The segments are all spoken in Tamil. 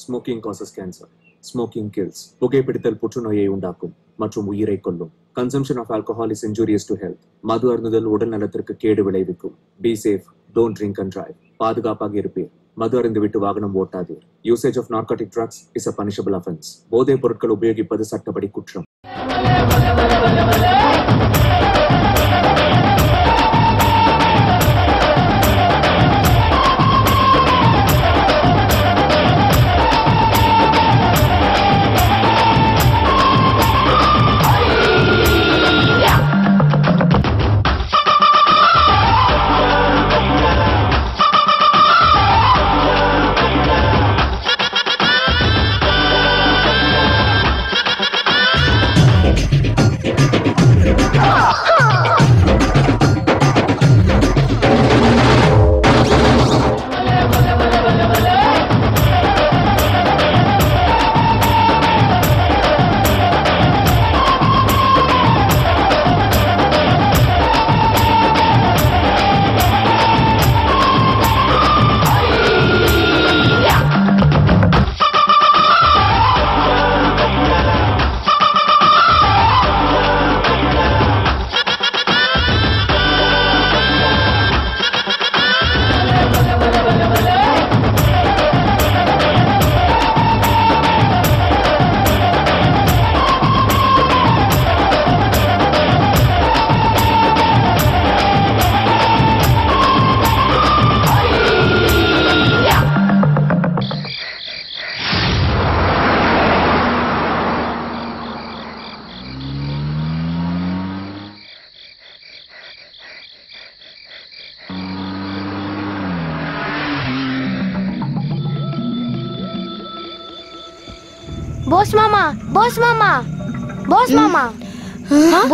Smoking causes cancer smoking kills புகைப்பிடித்தல் புற்றுநோயை உண்டாக்கும் மற்றும் உயிரை கொல்லும். Consumption of alcohol is injurious to health மது அருந்துதல் உடல் நலத்திற்கு கேடு விளைவிக்கும். Be safe don't drink and drive பாதுகாப்பாக இருப்பீர். மது அருந்துவிட்டு வாகனம் ஓட்டாதீர். Usage of narcotic drugs is a punishable offence போதைப் பொருட்கள் உபயோகிப்பது சட்டப்படி குற்றம்.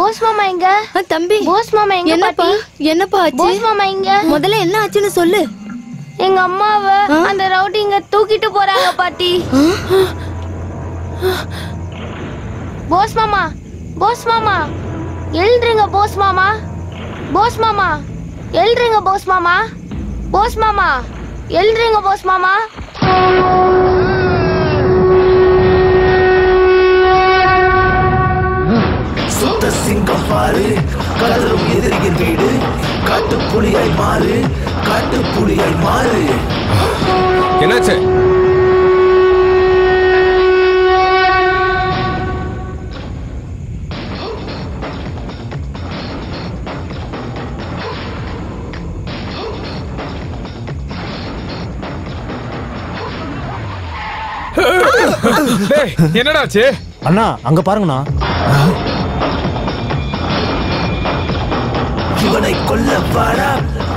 போஸ் மாமா எங்க? தம்பி. போஸ் மாமா எங்க என்னப்பா? என்னப்பா ஆச்சு? போஸ் மாமா எங்க? முதல்ல என்ன ஆச்சுன்னு சொல்லு. எங்க அம்மாவை அந்த ரவுடிங்க தூக்கிட்டு போறாங்க பாட்டி. போஸ் மாமா போஸ் மாமா எழுதுங்க போஸ் மாமா போஸ் மாமா எழுதுங்க போஸ் மாமா போஸ் மாமா எழுதுங்க போஸ் மாமா பாரு கதரும் எதிரியின் வீடு. காட்டு புலியாய் மாறு. காட்டு புலியாய் மாறு. என்னாச்சு? என்னடாச்சு அண்ணா அங்க பாருங்கண்ணா. இவனை கொல்ல வாடா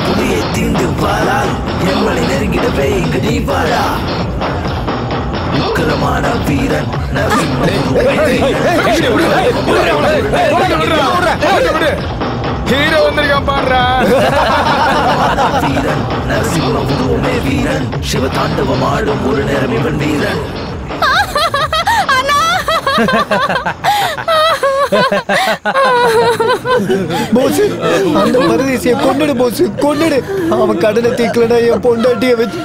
புலியை தீண்டு வாரால் எம்மனை நெருங்கிடவே இங்கு நீ வாடா உக்கிரமான வீரன் நரசிம்ம ஹீரோ வந்திருக்கான் பாடுறா வீரன் நரசிம்ம உருவமே வீரன் சிவ தாண்டவம் ஆடும் ஒரு நேரம் இவன் வீரன் போஸ் அந்த பரதேசிய கொண்டுடு போஸ் கொண்டுடு அவன் கடனை தீக்கலனா என் பொண்டாட்டிய வச்சு.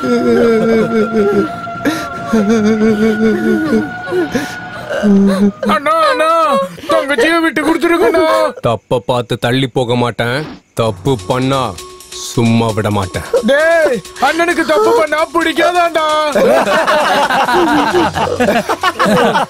அண்ணா அண்ணா தங்கச்சியை விட்டு கொடுத்துருக்கண்ணா தப்ப பார்த்து தள்ளி போக மாட்டேன். தப்பு பண்ணா சும்மா விட மாட்டேன். டேய் அண்ணனுக்கு தப்பு பண்ணா பிடிக்காதாண்டா. Ah!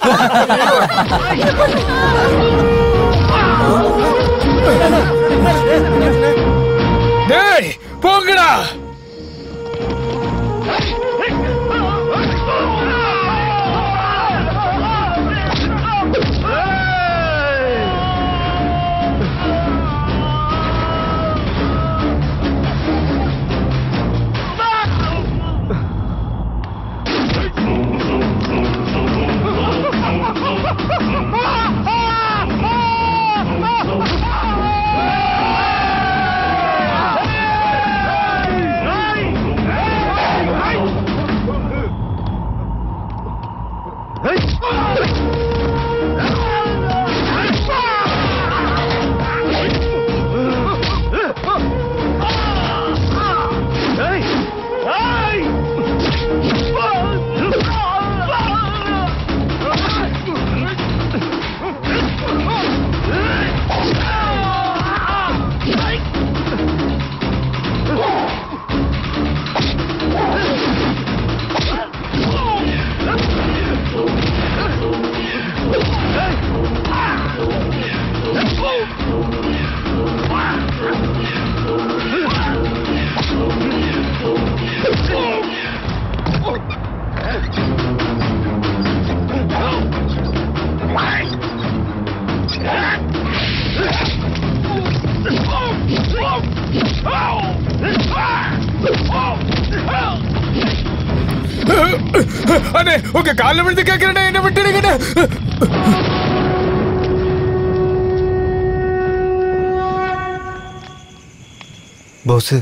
போஸ்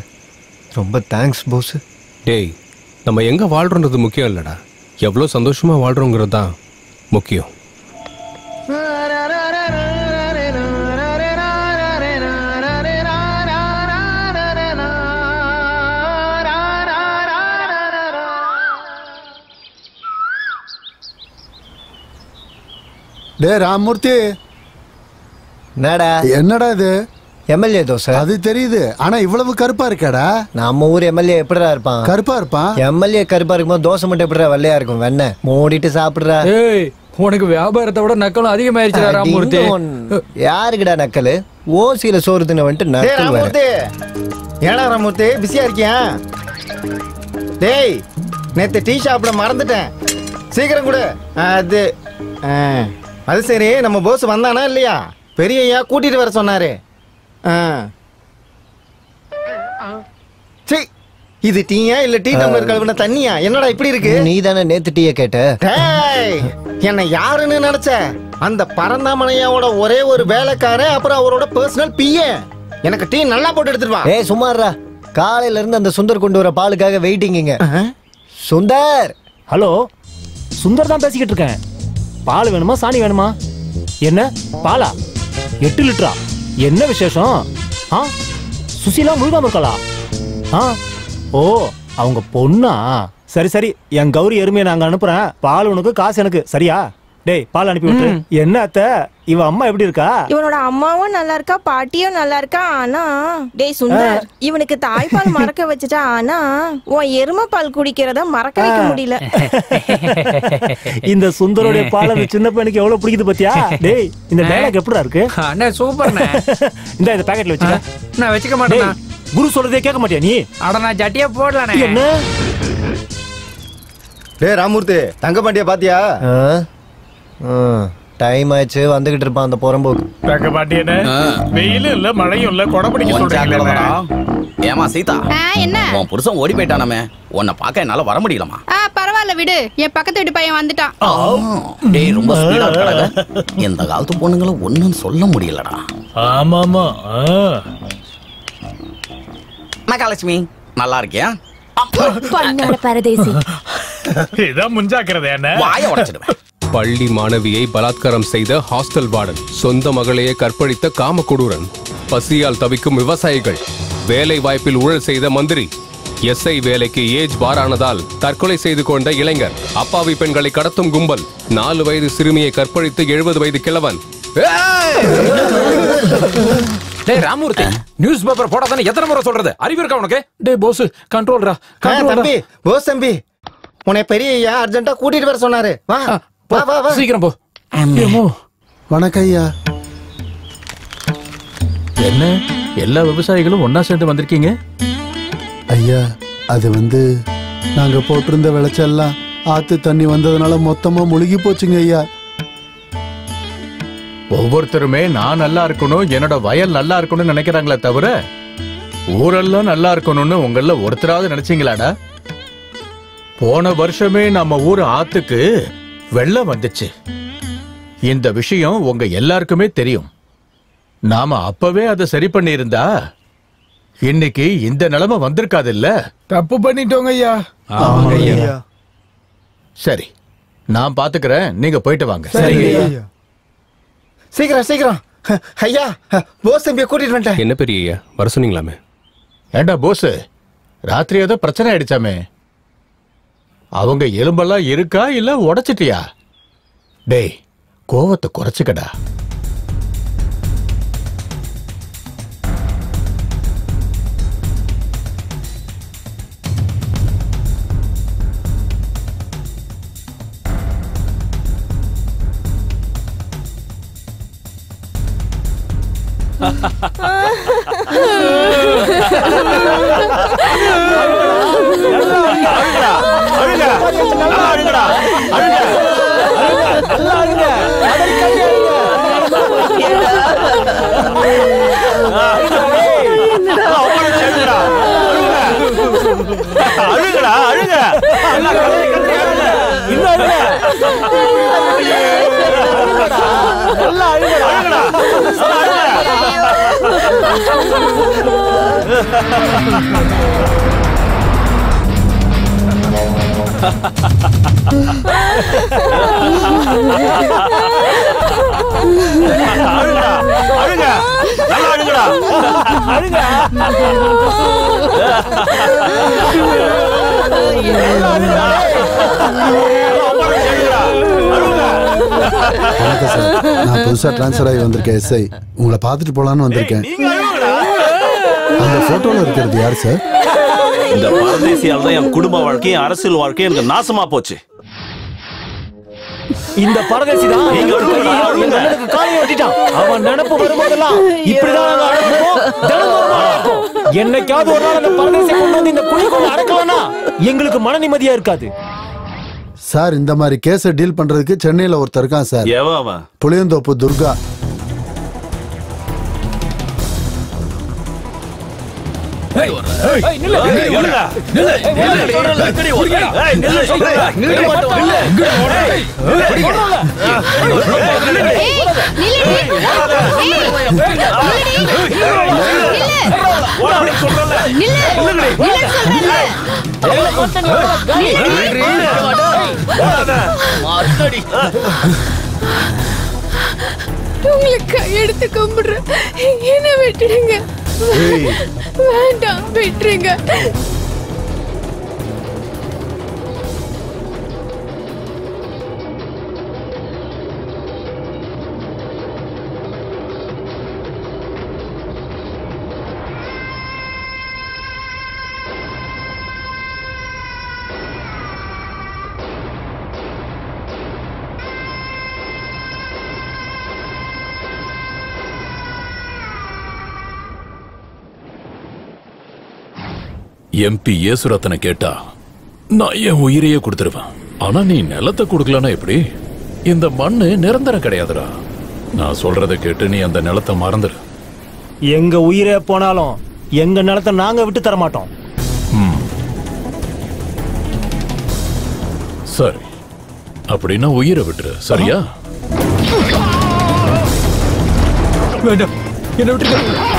ரொம்ப தேங்க்ஸ் போஸ் டேய் நம்ம எங்க வாழ்றோன்றது முக்கியம் இல்லடா. எவ்வளவு சந்தோஷமா வாழ்றோங்கிறது தான் முக்கியம். டே ராமூர்த்தி என்னடா? என்னடா இது? எம்எல்ஏ தோசை. அது தெரியுது. ஆனா இவ்வளவு கருப்பா இருக்கடா? நம்ம ஊர் எம்எல்ஏ எப்படிடா இருப்பான்? கருப்பா இருப்பான்? எம்எல்ஏ கருப்பா இருக்கும்போது தோசை மட்டும் எப்படிடா வெள்ளையா இருக்கும்? வெண்ணெய். மூடிட்டு சாப்பிடுறா. ஏய் உனக்கு வியாபாரத்தை விட நக்கலும் அதிகமாயிருச்சுடா ராமூர்த்தி. யாருக்குடா நக்கலு? ஓசியில சோறு தின்னு வந்துட்டு நக்கல். ராமூர்த்தி. ஏடா ராமூர்த்தி பிஸியா இருக்கியா? டேய் நேத்து டீ ஷாப்ல மறந்துட்டேன். சீக்கிரம் கொடு. அது ஆ, அது சரி நம்ம போஸ் வந்தானா இல்லையா? பெரிய ஐயா கூட்டிட்டு வர சொன்னாரு. ஆ. சீ இது டீயா இல்ல டீ டம்ளர் கழுவுன தண்ணியா? என்னடா இப்படி இருக்கு? நீ தானே நேத்து டீய கேட்ட. என்ன யாருன்னு நினைச்ச? அந்த பரந்தாமனையாவோட ஒரே ஒரு வேலைக்காரன் அப்புறம் அவரோட பர்சனல் பிஏ எனக்கு டீ நல்லா போட்டு எடுத்துட்டு வா. ஏய் சுமாரா காலையில இருந்து அந்த சுந்தர் கொண்டு வர பாலுக்காக வெயிட்டிங்க சுந்தர்! ஹலோ சுந்தர் தான் பேசிக்கிட்டு இருக்கேன். பால் வேணுமா சாணி வேணுமா? என்ன பாலா? எட்டு லிட்டரா? என்ன விசேஷம்? ஆ? சுசீலா முழுகாம இருக்காளா? ஆ? ஓ அவங்க பொண்ணா? சரி சரி என் கௌரி எருமையை நாங்க அனுப்புறேன். பால் உனக்கு காசு எனக்கு. சரியா? டேய் பால் அனுப்பி விட்டு என்ன அத்தை? இவ அம்மா எப்படி இருக்கா? இவனோட அம்மாவும் நல்லா இருக்கா பாட்டியும் நல்லா இருக்கா ஆனா டேய் சுந்தர் இவனுக்கு தாய்ப்பால் மறக்க வச்சுட்டா ஆனா உன் எருமை பால் குடிக்கிறத மறக்க வைக்க முடியல. இந்த சுந்தரோடைய பால் அந்த சின்ன பையனுக்கு எவ்வளவு பிடிக்குது பாத்தியா? டேய் இந்த டைலாக் எப்படிடா இருக்கு? அண்ணே சூப்பர்ண்ணே இந்த இந்த பாக்கெட்ல வச்சுக்க. நான் வச்சுக்க டேய், குரு சொல்றதே கேட்க மாட்டியா நீ? அட நான் ஜட்டியா போடலானே என்ன? டேய் ராமூர்த்தி தங்கப்பாண்டிய பாத்தியா? டைம் ஆயிடுச்சு வந்துகிட்டு இருப்பான் அந்த புறம்போக்கு. தக்க மாட்டேன்னு வெயிலும் இல்ல மழையும் இல்ல கொடை பிடிக்க சொல்றீங்களே ஏமா சீதா? என்ன? உன் புருஷன் ஓடி போயிட்டானாமே. உன்னை பார்க்க என்னால வர முடியலமா பரவாயில்ல விடு. என் பக்கத்து வீட்டு பையன் வந்துட்டான். டேய் ரொம்ப ஸ்பீடா இருக்காங்க இந்த காலத்து பொண்ணுங்களை ஒண்ணும் சொல்ல முடியலடா. ஆமாமா மகாலட்சுமி நல்லா இருக்கியா? பரதேசி. இதான் முன்ஜாக்கிரதை என்ன? வாய உடைச்சிடுவேன். பள்ளி மாணவியை பலாத்காரம் செய்த ஹாஸ்டல் வார்டன் சொந்த மகளையே கற்பழித்த காம கொடூரன் பசியால் தவிக்கும் விவசாயிகள் வேலை வாய்ப்பில் ஊழல் செய்த மந்திரி. எஸ்ஐ வேலைக்கு ஏஜ் பார் ஆனதால் தற்கொலை செய்து கொண்ட இளைஞர் அப்பாவி பெண்களை கடத்தும் கும்பல் நாலு வயது சிறுமியை கற்பழித்து எழுபது வயது கிழவன். டேய் ராமூர்த்தி நியூஸ் பேப்பர் போடாதானே எத்தனை முறை சொல்றது? அறிவு இருக்கா உனக்கு? டேய் போஸ் கண்ட்ரோல்ரா தம்பி போஸ் தம்பி. உன்னை பெரிய ஐயா அர்ஜென்ட்டா கூட்டிட்டு வர சொன்னாரு. வா. வா சீக்கிரம் போ. ஏமோ வணக்கம் ஐயா. என்ன? எல்லா விவசாயிகளும் ஒன்னா சேர்ந்து வந்திருக்கீங்க? ஐயா அது வந்து நாங்க போட்டிருந்த விளைச்செல்லாம் ஆத்து தண்ணி வந்ததுனால மொத்தமா முழுகி போச்சுங்க ஐயா. ஒவ்வொருத்தருமே நான் நல்லா இருக்கணும் என்னோட வயல் நல்லா இருக்கணும்னு நினைக்கிறாங்களே தவிர ஊரெல்லாம் நல்லா இருக்கணும்னு உங்கள ஒருத்தராவது நினைச்சீங்களாடா? போன வருஷமே நம்ம ஊர் ஆத்துக்கு வெள்ளம் வந்துச்சு. இந்த விஷயம் உங்க எல்லாருக்குமே தெரியும். நாம அப்பவே அதை சரி பண்ணியிருந்தா இன்னைக்கு இந்த நிலைமை வந்திருக்காது இல்ல தப்பு பண்ணிட்டோங்க ஐயா. சரி நான் பாத்துக்கிறேன். நீங்க போயிட்டு வாங்க. சீக்கிரம் சீக்கிரம். ஐயா போஸ் தம்பியை கூட்டிட்டு வந்துட்டேன். என்ன பெரிய ஐயா? வர சொன்னீங்களாமே? ஏண்டா போஸ் ராத்திரி ஏதோ பிரச்சனை ஆயிடுச்சாமே? அவங்க எலும்பெல்லாம் இருக்கா இல்ல உடைச்சிட்டியா? டேய் கோவத்தை குறைச்சுக்கடா. அழுகடா அழுக இன்னும் நல்லா அழுங்கடா அழுங்க வணக்கம் சார். நான் புதுசா ட்ரான்ஸ்ஃபர் ஆகி வந்திருக்கேன் எஸ்ஐ உங்களை பார்த்துட்டு போலான்னு வந்திருக்கேன். அந்த போட்டோல இருக்கிறது யார் சார்? இந்த பரதேசியால தான் என் குடும்ப வாழ்க்கையும் அரசியல் வாழ்க்கையும் எனக்கு நாசமா போச்சு. இந்த பரதேசி தான் நீங்க எங்க விடுங்க, கையை விடுங்க. எங்க அண்ணனுக்கு காலை ஓட்டிட்டான் அவன் நினைப்பு வரும்போதெல்லாம் இப்படிதான் நாங்க அடக்குவோம். என்னைக்காவது ஒரு நாள் அந்த பரதேசி கொண்டு வந்து இந்த குழிக்குள்ள அடக்கலன்னா எங்களுக்கு மன நிம்மதியா இருக்காது. சார் இந்த மாதிரி கேஸை டீல் பண்றதுக்கு சென்னையில ஒருத்தர் இருக்கான் சார். புளியந்தோப்பு துர்கா. உங்களை கையெடுத்து கும்பிடுறேன். என்ன விட்டுடுங்க. ஏய். வேண்டாம் விட்டுருங்க. எம்பி ஏசுரத்தனை கேட்டா நான் என் உயிரையே கொடுத்துருவேன். ஆனா நீ நிலத்தை கொடுக்கலன்னா எப்படி? இந்த மண்ணு நிரந்தரம் கிடையாதுடா. நான் சொல்றதை கேட்டு நீ அந்த நிலத்தை மறந்துடு. எங்க உயிரே போனாலும் எங்க நிலத்தை நாங்க விட்டு தர மாட்டோம். சரி. அப்படின்னா உயிரை விட்டுரு. சரியா? வேண்டாம். என்ன விட்டு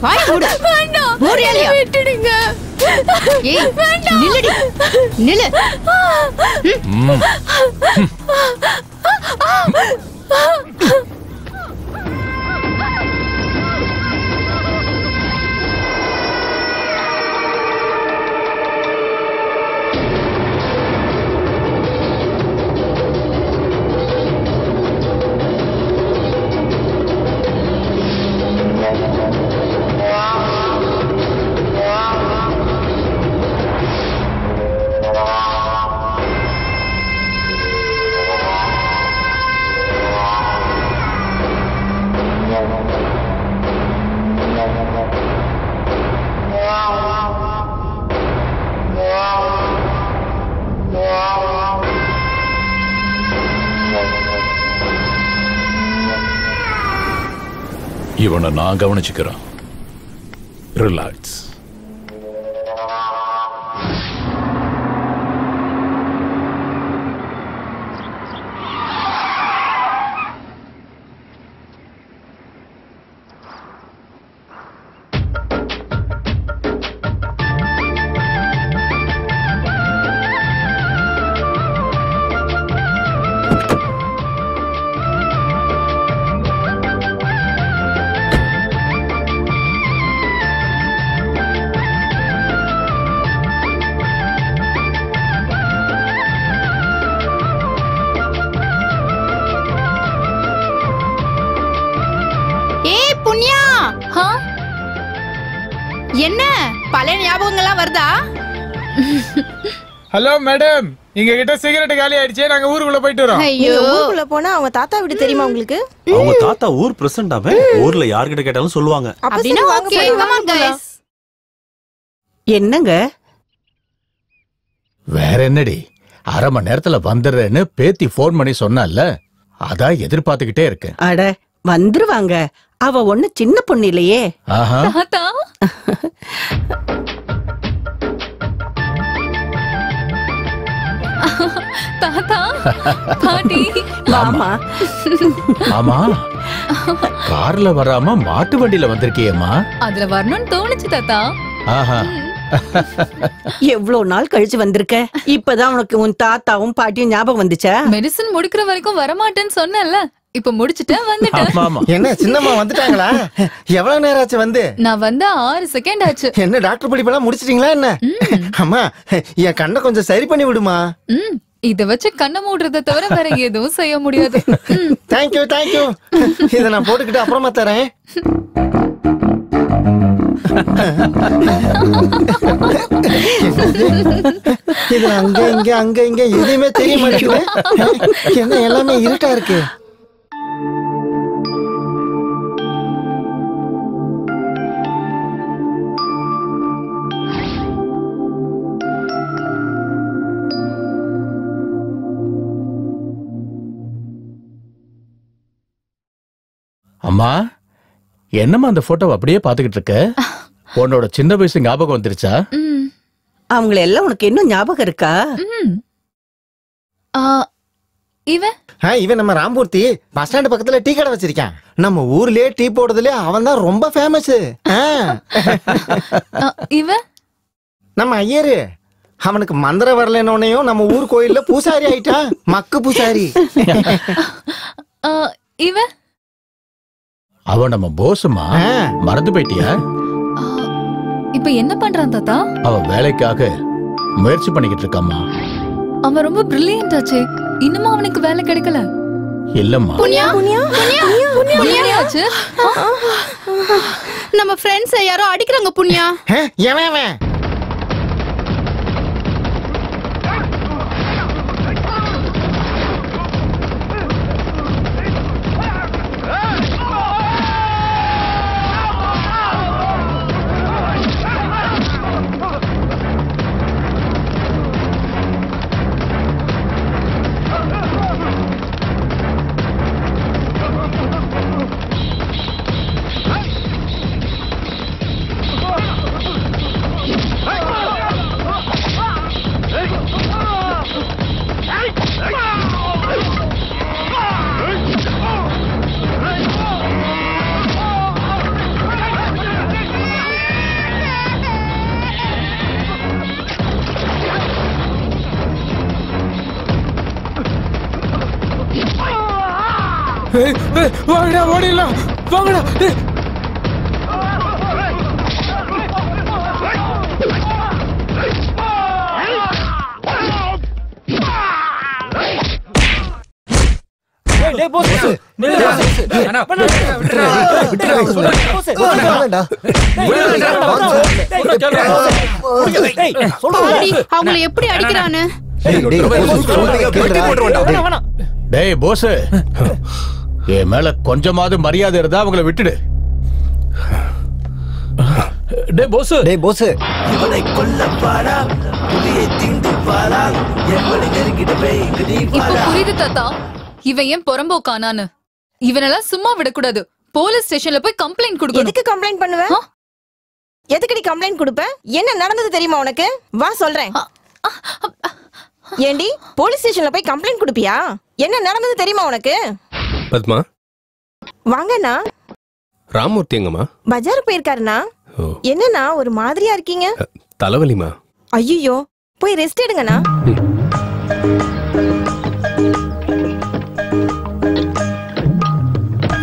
வாய் மூடு. வேண்டாம். இல்லையா? விட்டுடுங்க. ஏய் நில்லுடி. நில்லு. ம். இவனை நான் கவனிச்சுக்கிறேன். ரிலாக்ஸ் ஹலோ மேடம் எங்க கிட்ட சிகரெட் காலி ஆயிடுச்சு நாங்க ஊருக்குள்ள போயிட்டு வரோம். நீங்க ஊருக்குள்ள போனா அவங்க தாத்தா வீடு தெரியுமா உங்களுக்கு? அவங்க தாத்தா ஊர் அவன் ஊர்ல யார்கிட்ட கேட்டாலும் சொல்லுவாங்க. அப்ப அப்படின்னா சரி, வாங்க okay, போலாம், come on, வாங்க போலாம். guys. என்னங்க? வேற என்னடி? அரை மணி நேரத்துல வந்துடுறேன்னு பேத்தி ஃபோன் பண்ணி சொன்னால அதான் எதிர்பார்த்துக்கிட்டே இருக்கேன். அட வந்துருவாங்க. அவ ஒண்ணு சின்ன பொண்ணு இல்லையே. ஆஹா. தாத்தா பாட்டி. வாமா ஆமா கார்ல வராம மாட்டு வண்டியில வந்திருக்கியேம்மா. அதுல வரணும்னு தோணுச்சு தாத்தா. ஆஹா. எவ்வளவு நாள் கழிச்சு வந்திருக்க? இப்பதான் உனக்கு உன் தாத்தாவும் பாட்டியும் ஞாபகம் வந்துச்சா? மெடிசன் முடிக்கிற வரைக்கும் வரமாட்டேன்னு சொன்னேன்ல. இப்ப முடிச்சிட்டேன் வந்துட்டேன் என்ன சின்னம்மா வந்துட்டாங்களா? எவ்வளவு நேரம் ஆச்சு வந்து? நான் வந்து ஆறு செகண்ட் ஆச்சு. என்ன டாக்டர் படிப்பெல்லாம் முடிச்சிட்டீங்களா என்ன? அம்மா என் கண்ணை கொஞ்சம் சரி பண்ணி விடுமா? இத வச்சு கண்ணை மூடுறதை தவிர வேற எதுவும் செய்ய முடியாது. தேங்க்யூ தேங்க்யூ இதை நான் போட்டுக்கிட்டு அப்புறமா தரேன். இது அங்க இங்க அங்க இங்க எதுவுமே தெரிய மாட்டேங்குது. என்ன எல்லாமே இருட்டா இருக்கு. அம்மா என்னம்மா அந்த போட்டோவை அப்படியே பாத்துக்கிட்டு இருக்க? உன்னோட சின்ன வயசு ஞாபகம் வந்துருச்சா? அவங்கள எல்லாம் உனக்கு இன்னும் ஞாபகம் இருக்கா? இவன் ஆ, இவன்? நம்ம ராம்பூர்த்தி பஸ் ஸ்டாண்ட் பக்கத்துல டீ கடை வச்சிருக்கான். நம்ம ஊர்லயே டீ போடுறதுலயே அவன் தான் ரொம்ப ஃபேமஸ் இவன்? நம்ம ஐயரு அவனுக்கு மந்திரம் வரலன்னொன்னையும் நம்ம ஊர் கோயில்ல பூசாரி ஆயிட்டான். மக்கு பூசாரி. இவன்? அவ நம்ம போசுமா மறந்து போயிட்டியா? இப்ப என்ன பண்றான் தாத்தா? அவ வேலைக்காக முயற்சி பண்ணிக்கிட்டு இருக்காம்மா. அவன் ரொம்ப பிரில்லியன்ட் ஆச்சே. இன்னுமா அவனுக்கு வேலை கிடைக்கல? இல்லம்மா. நம்ம ஃப்ரெண்ட்ஸ் யாரோ அடிக்கிறாங்க புண்ணியா எவன்? வாங்கடா ஓடிடலாம் வாங்கடா அவங்கள எப்படி அடிக்கிறான்னு டேய் போஸ் என் மேல கொஞ்சமாவது மரியாதை இருந்தா அவங்கள விட்டுடு. டேய் போஸ். டேய் போஸ். இவனை கொல்ல பாடா புலியை தீண்டு பாடா எவனை நெருங்கிடவே இங்கு நீ புரியுது தாத்தா. இவன் ஏன் புறம்போக்கானான்னு இவனெல்லாம் சும்மா விடக்கூடாது. போலீஸ் ஸ்டேஷன்ல போய் கம்ப்ளைண்ட் கொடுக்கணும். எதுக்கு கம்ப்ளைண்ட் பண்ணுவ? எதுக்குடி கம்ப்ளைண்ட் கொடுப்ப? என்ன நடந்தது தெரியுமா உனக்கு? வா சொல்றேன். ஏண்டி போலீஸ் ஸ்டேஷன்ல போய் கம்ப்ளைண்ட் கொடுப்பியா? என்ன நடந்தது தெரியுமா உனக்கு? பத்மா? வாங்கண்ணா. ராமூர்த்தி எங்கம்மா? பஜார் போயிருக்காருண்ணா. என்னண்ணா ஒரு மாதிரியா இருக்கீங்க? தலைவலிமா ஐயோ போய் ரெஸ்ட் எடுங்கண்ணா.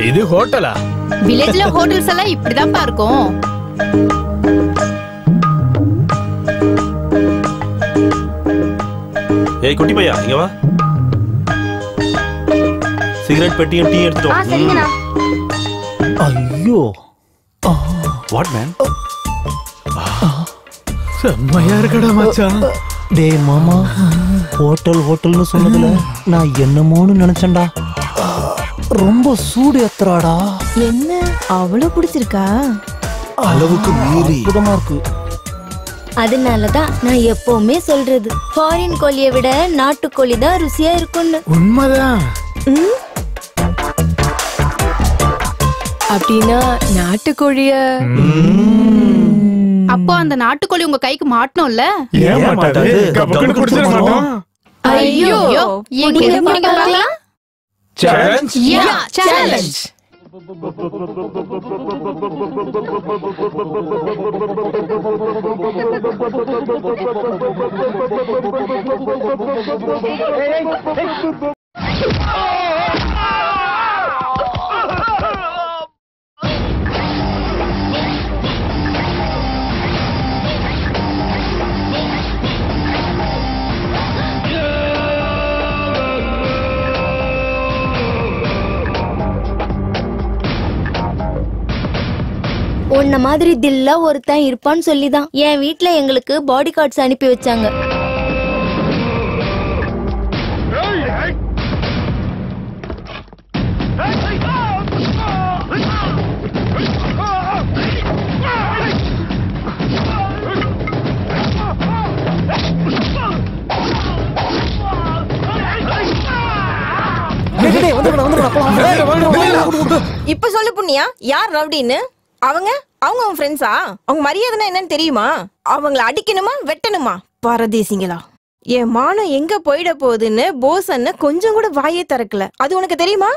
இது ஹோட்டலா? வில்லேஜ்ல ஹோட்டல்ஸ் எல்லாம் இப்படிதான்ப்பா இருக்கும். ஏய் குட்டி பையா இங்க வா. சிகரெட் பெட்டியும் டீ எடுத்துட்டு ஆ வா சரிங்கண்ணா. ஐயோ. வாட் மேன் செம்மையா இருக்கடா மச்சான். டேய் மாமா ஹோட்டல் ஹோட்டல்னு சொன்னதுல நான் என்னமோன்னு நினைச்சேன்டா. ரொம்ப சூடு ஏத்துறாடா. என்ன? அவ்வளவு பிடிச்சிருக்கா அளவுக்கு மீறி. அற்புதமா இருக்கு. அதனாலதான் நான் எப்பவுமே சொல்றது ஃபாரின் கோழியை விட நாட்டுக்கோழி தான் ருசியா இருக்கும்னு. உண்மைதான். அப்படின்னா நாட்டுக்கோழிய. அப்போ அந்த நாட்டுக்கோழி உங்க கைக்கு மாட்டணும்ல? ஏன் மாட்டாது? கபக்குன்னு பிடிச்சிட மாட்டோம். ஐயோ எங்க புடிங்க, உன்ன மாதிரி தில்லா ஒருத்தன் இருப்பான்னு சொல்லிதான் என் வீட்ல எங்களுக்கு பாடி கார்ட்ஸ் அனுப்பி வச்சாங்க இப்ப சொல்லு புண்ணியா யார் ரவுடின்னு அவங்க அவங்க உன் ஃப்ரெண்ட்ஸா அவங்க மரியாதைனா என்னன்னு தெரியுமா? அவங்கள அடிக்கணுமா வெட்டணுமா? பரதேசிங்களா? என் மானம் எங்க போயிட போகுதுன்னு போஸ் அண்ணன் கொஞ்சம் கூட வாயே திறக்கல. அது உனக்கு தெரியுமா?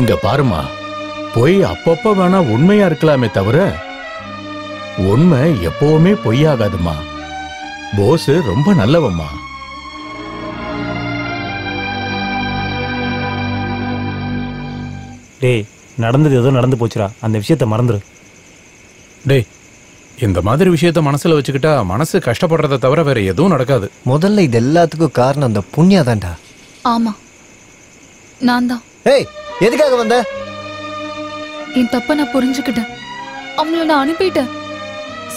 இங்க பாருமா பொய் அப்பப்ப வேணா உண்மையா இருக்கலாமே தவிர உண்மை எப்பவுமே பொய்யாகாதுமா போஸ் ரொம்ப நல்லவம்மா. டேய் நடந்தது ஏதோ நடந்து போச்சுடா. அந்த விஷயத்த மறந்துரு. டேய் இந்த மாதிரி விஷயத்த மனசுல வச்சுக்கிட்டா மனசு கஷ்டப்படுறத தவிர வேற எதுவும் நடக்காது. முதல்ல இது எல்லாத்துக்கும் காரணம் அந்த புண்ணியா தான்டா. ஆமா. நான் தான். ஏய் எதுக்காக வந்த? என் தப்ப நான் புரிஞ்சுக்கிட்டேன். அவங்கள நான் அனுப்பிட்டேன்.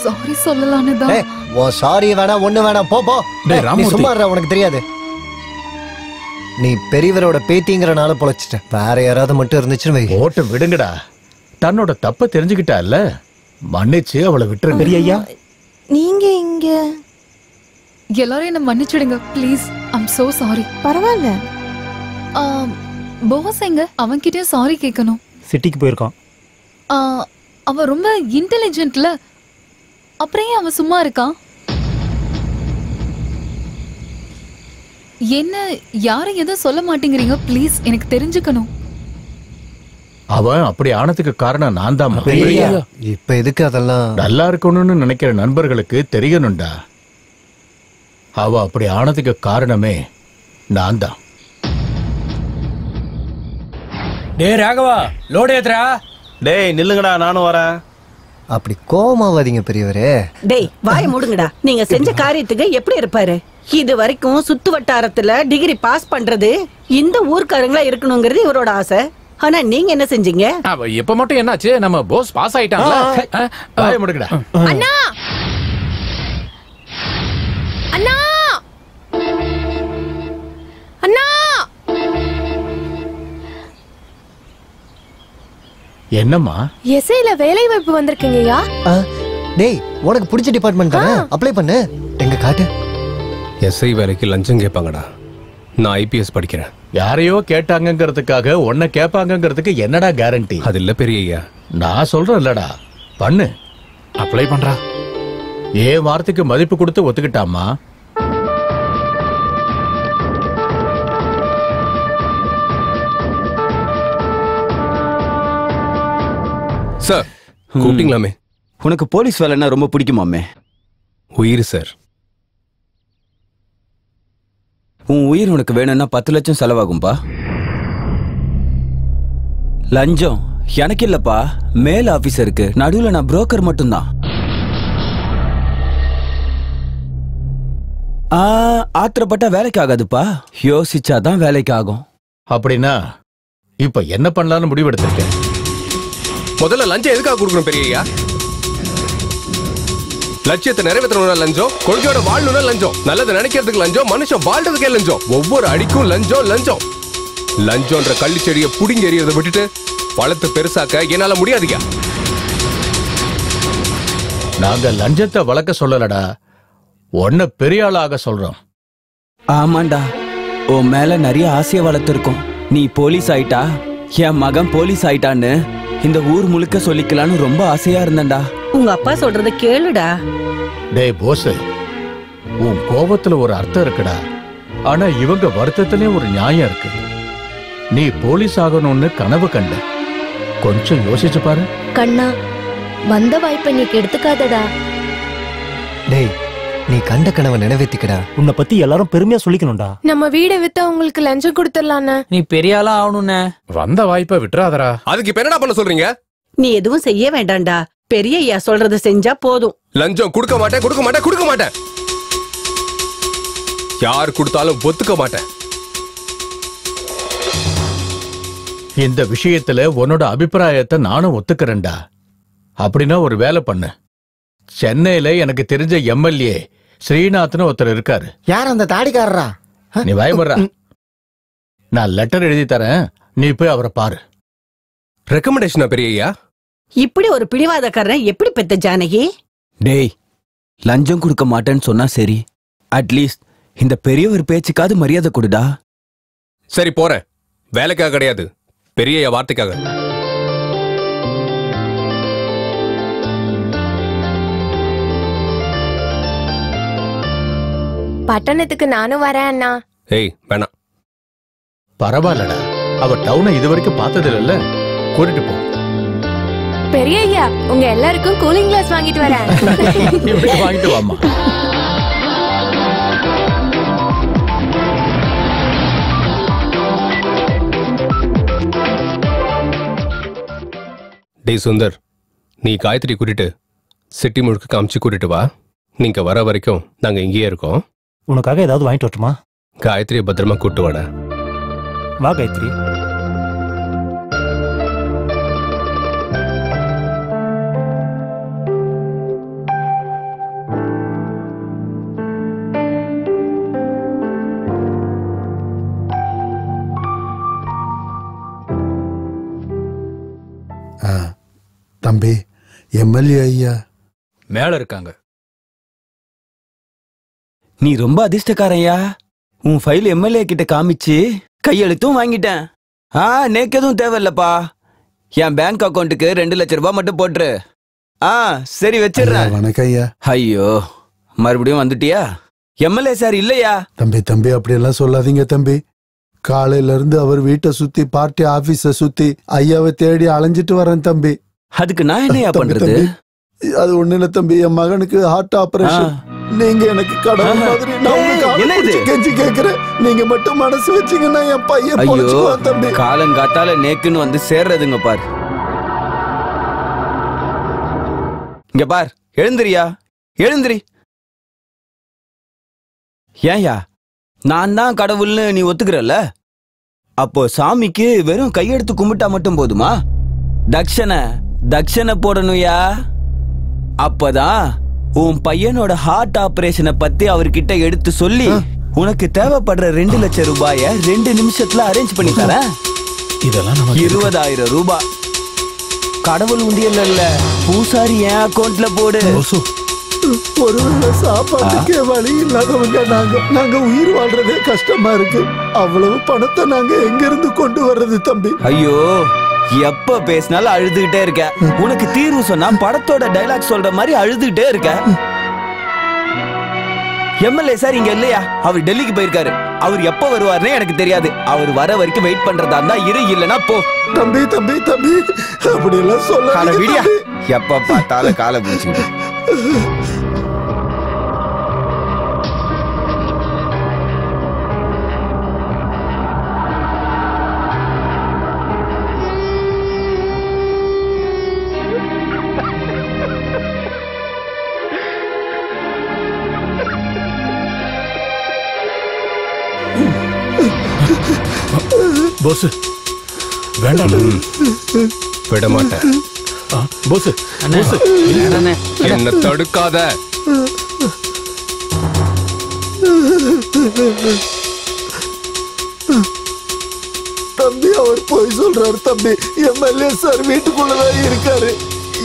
சாரி சொல்லலான்னு தான். சாரி வேணாம் ஒண்ணு வேணாம் போ போ. டேய், ராமூர்த்தி. சும்மா உனக்கு தெரியாது. நீ பெரியவரோட பேத்திங்கிறனால பொழைச்சிட்ட. வேற யாராவது மட்டும் இருந்துச்சுன்னு வை. ஓட்டு விடுங்கடா. தன்னோட தப்ப தெரிஞ்சுக்கிட்டால மன்னிச்சு அவளை பெரிய ஐயா. நீங்க இங்க. எல்லாரும் என்ன மன்னிச்சிடுங்க ப்ளீஸ் ஐம் so சாரி பரவாயில்ல. பாஸ் எங்க? அவன்கிட்ட சாரி கேட்கணும் சிட்டிக்கு போயிருக்கான். அவன் ரொம்ப இன்டெலிஜென்ட்ல அப்புறம் ஏன் அவன் சும்மா இருக்கான்? என்ன யாரும் எதுவும் சொல்ல மாட்டேங்கிறீங்க? ப்ளீஸ் எனக்கு தெரிஞ்சுக்கணும். அவன் அப்படி ஆனதுக்கு காரணம் நான் தான் இப்ப எதுக்கு அதெல்லாம்? நல்லா இருக்கணும்னு நினைக்கிற நண்பர்களுக்கு தெரியணும்டா அவ அப்படி ஆனதுக்கு காரணமே நான் தான் டேய் ராகவா லோடு ஏத்துறா? டேய் நில்லுங்கடா நானும் வரேன். அப்படி கோமாவாதீங்க பெரியவரே. டேய் வாய மூடுங்கடா. நீங்க செஞ்ச காரியத்துக்கு எப்படி இருப்பாரு? இது வரைக்கும் சுத்து வட்டாரத்துல டிகிரி பாஸ் பண்றது இந்த ஊர்க்காரங்களா இருக்கணுங்கிறது இவரோட ஆசை. ஆனா நீங்க என்ன செஞ்சீங்க? அவ இப்ப மட்டும் என்னாச்சு? நம்ம போஸ் பாஸ் ஆயிட்டாங்களா வாய முடுங்கடா. அண்ணா! அண்ணா! அண்ணா! என்னம்மா? எஸ்ஐல வேலை வாய்ப்பு வந்திருக்குங்கய்யா? ஆ, டேய் உனக்கு பிடிச்ச டிபார்ட்மெண்ட் தானே? அப்ளை பண்ணு. எங்க காட்டு. எஸ்ஐ வேலைக்கு லஞ்சம் கேட்பாங்கடா. நான் ஐபிஎஸ் படிக்கிறேன். யாரையோ கேட்டாங்கங்கிறதுக்காக உன்னை கேட்பாங்கங்கிறதுக்கு என்னடா கேரண்டி அது இல்ல பெரிய ஐயா நான் சொல்றேன் இல்லடா பண்ணு. அப்ளை பண்றா. ஏன் வார்த்தைக்கு மதிப்பு கொடுத்து ஒத்துக்கிட்டாமா சார் கூப்பிட்டீங்களாமே? உனக்கு போலீஸ் வேலைன்னா ரொம்ப பிடிக்குமாமே? உயிர் சார். உன் உயிர் உனக்கு வேணும்னா பத்து லட்சம் செலவாகும்பா. லஞ்சம் எனக்கு இல்லப்பா. மேல் ஆபீசருக்கு நடுவுல நான் புரோக்கர் மட்டும்தான். ஆ, ஆத்திரப்பட்டா வேலைக்கு ஆகாதுப்பா யோசிச்சாதான் வேலைக்கு ஆகும் அப்படின்னா இப்ப என்ன பண்ணலாம்னு முடிவெடுத்திருக்கேன்? முதல்ல லஞ்சம் எதுக்காக கொடுக்கணும் பெரிய ஐயா லட்சியத்தை நிறைவேற்றணும்னா லஞ்சம் கொள்கையோட வாழணும்னா லஞ்சம் நல்லதை நினைக்கிறதுக்கு லஞ்சம் மனுஷன் வாழ்றதுக்கே லஞ்சம். ஒவ்வொரு அடிக்கும் லஞ்சம் லஞ்சம். லஞ்சம்ன்ற கள்ளி செடியை புடிங்கி எறியறதை விட்டுட்டு பழத்தை பெருசாக்க என்னால முடியாதுயா நாங்க லஞ்சத்தை வளர்க்க சொல்லலடா. உன்னை பெரிய ஆளாக சொல்றோம். ஆமாண்டா. உன் மேல நிறைய ஆசைய வளர்த்துருக்கோம். நீ போலீஸ் ஆயிட்டா? என் மகன் போலீஸ் ஆயிட்டான்னு இந்த ஊர் முழுக்க சொல்லிக்கலான்னு ரொம்ப ஆசையா இருந்தேன்டா. உங்க அப்பா சொல்றத கேளுடா. டேய் போஸ். உன் கோபத்துல ஒரு அர்த்தம் இருக்குடா. ஆனா இவங்க வருத்தத்திலே ஒரு நியாயம் இருக்கு. நீ போலீஸ் ஆகணும்னு கனவு கண்ட. கொஞ்சம் யோசிச்சு பாரு. கண்ணா வந்த வாய்ப்பை நீ கெடுத்துக்காதடா. டேய் நீ கண்ட கனவை நிறைவேத்திக்கடா உன்னை பத்தி எல்லாரும் பெருமையா சொல்லிக்கணும்டா. நம்ம வீடை வித்து உங்களுக்கு லஞ்சம் கொடுத்துடலாண்ணே. நீ பெரிய ஆளா ஆகணும்னே. வந்த வாய்ப்பை விட்டுறாதடா. அதுக்கு இப்ப என்னடா பண்ண சொல்றீங்க? நீ எதுவும் செய்ய வேண்டாம்டா. பெரிய ஐயா சொல்றத செஞ்சா போதும். லஞ்சம் கொடுக்க மாட்டேன் கொடுக்க மாட்டேன் கொடுக்க மாட்டேன். யார் கொடுத்தாலும் ஒத்துக்க மாட்டேன். இந்த விஷயத்துல உன்னோட அபிப்பிராயத்தை நானும் ஒத்துக்கிறேன்டா. அப்படின்னா ஒரு வேலை பண்ணு. சென்னையில எனக்கு தெரிஞ்ச எம்எல்ஏ ஸ்ரீநாத்னு ஒருத்தர் இருக்காரு. யார் அந்த தாடிக்காரரா? நீ பயப்படுற நான் லெட்டர் எழுதி தரேன். நீ போய் அவரை பாரு. ரெக்கமெண்டேஷனா பெரியய்யா? இப்படி ஒரு பிடிவாதக்காரன் எப்படி பெத்த ஜானகி? டேய் லஞ்சம் கொடுக்க மாட்டேன்னு சொன்னா சரி. அட்லீஸ்ட் இந்த பெரியவர் பேச்சுக்காவது மரியாதை கொடுடா. சரி போறேன் வேலைக்காக கிடையாது. பெரிய வார்த்தைக்காக. பட்டணத்துக்கு நானும் வரேன் அண்ணா. ஏய் வேணாம். பரவாயில்லடா. அவ டவுனை இது வரைக்கும் பார்த்தது இல்ல கூட்டிட்டு போ. பெரிய ஐயா உங்க எல்லாருக்கும் கூலிங் கிளாஸ் வாங்கிட்டு வரேன். வாங்கிட்டு வாமா டேய் சுந்தர் நீ காயத்ரி கூட்டிட்டு சிட்டி முழுக்க காமிச்சு கூட்டிட்டு வா. நீங்க வர வரைக்கும் நாங்க இங்கேயே இருக்கோம். உனக்காக ஏதாவது வாங்கிட்டு வரட்டுமா? காயத்ரியை பத்திரமா கூட்டு வாடா. வா காயத்ரி. தம்பி எம்எல்ஏ ஐயா. மேல இருக்காங்க. நீ ரொம்ப அதிர்ஷ்டக்காரையா? உன் ஃபைல் எம்எல்ஏ கிட்ட காமிச்சு கையெழுத்தும் வாங்கிட்டேன். ஆ நேக்கு எதுவும் தேவையில்லப்பா. என் பேங்க் அக்கவுண்ட்டுக்கு ரெண்டு லட்சம் ரூபாய் மட்டும் போட்டுரு. ஆ சரி வச்சிடுறேன். வணக்கம் ஐயா. ஐயோ மறுபடியும் வந்துட்டியா? எம்எல்ஏ சார் இல்லையா? தம்பி தம்பி அப்படியெல்லாம் சொல்லாதீங்க தம்பி. காலையில இருந்து அவர் வீட்டை சுத்தி பார்ட்டி ஆபீஸ சுத்தி ஐயாவை தேடி அலைஞ்சிட்டு வரேன் தம்பி. அதுக்கு நான் என்னையா பண்றது? அது ஒண்ணு இல்ல தம்பி என் மகனுக்கு ஹார்ட் ஆபரேஷன் நீங்க எனக்கு கடவுள். மாதிரி நான் கெஞ்சி கேக்குறேன். நீங்க மட்டும் மனசு வச்சீங்கன்னா என் பையன் ஐயோ தம்பி. காலங்காத்தால நேக்குன்னு வந்து சேர்றதுங்க பார். இங்க பார் எழுந்திரியா? எழுந்திரி. ஏன்யா? நான் தான் கடவுள்னு நீ ஒத்துக்கிறல்ல? அப்போ சாமிக்கு வெறும் கையெடுத்து கும்பிட்டா மட்டும் போதுமா? தக்ஷண தக்ஷண போடணும்யா. அப்பதான் உன் பையனோட ஹார்ட் ஆபரேஷனை பத்தி அவர்கிட்ட எடுத்து சொல்லி உனக்கு தேவைப்படுற ரெண்டு லட்சம் ரூபாய ரெண்டு நிமிஷத்துல அரேஞ்ச் பண்ணி தரேன். இதெல்லாம் இருபதாயிரம் ரூபாய் கடவுள் உண்டியல்ல இல்ல பூசாரி என் அக்கவுண்ட்ல போடு. ஒருவேளை சாப்பாட்டுக்கே வழி இல்லாதவங்க நாங்க நாங்க உயிர் வாழ்றதே கஷ்டமா இருக்கு. அவ்வளவு பணத்தை நாங்க எங்க இருந்து கொண்டு வர்றது தம்பி? ஐயோ எப்ப பேசினாலும் அழுதுகிட்டே இருக்க. உனக்கு தீர்வு சொன்னா படத்தோட டைலாக் சொல்ற மாதிரி அழுதுகிட்டே இருக்க. எம்எல்ஏ சார் இங்க இல்லையா? அவர் டெல்லிக்கு போயிருக்காரு. அவர் எப்ப வருவாருன்னு எனக்கு தெரியாது. அவர் வர வரைக்கும் வெயிட் பண்றதா இருந்தா இரு இல்லனா போ. தம்பி தம்பி தம்பி அப்படி எல்லாம் சொல்ல விடியா. எப்ப பார்த்தாலும் காலை பிடிச்சிக்கிட்டு போஸ் வேண்டாம். விட மாட்டேன் போஸ் போஸ் என்ன தடுக்காத. தம்பி அவர் போய் சொல்றாரு தம்பி. எம்எல்ஏ சார் வீட்டுக்குள்ளதான் இருக்காரு.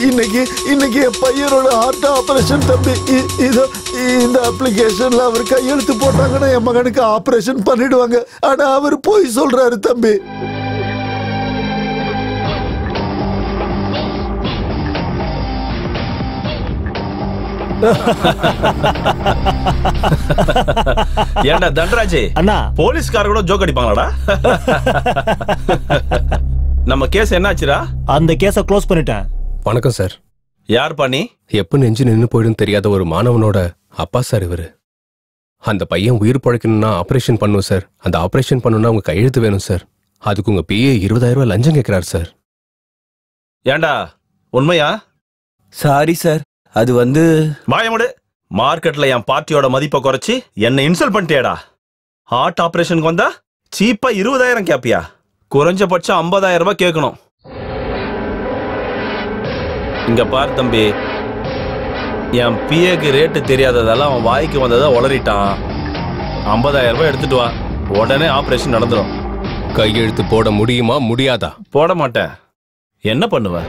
இன்னைக்கு இன்னைக்கு என் பையனோட ஹார்ட் ஆபரேஷன் தம்பி. இ- இதோ இந்த அப்ளிகேஷன்ல அவர் கையெழுத்து போட்டாங்கன்னா என் மகனுக்கு ஆபரேஷன் பண்ணிடுவாங்க. ஆனா அவர் போய் சொல்றாரு தம்பி. ஏண்டா தண்டராஜ் அண்ணா. போலீஸ்கார கூட ஜோக் அடிப்பாங்களாடா? நம்ம கேஸ் என்னாச்சுடா? அந்த கேஸ க்ளோஸ் பண்ணிட்டேன். வணக்கம் சார் யார் பண்ணி எப்ப நெஞ்சு நின்னு போயிடும் தெரியாத ஒரு மாணவனோட அப்பா சார் இவரு. அந்த பையன் உயிர் பழைக்கணும்னா ஆபரேஷன் பண்ணும் சார். அந்த ஆபரேஷன் பண்ணணும்னா உங்க கையெழுத்து வேணும் சார். அதுக்கு உங்க பிஏ இருபதாயிரம் ரூபாய் லஞ்சம் கேட்கிறார் சார். ஏன்டா உண்மையா? Sorry sir. அது வந்து மாயமுடு மார்க்கெட்ல என் பார்ட்டியோட மதிப்பை குறைச்சி என்ன இன்சல்ட் பண்ணிட்டியாடா. ஹார்ட் ஆபரேஷனுக்கு வந்தா சீப்பா இருபதாயிரம் கேப்பியா? குறைஞ்சபட்சம் ஐம்பதாயிரம் ரூபாய் கேட்கணும். இங்க பார் தம்பி. என் பிஏக்கு ரேட்டு தெரியாததால அவன் வாய்க்கு வந்ததை உளறிட்டான். ஐம்பதாயிரம் ரூபாய் எடுத்துட்டு வா. உடனே ஆபரேஷன் நடந்துடும் கையெழுத்து போட முடியுமா? முடியாதா? போட மாட்டேன். என்ன பண்ணுவ?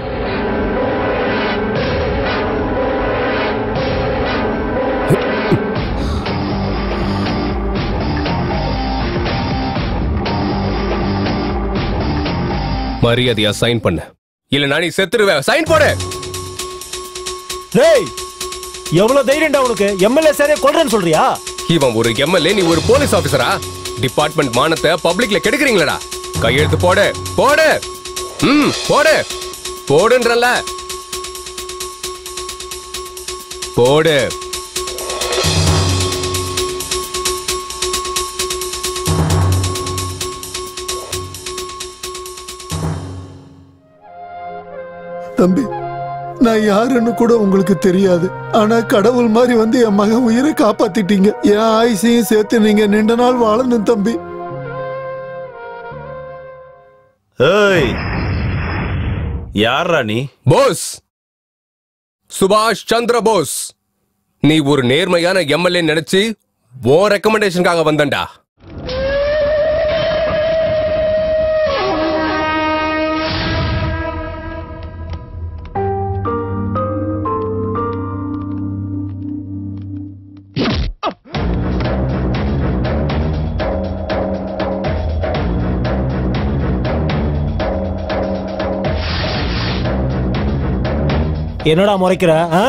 மரியாதையா சைன் பண்ண. இல்ல நீ செத்துருவேன் சைன் போடு. டேய்! எவ்வளவு தைரியம்டா உனக்கு? எம்எல்ஏ சாரே கொல்றேன்னு சொல்றியா? இவன் ஒரு எம்எல்ஏ நீ ஒரு போலீஸ் ஆபீசரா டிபார்ட்மெண்ட் மானத்தை பப்ளிக்ல கெடுக்குறீங்களடா. கையெழுத்து போடு போடு. ம் போடு. போடுன்றல போடு. தம்பி நான் யாருன்னு கூட உங்களுக்கு தெரியாது. ஆனா கடவுள் மாதிரி வந்து என் மகன் உயிரை காப்பாத்திட்டீங்க. என் ஆயுசையும் சேர்த்து நீங்க நீண்ட நாள் வாழணும் தம்பி. ஏய் யாரா நீ? போஸ். சுபாஷ் சந்திர போஸ். நீ ஒரு நேர்மையான எம்எல்ஏ நினைச்சு ஓ ரெக்கமெண்டேஷனுக்காக வந்தண்டா என்னடா முறைக்கிற ஆ?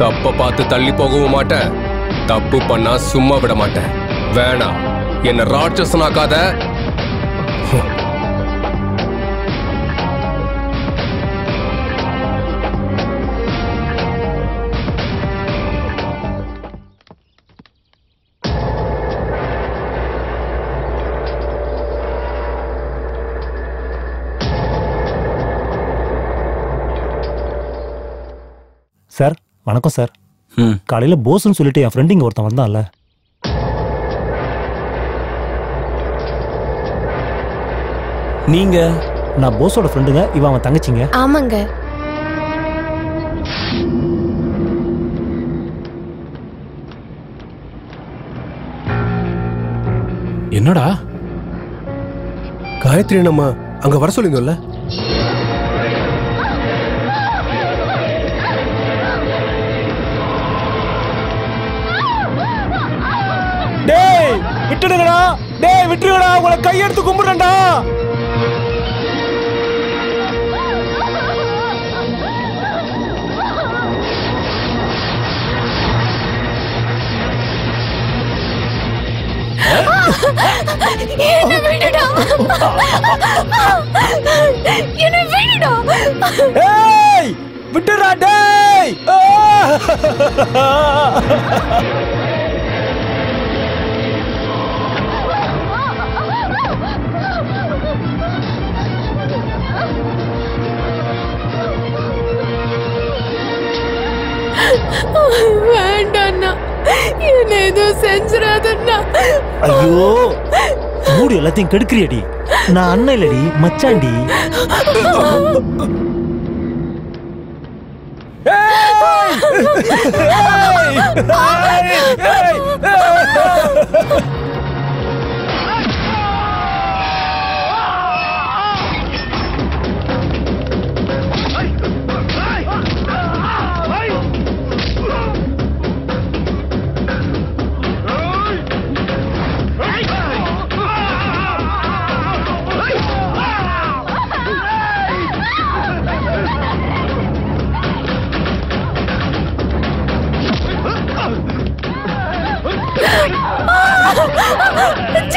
தப்ப பார்த்து தள்ளி போகவும் மாட்டேன். தப்பு பண்ணா சும்மா விட மாட்டேன். வேணாம். என்ன ராட்சசனாக்காத. வணக்கம் சார். காலையில போஸ்ன்னு சொல்லிட்டு என் ஃப்ரெண்டு இங்க ஒருத்தன் வந்தான்ல நீங்க? நான் போஸோட ஃப்ரெண்டுங்க இவன் அவன் தங்கச்சிங்க. ஆமாங்க. என்னடா? காயத்ரி நம்ம அங்க வர சொல்லிருந்தோம்ல விட்டுடுங்கடா. டேய் விட்டுடுங்கடா. உங்களை கையெடுத்து கும்பிடுறேன்டா. என்ன விடுடா. என்ன விடுடா. டேய் விட்டுடா டேய். வேண்டாண்ணா. என்ன எதுவும் செஞ்சிடாதண்ணா ஐயோ மூடு எல்லாத்தையும் கெடுக்கிறியடி. நான் அண்ணன் இல்லடி மச்சாண்டி. பாஸ் கொன்னுட்டாங்க பரதேசிய ஏய்.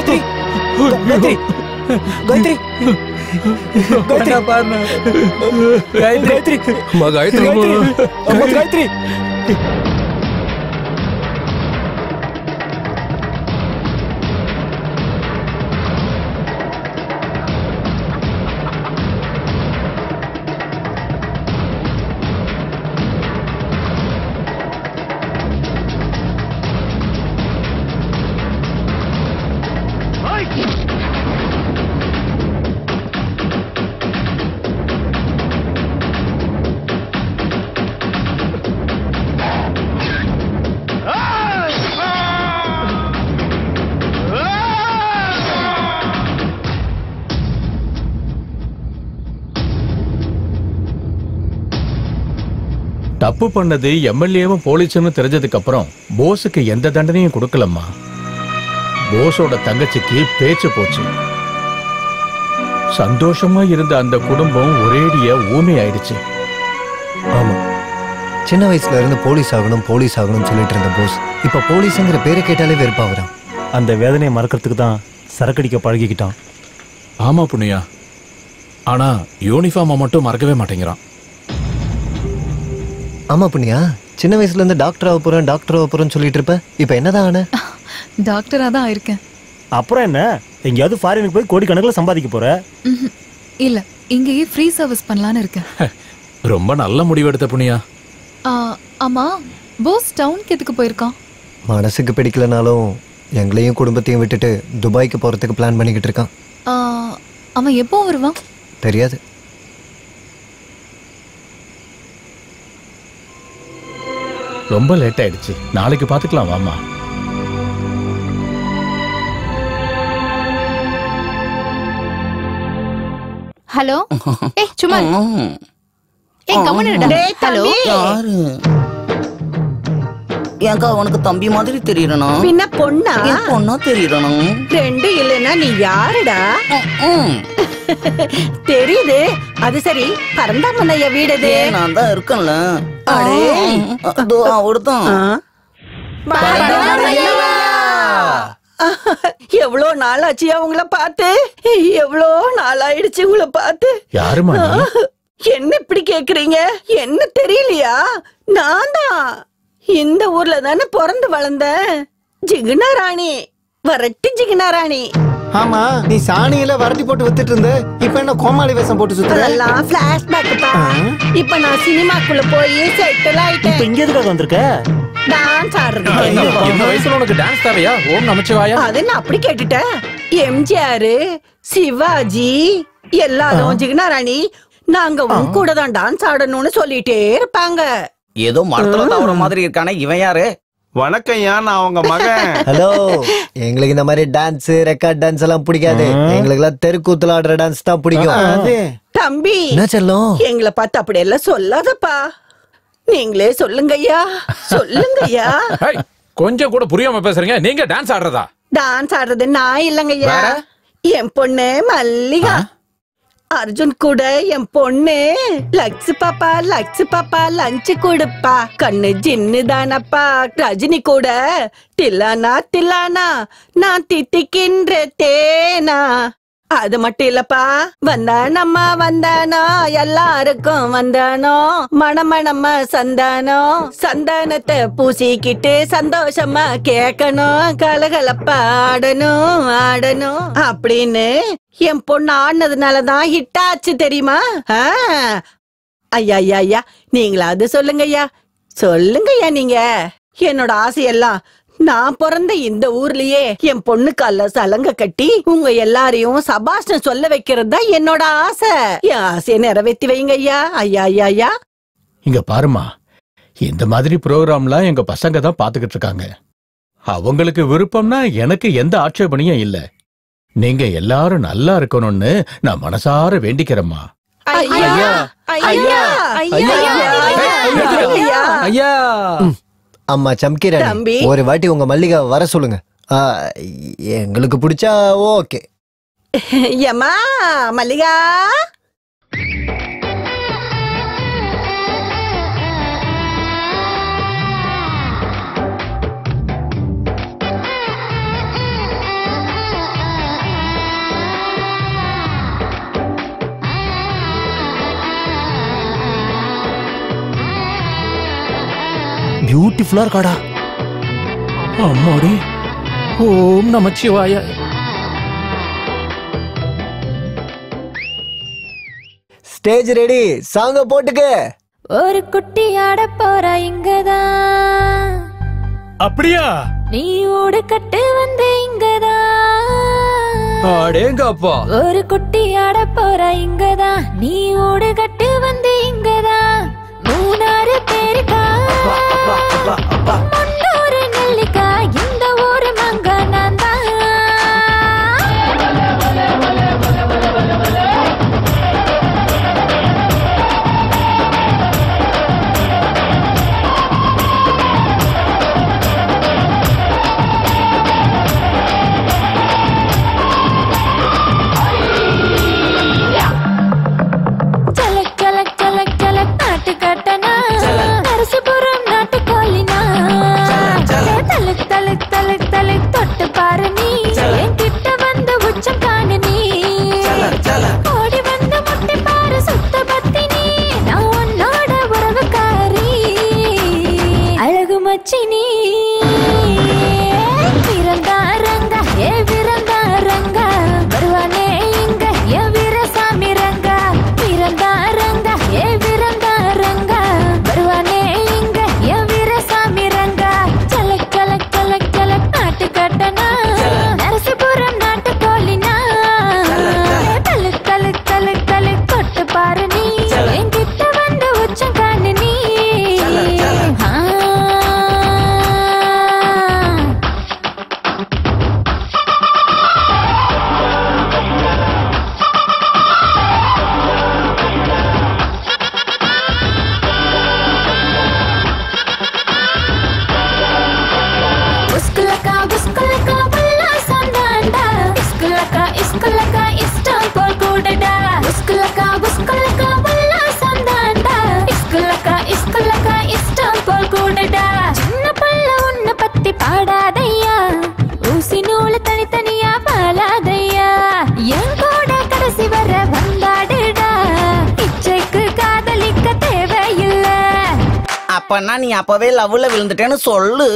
காயத்ரி. காயத்ரி காயத்ரி காயத்ரி காயத்ரி அம்மா காயத்ரி அம்மா தப்பு பண்ணது எம்எல்ஏவும் போலீஸுன்னு தெரிஞ்சதுக்கு அப்புறம் போஸுக்கு எந்த தண்டனையும் கொடுக்கலம்மா. போஸோட தங்கச்சிக்கு பேச்சு போச்சு. சந்தோஷமா இருந்த அந்த குடும்பம் ஒரேடியா ஊமை ஆயிடுச்சு. ஆமா. சின்ன வயசுல இருந்து போலீஸ் ஆகணும் போலீஸ் ஆகணும்னு சொல்லிட்டு இருந்த போஸ் இப்ப போலீஸ்ங்கிற பேரை கேட்டாலே வெறுப்பாகிறான் அந்த வேதனையை மறக்கிறதுக்கு தான் சரக்கடிக்க பழகிக்கிட்டான். ஆமா புண்ணியா. ஆனா யூனிஃபார்மை மட்டும் மறக்கவே மாட்டேங்கிறான். ஆமா புண்ணியா சின்ன வயசுல இருந்து டாக்டர் ஆக போறேன் டாக்டர் ஆக போறேன்னு சொல்லிட்டு இருப்ப இப்ப என்னதான் ஆன? டாக்டரா தான் இருக்கேன். அப்புறம் என்ன? எங்கேயாவது ஃபாரினுக்கு போய் கோடிக்கணக்கில் சம்பாதிக்க போற. இல்ல இங்கேயே ஃப்ரீ சர்வீஸ் பண்ணலான்னு இருக்கேன். ரொம்ப நல்ல முடிவெடுத்த புண்ணியா. ஆ, ஆமா போஸ் டவுனுக்கு எதுக்கு போயிருக்கான்? மனசுக்கு பிடிக்கலனாலும் எங்களையும் குடும்பத்தையும் விட்டுட்டு துபாய்க்கு போறதுக்கு பிளான் பண்ணிக்கிட்டு இருக்கான். ஆ, அவன் எப்போ வருவான்? தெரியாது. ரொம்ப லேட் ஆயிடுச்சு. நாளைக்கு பாத்துக்கலாம் வாமா ஹலோ? ஏய் சும்மா. ஏய் கம்முனு இருடா. டேய், ஹலோ? யாரு? ஏங்கா உனக்கு தம்பி மாதிரி தெரியறனா? பின்ன பொண்ணா? பொண்ணா தெரியறனா? ரெண்டு இல்லைன்னா நீ யாருடா? தெரியுது. அது சரி பரந்தாமண்ணைய வீடுது நான் தான் இருக்கேன்ல? அடே. அதோ அவர்தான் எவ்வளோ நாள் ஆச்சு அவங்கள பார்த்து? எவ்வளோ நாள் ஆயிடுச்சு உங்களை பார்த்து? யாருமா? என்ன இப்படி கேக்குறீங்க? என்ன தெரியலையா? நான் தான். இந்த ஊர்ல தானே பிறந்து வளர்ந்தேன் ஜிகுனா ராணி வரட்டு ஜிகுனா ராணி ஆமா நீ சாணியில வரட்டி போட்டு வித்துட்டு இருந்த இப்ப என்ன கோமாளி வேஷம் போட்டு சுத்துற? அதெல்லாம் பிளாஷ்பேக்குப்பா இப்ப நான் சினிமாக்குள்ள போய் செட்டில் ஆயிட்டேன். இப்ப இங்க எதுக்காக வந்திருக்க? டான்ஸ் ஆடுறது. இந்த வயசுல உனக்கு டான்ஸ் தேவையா? ஓம் நமச்சிவாயா அது நான் அப்படி கேட்டுட்டேன் எம்ஜிஆர் சிவாஜி எல்லாரும் ஜிகனா ராணி நாங்க உன் கூட தான் டான்ஸ் ஆடணும்னு சொல்லிட்டே இருப்பாங்க. ஏதோ மரத்துல தவற மாதிரி இருக்கானே இவன் யாரு? வணக்கம் ஏன் நான் அவங்க மகன். ஹலோ எங்களுக்கு இந்த மாதிரி டான்ஸ் ரெக்கார்ட் டான்ஸ் எல்லாம் பிடிக்காது. எங்களுக்கு எல்லாம் தெருக்கூத்துல ஆடுற டான்ஸ் தான் பிடிக்கும். தம்பி என்ன செல்லம்? எங்களை பார்த்து அப்படி எல்லாம் சொல்லாதப்பா. நீங்களே சொல்லுங்க ஐயா சொல்லுங்க ஐயா. ஏய், கொஞ்சம் கூட புரியாம பேசுறீங்க. நீங்க டான்ஸ் ஆடுறதா? டான்ஸ் ஆடுறது நான் இல்லைங்க ஐயா. வேற? என் பொண்ணு மல்லிகா. அர்ஜுன் கூட என் பொண்ணு. லக்ஸ் பாப்பா லக்ஸ் பாப்பா லஞ்ச் கொடுப்பா. கண்ணு ஜின்னு தானப்பா. ரஜினி கூட தில்லானா தில்லானா நான் தித்திக்கின்ற தேனா. அது மட்டும் இல்லப்பா. வந்தானம்மா வந்தானோ எல்லாருக்கும் வந்தானோ? மணமணம்மா சந்தானோ? சந்தானத்தை பூசிக்கிட்டு சந்தோஷமா கேட்கணும். கலகலப்பா ஆடணும் ஆடணும். அப்படின்னு என் பொண்ணு ஆடினதுனாலதான் ஹிட் ஆச்சு தெரியுமா? ஐயா ஐயா ஐயா ஐயா நீங்களாவது சொல்லுங்க ஐயா சொல்லுங்க ஐயா நீங்க. என்னோட ஆசையெல்லாம் நான் பிறந்த இந்த ஊர்லயே என் பொண்ணு கால்ல சலங்க கட்டி உங்க எல்லாரையும் சபாஷ்னு சொல்ல வைக்கிறது தான் என்னோட ஆசை. என் ஆசையை நிறைவேத்தி வைங்க ஐயா ஐயா ஐயா. ஐயா இங்க பாருமா இந்த மாதிரி ப்ரோக்ராம்லாம் எங்க பசங்க தான் பாத்துக்கிட்டு இருக்காங்க. அவங்களுக்கு விருப்பம்னா எனக்கு எந்த ஆட்சேபனையும் இல்லை. நீங்க எல்லாரும் நல்லா இருக்கணும்னு நான் மனசார வேண்டிக்கிறேம்மா ஐயா ஐயா ஐயா ஐயா ஐயா அம்மா சம்கிராணி தம்பி. ஒரு வாட்டி உங்க மல்லிகா வர சொல்லுங்க எங்களுக்கு பிடிச்சா ஓகே மல்லிகா பியூட்டிஃபுல்லா இருக்காடா. அம்மாடி. ஓம் நமச்சிவாய. Stage ready. சாங்க போட்டுக்க. ஒரு குட்டி ஆட போற இங்கதான் அப்படியா? நீ ஓடு கட்டு வந்து இங்கதான் ஒரு குட்டி ஆட போற இங்கதான் நீ ஓடு கட்டு வந்து இங்கதான் மூணாறு பேருக்கா முன்னூறு நீ அப்பவே லவ்ல விழுந்துட்டேன்னு சொல்லு.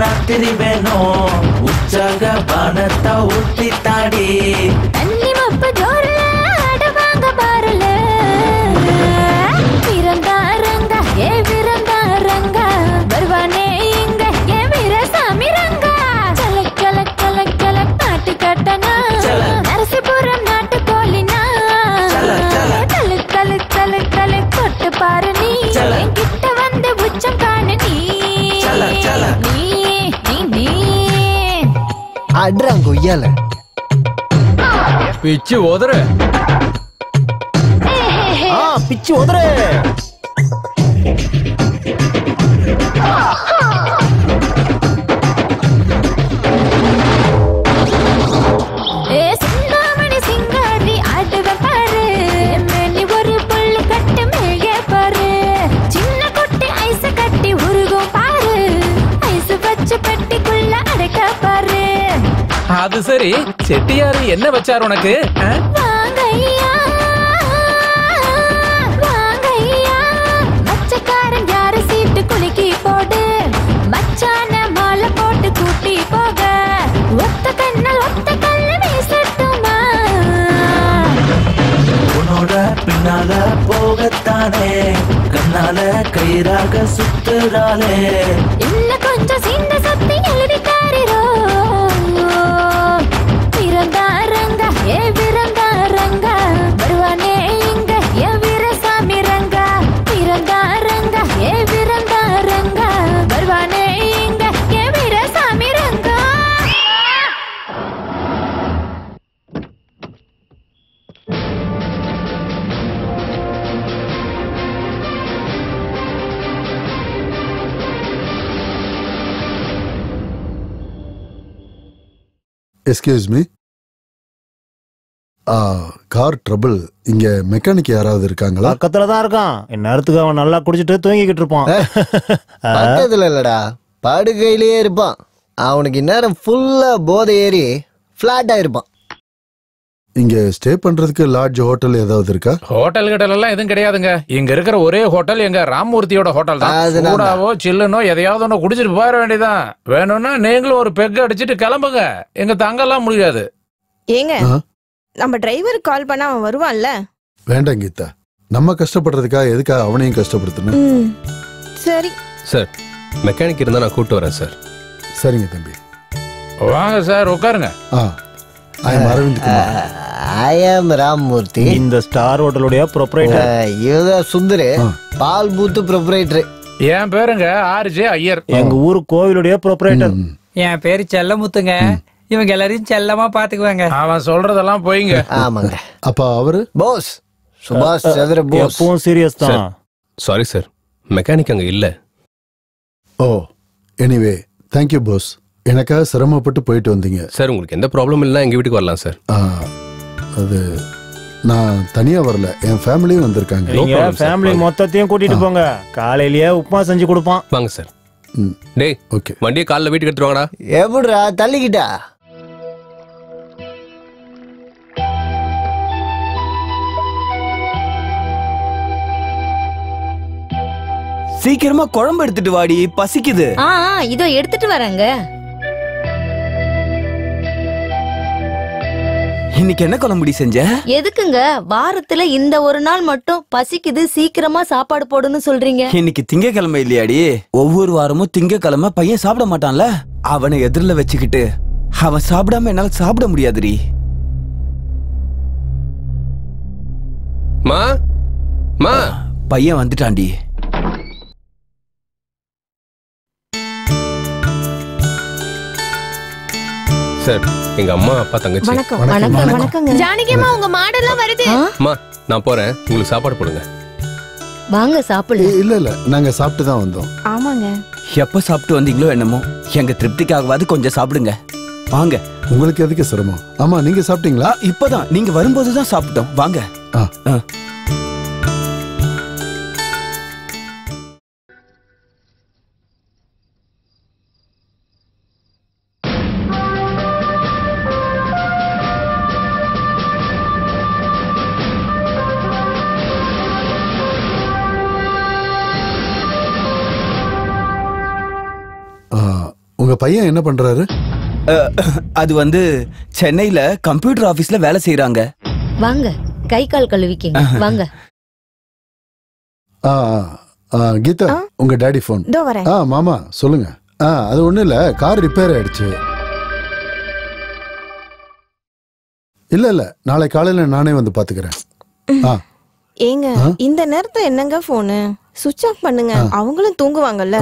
ராத்திரி வேணும். உற்சாக பானத்தை ஊத்தி தாடி அட்றாங்க உய்யால பிச்சு உதறு. பிச்சு உதறு. அது சரி. செட்டியாரு என்ன வச்சார் உனக்கு? பின்னால போகத்தானே? கண்ணால கயிறாக சுத்துறாளே? இன்னும் கொஞ்சம் சீந்த எஸ்கியூஸ் மீ கார் ட்ரபிள் இங்க மெக்கானிக் யாராவது இருக்காங்களா? பக்கத்துல தான் இருக்கான் இந்நேரத்துக்கு அவன் நல்லா குடிச்சிட்டு தூங்கிக்கிட்டு இருப்பான். பக்கத்துல இல்லடா. படுக்கையிலேயே இருப்பான். அவனுக்கு இந்நேரம் ஃபுல்லா போதை ஏறி ஃபிளாட் ஆயிருப்பான். இங்க ஸ்டே பண்றதுக்கு லாட்ஜ் ஹோட்டல் ஏதாவது இருக்கா? ஹோட்டல் கிட்டல் எல்லாம் எதுவும் கிடையாதுங்க. இங்க இருக்கிற ஒரே ஹோட்டல் எங்க ராமூர்த்தியோட ஹோட்டல் தான். சூடாவோ சில்லுனோ எதையாவது ஒண்ணு குடிச்சிட்டு போயிட வேண்டியதான் வேணும்னா நீங்களும் ஒரு பெக் அடிச்சிட்டு கிளம்புங்க. எங்க தங்கலாம் முடியாது. ஏங்க நம்ம டிரைவருக்கு கால் பண்ணா அவன் வருவான்ல? வேண்டாம் கீதா. நம்ம கஷ்டப்படுறதுக்காக எதுக்காக அவனையும் கஷ்டப்படுத்தணும்? சரி. சார் மெக்கானிக் இருந்தா நான் கூட்டு வரேன் சார். சரிங்க தம்பி. வாங்க சார் உட்காருங்க. ஆ. I am Aravind Kumar I am Rammurthy இந்த ஸ்டார் ஹோட்டலுடைய ப்ரொப்ரைட்டர் இவதான் சுந்தரு பால் பூத்து ப்ரொப்ரைட்டர் என் பேருங்க ஆர்ஜே ஐயர். எங்க ஊர் கோவிலுடைய ப்ரொப்ரைட்டர் என் பேரு செல்லமுத்துங்க. இவங்க எல்லாரையும் செல்லமா பாத்துக்குவாங்க. அவன் சொல்றதெல்லாம் போயிங்க. ஆமாங்க. அப்ப அவரு? போஸ் சுபாஷ் சந்திர போஸ். எப்பவும் சீரியஸ் தான். சாரி சார் மெக்கானிக் அங்க இல்ல. ஓ எனிவே தேங்க்யூ போஸ் எனக்காக சிரமப்பட்டு போயிட்டு வந்தீங்க. சார் உங்களுக்கு எந்த ப்ராப்ளம் இல்லைனா எங்க வீட்டுக்கு வரலாம் சார். ஆ, அது நான் தனியா வரல. என் ஃபேமிலியும் வந்திருக்காங்க. நீங்க ஃபேமிலி மொத்தத்தையும் கூட்டிட்டு போங்க. காலையிலேயே உப்புமா செஞ்சு கொடுப்பான். வாங்க சார் டேய் ஓகே. வண்டியை காலைல வீட்டுக்கு எடுத்துட்டு வாங்கடா. எப்படிடா தள்ளிக்கிட்டா? சீக்கிரமா குழம்பு எடுத்துட்டு வாடி. பசிக்குது. ஆ ஆ, இதோ எடுத்துட்டு வரேங்க. இன்னைக்கு என்ன குழம்புடி செஞ்ச? எதுக்குங்க? வாரத்துல இந்த ஒரு நாள் மட்டும் பசிக்குது சீக்கிரமா சாப்பாடு போடுன்னு சொல்றீங்க. இன்னைக்கு திங்கக்கிழமை இல்லையாடி? ஒவ்வொரு வாரமும் திங்கக்கிழமை பையன் சாப்பிட மாட்டான்ல? அவனை எதிரில வச்சுக்கிட்டு அவன் சாப்பிடாம என்னால சாப்பிட முடியாதுடி. மா? மா? பையன் வந்துட்டான்டி. சார். எங்க அம்மா அப்பா தங்கச்சி. வணக்கம். வணக்கம். வணக்கங்க. ஜானகியம்மா உங்க மாடெல்லாம் வருது. அம்மா நான் போறேன். உங்களுக்கு சாப்பாடு போடுங்க. வாங்க சாப்பிடலாம் இல்ல இல்ல. நாங்க சாப்பிட்டு தான் வந்தோம். ஆமாங்க. எப்ப சாப்பிட்டு வந்தீங்களோ என்னமோ எங்க திருப்திக்காகவாது கொஞ்சம் சாப்பிடுங்க. வாங்க. உங்களுக்கு எதுக்கு சிரமம்? ஆமா நீங்க சாப்பிட்டீங்களா? இப்பதான். நீங்க வரும்போது தான் சாப்பிட்டோம். வாங்க. உங்க பையன் என்ன பண்றாரு? அது வந்து சென்னையில கம்ப்யூட்டர் ஆபீஸ்ல வேலை செய்யறாங்க வாங்க கை கால் கழுவிக்கிங்க. வாங்க. ஆ ஆ, ஆ, கீதா உங்க டாடி வரேன். ஆ மாமா சொல்லுங்க. ஆ அது ஒண்ணும் இல்ல கார் ரிப்பேர் ஆயிடுச்சு. இல்ல இல்ல நாளை காலையில நானே வந்து பாத்துக்கிறேன். ஏங்க? இந்த நேரத்துல என்னங்க போனு சுவிட்ச் ஆஃப் பண்ணுங்க. அவங்களும் தூங்குவாங்கல்ல.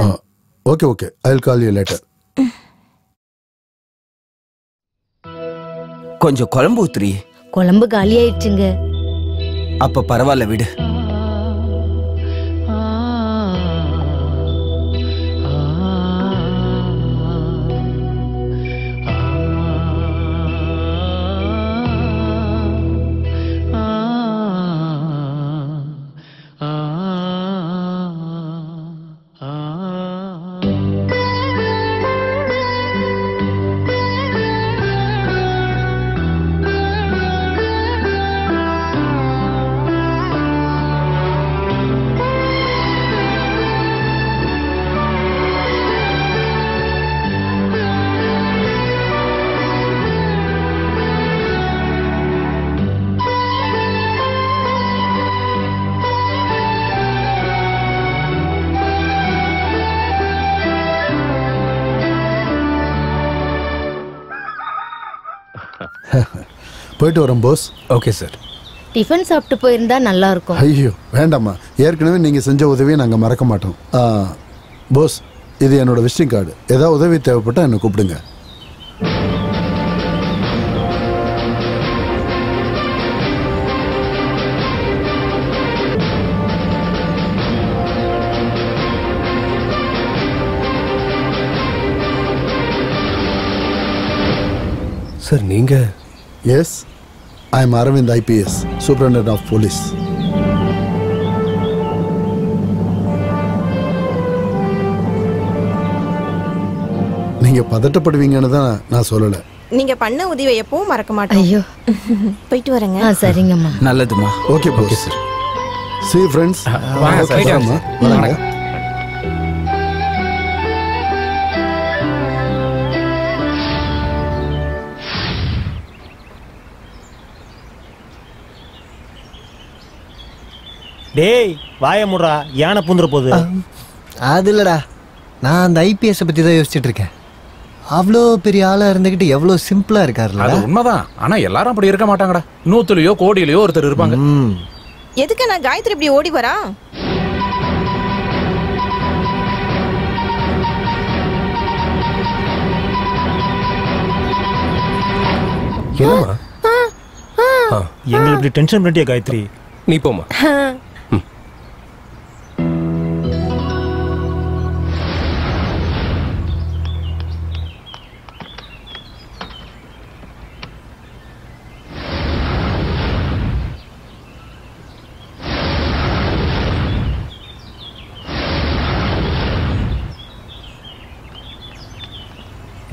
Okay okay I will call you later கொஞ்சம் குழம்பு ஊத்துறி குழம்பு காலி ஆயிடுச்சுங்க அப்ப பரவாயில்ல விடு. போயிட்டு வரேன் போஸ் ஓகே சார் டிஃபன் சாப்பிட்டு போயிருந்தா நல்லா இருக்கும் ஐயோ வேண்டாம்மா. ஏற்கனவே நீங்க செஞ்ச உதவியை நாங்க மறக்க மாட்டோம். போஸ் இது என்னோட விசிட்டிங் கார்டு ஏதாவது உதவி தேவைப்பட்டா என்னை கூப்பிடுங்க. சார் நீங்க? Yes I am Aravind IPS superintendent of police நீங்க பதட்டப்படுவீங்கன்னு தான் நான் சொல்லலை. நீங்க பண்ண உதவியை எப்பவும் மறக்க மாட்டோம். ஐயோ. போயிட்டு வரேங்க. சரிங்கம்மா. நல்லதுமா okay okay sir see friends வாங்க, போயிட்டு வாங்க. டேய் வாய முடுறா. யானை பூந்துற போகுது. அது இல்லடா. நான் அந்த ஐபிஎஸ் பத்தி தான் யோசிச்சுட்டு இருக்கேன் அவ்வளோ பெரிய ஆளா இருந்துகிட்டு எவ்வளோ சிம்பிளா இருக்காருல்ல அது உண்மைதான். ஆனா எல்லாரும் அப்படி இருக்க மாட்டாங்கடா. நூத்துலயோ கோடியிலயோ ஒருத்தர் இருப்பாங்க. எதுக்கு நான் காயத்ரி இப்படி ஓடி வரா? என்னம்மா? எங்களை இப்படி டென்ஷன் பண்ணிட்டியா காயத்ரி? நீ போமா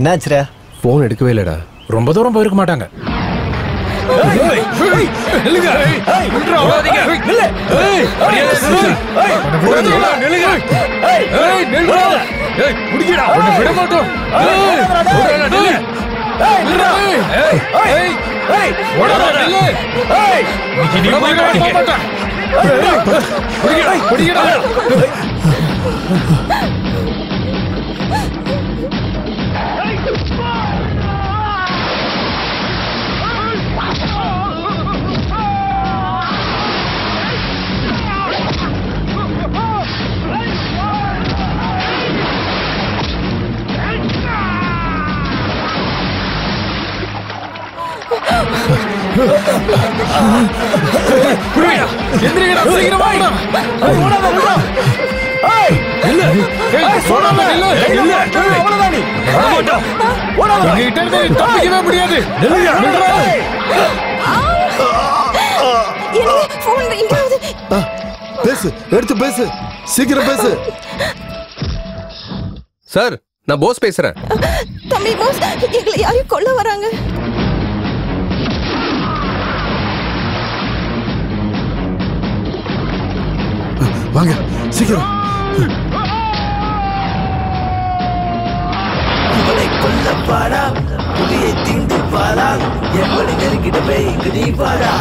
என்னாச்சுரா ஃபோன் எடுக்கவே இல்லடா ரொம்ப தூரம் போயிருக்க மாட்டாங்க முடியாது போன் எங்காவது பேசு எடுத்து பேசு சீக்கிரம் பேசு சார் நான் போஸ் பேசுறேன். தம்பி போஸ். எங்களை யாரையும் கொல்ல வராங்க? வாங்க சீக்கிரம். வாடா. புலியை தீண்டு வாடா. எப்படி நெருங்கிட்டு போய் இங்கு நீ வாடா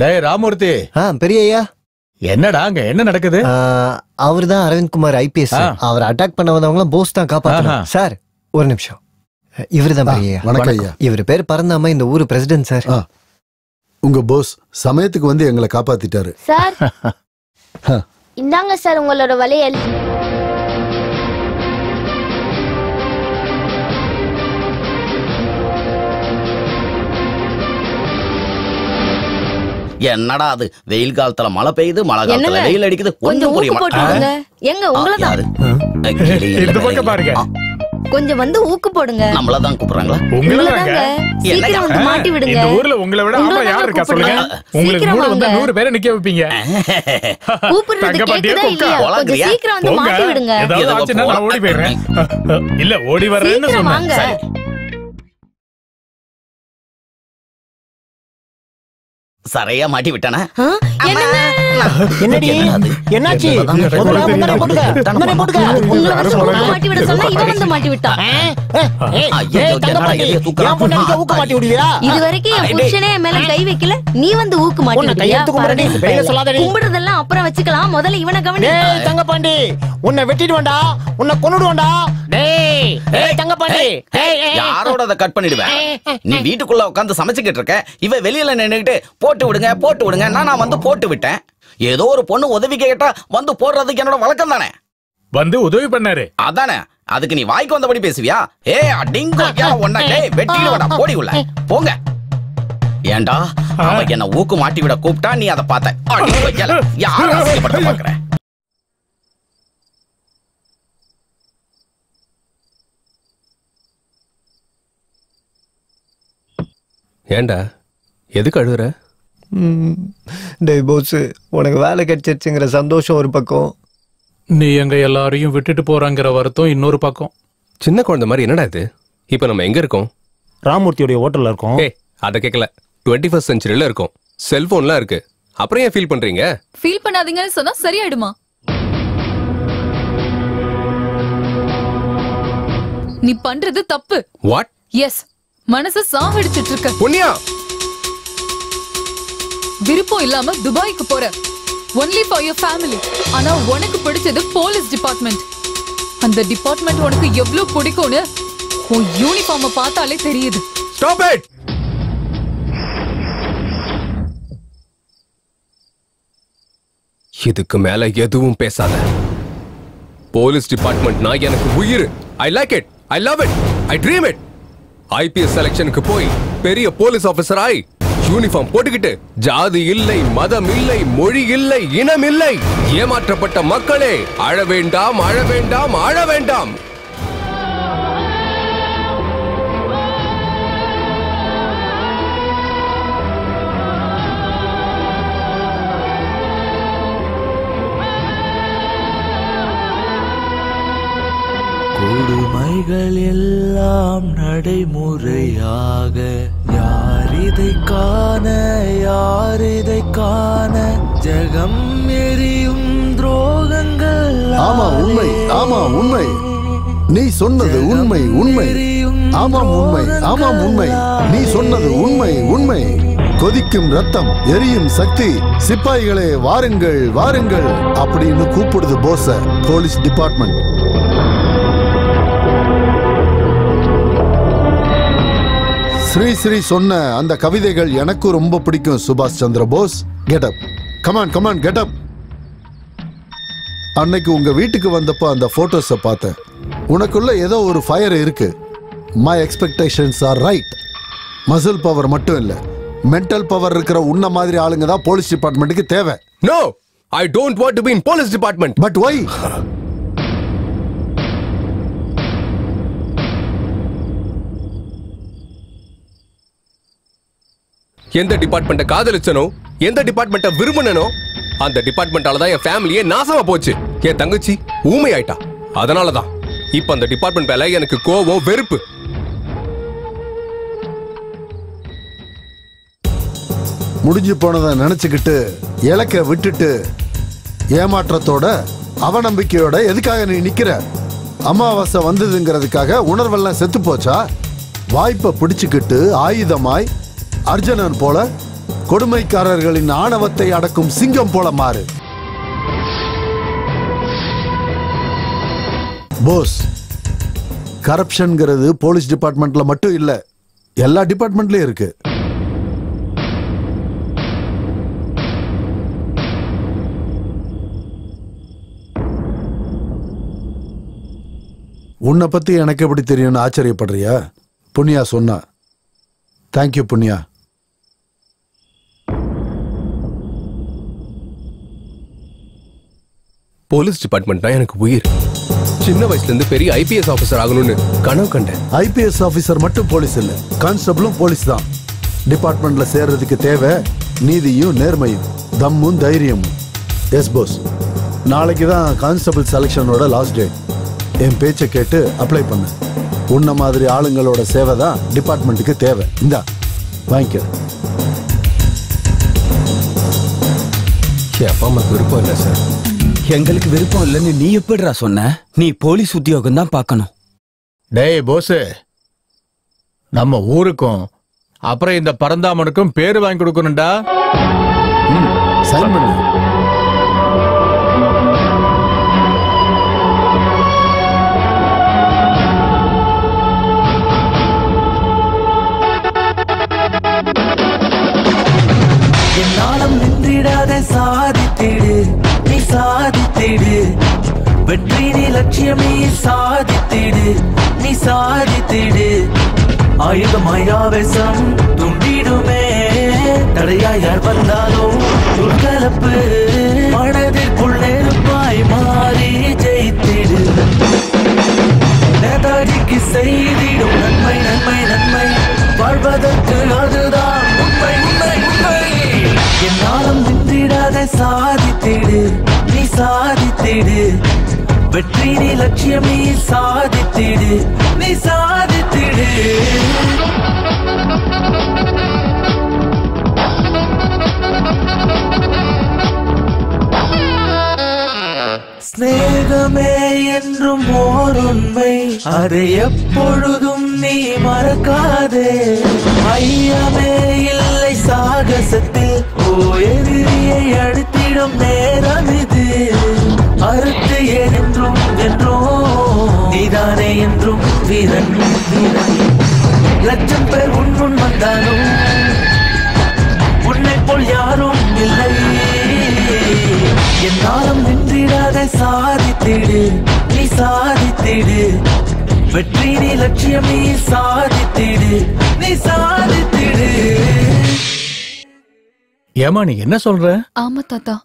டேய் ராமூர்த்தி. ஆ பெரிய ஐயா என்னடா அங்க? என்ன நடக்குது? அவர் தான் அரவிந்த் குமார் ஐபிஎஸ். அவர் அட்டாக் பண்ண வந்தவங்களும் போஸ் தான் காப்பாத்தணும். சார் ஒரு நிமிஷம். இவர் தான் பெரிய ஐயா வணக்கம் ஐயா. இவர் பேர் பறந்தாம இந்த ஊரு பிரசிடென்ட் சார். உங்க போஸ் சமயத்துக்கு வந்து எங்களை காப்பாத்திட்டாரு. சார். இந்தாங்க சார் உங்களோட வளையல் என்னடா அது? வெயில் காலத்துல மழை பெய்யுது மழை காலத்துல? வெயில் அடிக்குது. கொஞ்சம் புரிய எங்க உங்களதான்? பாருங்க. கொஞ்சம் வந்து ஊக்கு போடுங்க. நம்மளதான் கூப்பிடுறாங்களா? உங்களதாங்க. சீக்கிரம் வந்து மாட்டி விடுங்க. இந்த ஊர்ல உங்களை விட உங்களை யார் இருக்கா சொல்லுங்க. உங்களுக்கு நூறு வந்து வாங்க. நூறு பேரை நிக்க வைப்பீங்க. கூப்பிடுறது கேக்குதா கொக்கா? இல்லையா? கொஞ்சம் சீக்கிரம் வந்து. மாட்டி விடுங்க. ஏதாவது ஆச்சுன்னா நான் ஓடி போயிடுறேன். இல்ல ஓடி சீக்கிரம் சொன்னேன். சரையா மாட்டி விட்டானா? என்னடி? என்னாச்சு? முதல்ல முன்னாடி போட்டுக்க. முன்னாடி போட்டுக்க. உங்களை வந்து ஊக்க மாட்டி விட சொன்னா இவன் வந்து மாட்டி விட்டான் ஏய், தங்கப்பாண்டி, என் பொண்டாட்டிக்கு ஊக்க மாட்டி விடுவியா? இது வரைக்கும் என் புருஷனே என் மேல கை வைக்கல. நீ வந்து ஊக்கு மாட்டி. சொல்லாதடி. கும்பிடுறதெல்லாம் அப்புறம் வச்சுக்கலாம். முதல்ல இவனை கவனி தங்கப்பாண்டி உன்னை வெட்டிடுவேன்டா. உன்னை கொன்னுடுவேன்டா. டேய் ஏய் தங்கப்பாண்டி யாரோட அதை கட் பண்ணிடுவேன்? நீ வீட்டுக்குள்ள உட்காந்து சமைச்சுக்கிட்டு இருக்க. இவ வெளியில நின்னுகிட்டு போட்டு விடுங்க போட்டு விடுங்க நான் வந்து போட்டு விட்டேன். ஏதோ ஒரு பொண்ணு உதவி கேட்டா வந்து போடுறதுக்கு என்னோட வழக்கம் தானே? வந்து உதவி பண்ணாரு. அதானே? அதுக்கு நீ வாய்க்கு வந்தபடி பேசுவியா? ஏ அடிங்கோ ஒன்னா டேய் வெட்டிடுவடா போடி உள்ள. போங்க. ஏன்டா அவ என்ன ஊக்கு மாட்டி விட கூப்பிட்டா நீ அதை பார்த்த. அடிங்கோ யார் பாக்குற ஏன்டா எதுக்கு அழுகுற. டேய் போஸ் உனக்கு வேலை கிடைச்சிருச்சுங்கிற சந்தோஷம் ஒரு பக்கம். நீ எங்க எல்லாரையும் விட்டுட்டு போறாங்கிற வருத்தம் இன்னொரு பக்கம். சின்ன குழந்தை மாதிரி என்னடா இது? இப்போ நம்ம எங்க இருக்கோம்? ராமூர்த்தியோடைய ஹோட்டல்ல இருக்கோம். ஏய் அதை கேட்கல டுவெண்ட்டி ஃபர்ஸ்ட் செஞ்சுரியில் இருக்கோம். செல்போன்லாம் இருக்கு. அப்புறம் ஏன் ஃபீல் பண்றீங்க? ஃபீல் பண்ணாதீங்கன்னு சொன்னா சரியாயிடுமா? நீ பண்றது தப்பு. வாட் எஸ் மனச சாவடிச்சிட்டு இருக்க. பொன்னியா விருப்பம் இல்லாம துபாய்க்கு போற. ஒன்லி ஃபார் யுவர் ஃபேமிலி ஆனா உனக்கு பிடிச்சது போலீஸ் டிபார்ட்மெண்ட். அந்த டிபார்ட்மெண்ட் உனக்கு எவ்வளவு பிடிக்கும்னு உன் யூனிஃபார்மை பார்த்தாலே தெரியுது. ஸ்டாப் இட் இதுக்கு மேல எதுவும் பேசாத. போலீஸ் டிபார்ட்மெண்ட்னா எனக்கு உயிர். I like it I love it I dream it IPS செலக்ஷனுக்கு போய் பெரிய போலீஸ் ஆபீசர் ஆய் யூனிஃபார்ம் போட்டுக்கிட்டு ஜாதி இல்லை மதம் இல்லை மொழி இல்லை இனம் இல்லை ஏமாற்றப்பட்ட மக்களே அழ வேண்டாம் அழ வேண்டாம் அழ வேண்டாம். கொடுமைகள் எல்லாம் நடைமுறையாக. யார் இதை காண யார் இதை காண? ஜெகம் எரியும் துரோகங்கள் ஆமா உண்மை ஆமா உண்மை. நீ சொன்னது உண்மை உண்மை. ஆமாம் உண்மை ஆமாம் உண்மை. நீ சொன்னது உண்மை உண்மை. கொதிக்கும் ரத்தம் எரியும் சக்தி. சிப்பாய்களே வாருங்கள் வாருங்கள் அப்படின்னு கூப்பிடுது போஸ போலீஸ் டிபார்ட்மெண்ட். ஸ்ரீ ஸ்ரீ சொன்ன அந்த கவிதைகள் எனக்கும் ரொம்ப பிடிக்கும் சுபாஷ் Chandra Bose. Get up come on come on get up அன்னைக்கு உங்க வீட்டுக்கு வந்தப்போ அந்த போட்டோஸை பார்த்தேன். உனக்குள்ள ஏதோ ஒரு ஃபயர் இருக்கு. My expectations are right muscle power மட்டும் இல்ல. மென்டல் பவர் இருக்கிற உன்ன மாதிரி ஆளுங்க தான் போலீஸ் டிபார்ட்மெண்ட்டுக்கு தேவை. No I don't want to be in police department but why எந்த டிபார்ட்மெண்ட்டை காதலிச்சனோ எந்த டிபார்ட்மெண்ட்டை விரும்பினனோ அந்த டிபார்ட்மெண்டால தான் என் ஃபேமிலியே நாசமா போச்சு. என் தங்கச்சி ஊமை ஆயிட்டா அதனால தான் இப்ப அந்த டிபார்ட்மெண்ட் மேல எனக்கு கோவம் வெறுப்பு. முடிஞ்சு போனதை நினைச்சுக்கிட்டு இலக்க விட்டுட்டு ஏமாற்றத்தோட அவநம்பிக்கையோட எதுக்காக நீ நிக்கிற? அமாவாசை வந்ததுங்கிறதுக்காக உணர்வெல்லாம் செத்து போச்சா? வாய்ப்பை பிடிச்சுக்கிட்டு ஆயுதமாய் அர்ஜுனன் போல கொடுமைக்காரர்களின் ஆணவத்தை அடக்கும் சிங்கம் போல மாறு. போஸ் கரப்ஷன்ங்கிறது போலீஸ் டிபார்ட்மெண்ட்ல மட்டும் இல்ல எல்லா டிபார்ட்மெண்ட்லயும் இருக்கு. உன்னை பத்தி எனக்கு எப்படி தெரியும்னு ஆச்சரியப்படுறியா? புண்ணியா சொன்னா. தேங்க்யூ புண்ணியா. போலீஸ் டிபார்ட்மெண்ட்னா எனக்கு உயிர். சின்ன வயசுல இருந்து பெரிய ஐபிஎஸ் ஆபீசர் ஆகணும்னு கனவு கண்டேன். ஐபிஎஸ் ஆபீசர் மட்டும் போலீஸ் இல்ல கான்ஸ்டபிளும் போலீஸ் தான். டிபார்ட்மெண்ட்ல சேர்றதுக்கு தேவை நீதியும் நேர்மையும் தம்மும் தைரியமும். எஸ் போஸ் நாளைக்கு தான் கான்ஸ்டபிள் செலெக்ஷனோட லாஸ்ட் டேட் என் பேச்சை கேட்டு அப்ளை பண்ணு. உன்ன மாதிரி ஆளுங்களோட சேவை தான் டிபார்ட்மெண்ட்டுக்கு தேவை. இந்தா வாங்கிக்க. அப்பா அம்மாக்கு விருப்பம் இல்லை சார் எங்களுக்கு விருப்பம் இல்லைன்னு நீ எப்படிடா சொன்ன? நீ போலீஸ் உத்தியோகம் தான் பார்க்கணும். டேய் போஸ். நம்ம ஊருக்கும் அப்புறம் இந்த பரந்தாமனுக்கும் பேரு வாங்கி கொடுக்கணும்டா. சைன் பண்ணு. என்னாலும் வெற்றி நீ லட்சியமே சாதித்திடு நீ சாதித்திடு. ஆயுதமாய் ஆவேசம் துண்டிடுமே. தடையா யார் வந்தாலும் துர்கலப்பு. மனதிற்குள் நெருப்பாய் மாறி ஜெயித்திடு. நேதாஜிக்கு செய்திடும் நன்மை நன்மை நன்மை. வாழ்வதற்கு அதுதான் உண்மை உண்மை உண்மை. என்னாலும் நின்றிடாத சாதித்திடு நீ சாதித்திடு. வெற்றி நீ லட்சியம் நீ சாதித்திடு நீ சாதித்திடு. சிநேகமே என்றும் ஓர் உண்மை அதை எப்பொழுதும் நீ மறக்காதே. ஐயமே இல்லை சாகசத்தில் ஓ எதிரியை அடுத்து வென்றிடும் நேரம் இது. அறுத்து என்றும் வென்றோம். நீதானே என்றும் வீரன் லட்சம் பேர் உன் வந்தாலும் உன்னை போல் யாரும் இல்லை. என்னாலும் நின்றிடாத சாதித்திடு நீ சாதித்திடு. வெற்றி நீ லட்சியம் நீ சாதித்திடு நீ சாதித்திடு. ஏமா நீ என்ன சொல்ற? ஆமா தாத்தா.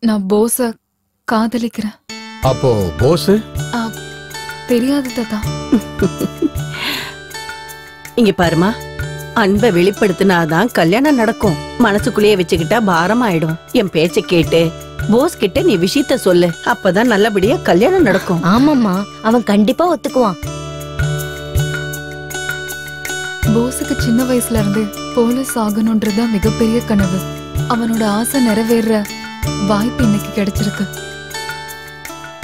நான் போஸ காதலிக்கிறேன். அப்போ போஸ்? ஆ, தெரியாது தாத்தா. இங்க பாருமா அன்பை வெளிப்படுத்தினாதான் கல்யாணம் நடக்கும். மனசுக்குள்ளேயே வச்சுக்கிட்டா பாரமாயிடும். என் பேச்ச கேட்டு போஸ் கிட்ட நீ விஷயத்த சொல்லு. அப்பதான் நல்லபடியா கல்யாணம் நடக்கும். ஆமாம்மா அவன் கண்டிப்பா ஒத்துக்குவான். போஸுக்கு சின்ன வயசுல இருந்து போலீஸ் ஆகணும்ன்றதுதான் மிகப்பெரிய கனவு. அவனோட ஆசை நிறைவேற வாய்ப்பு இன்னைக்கு கிடைச்சிருக்கு.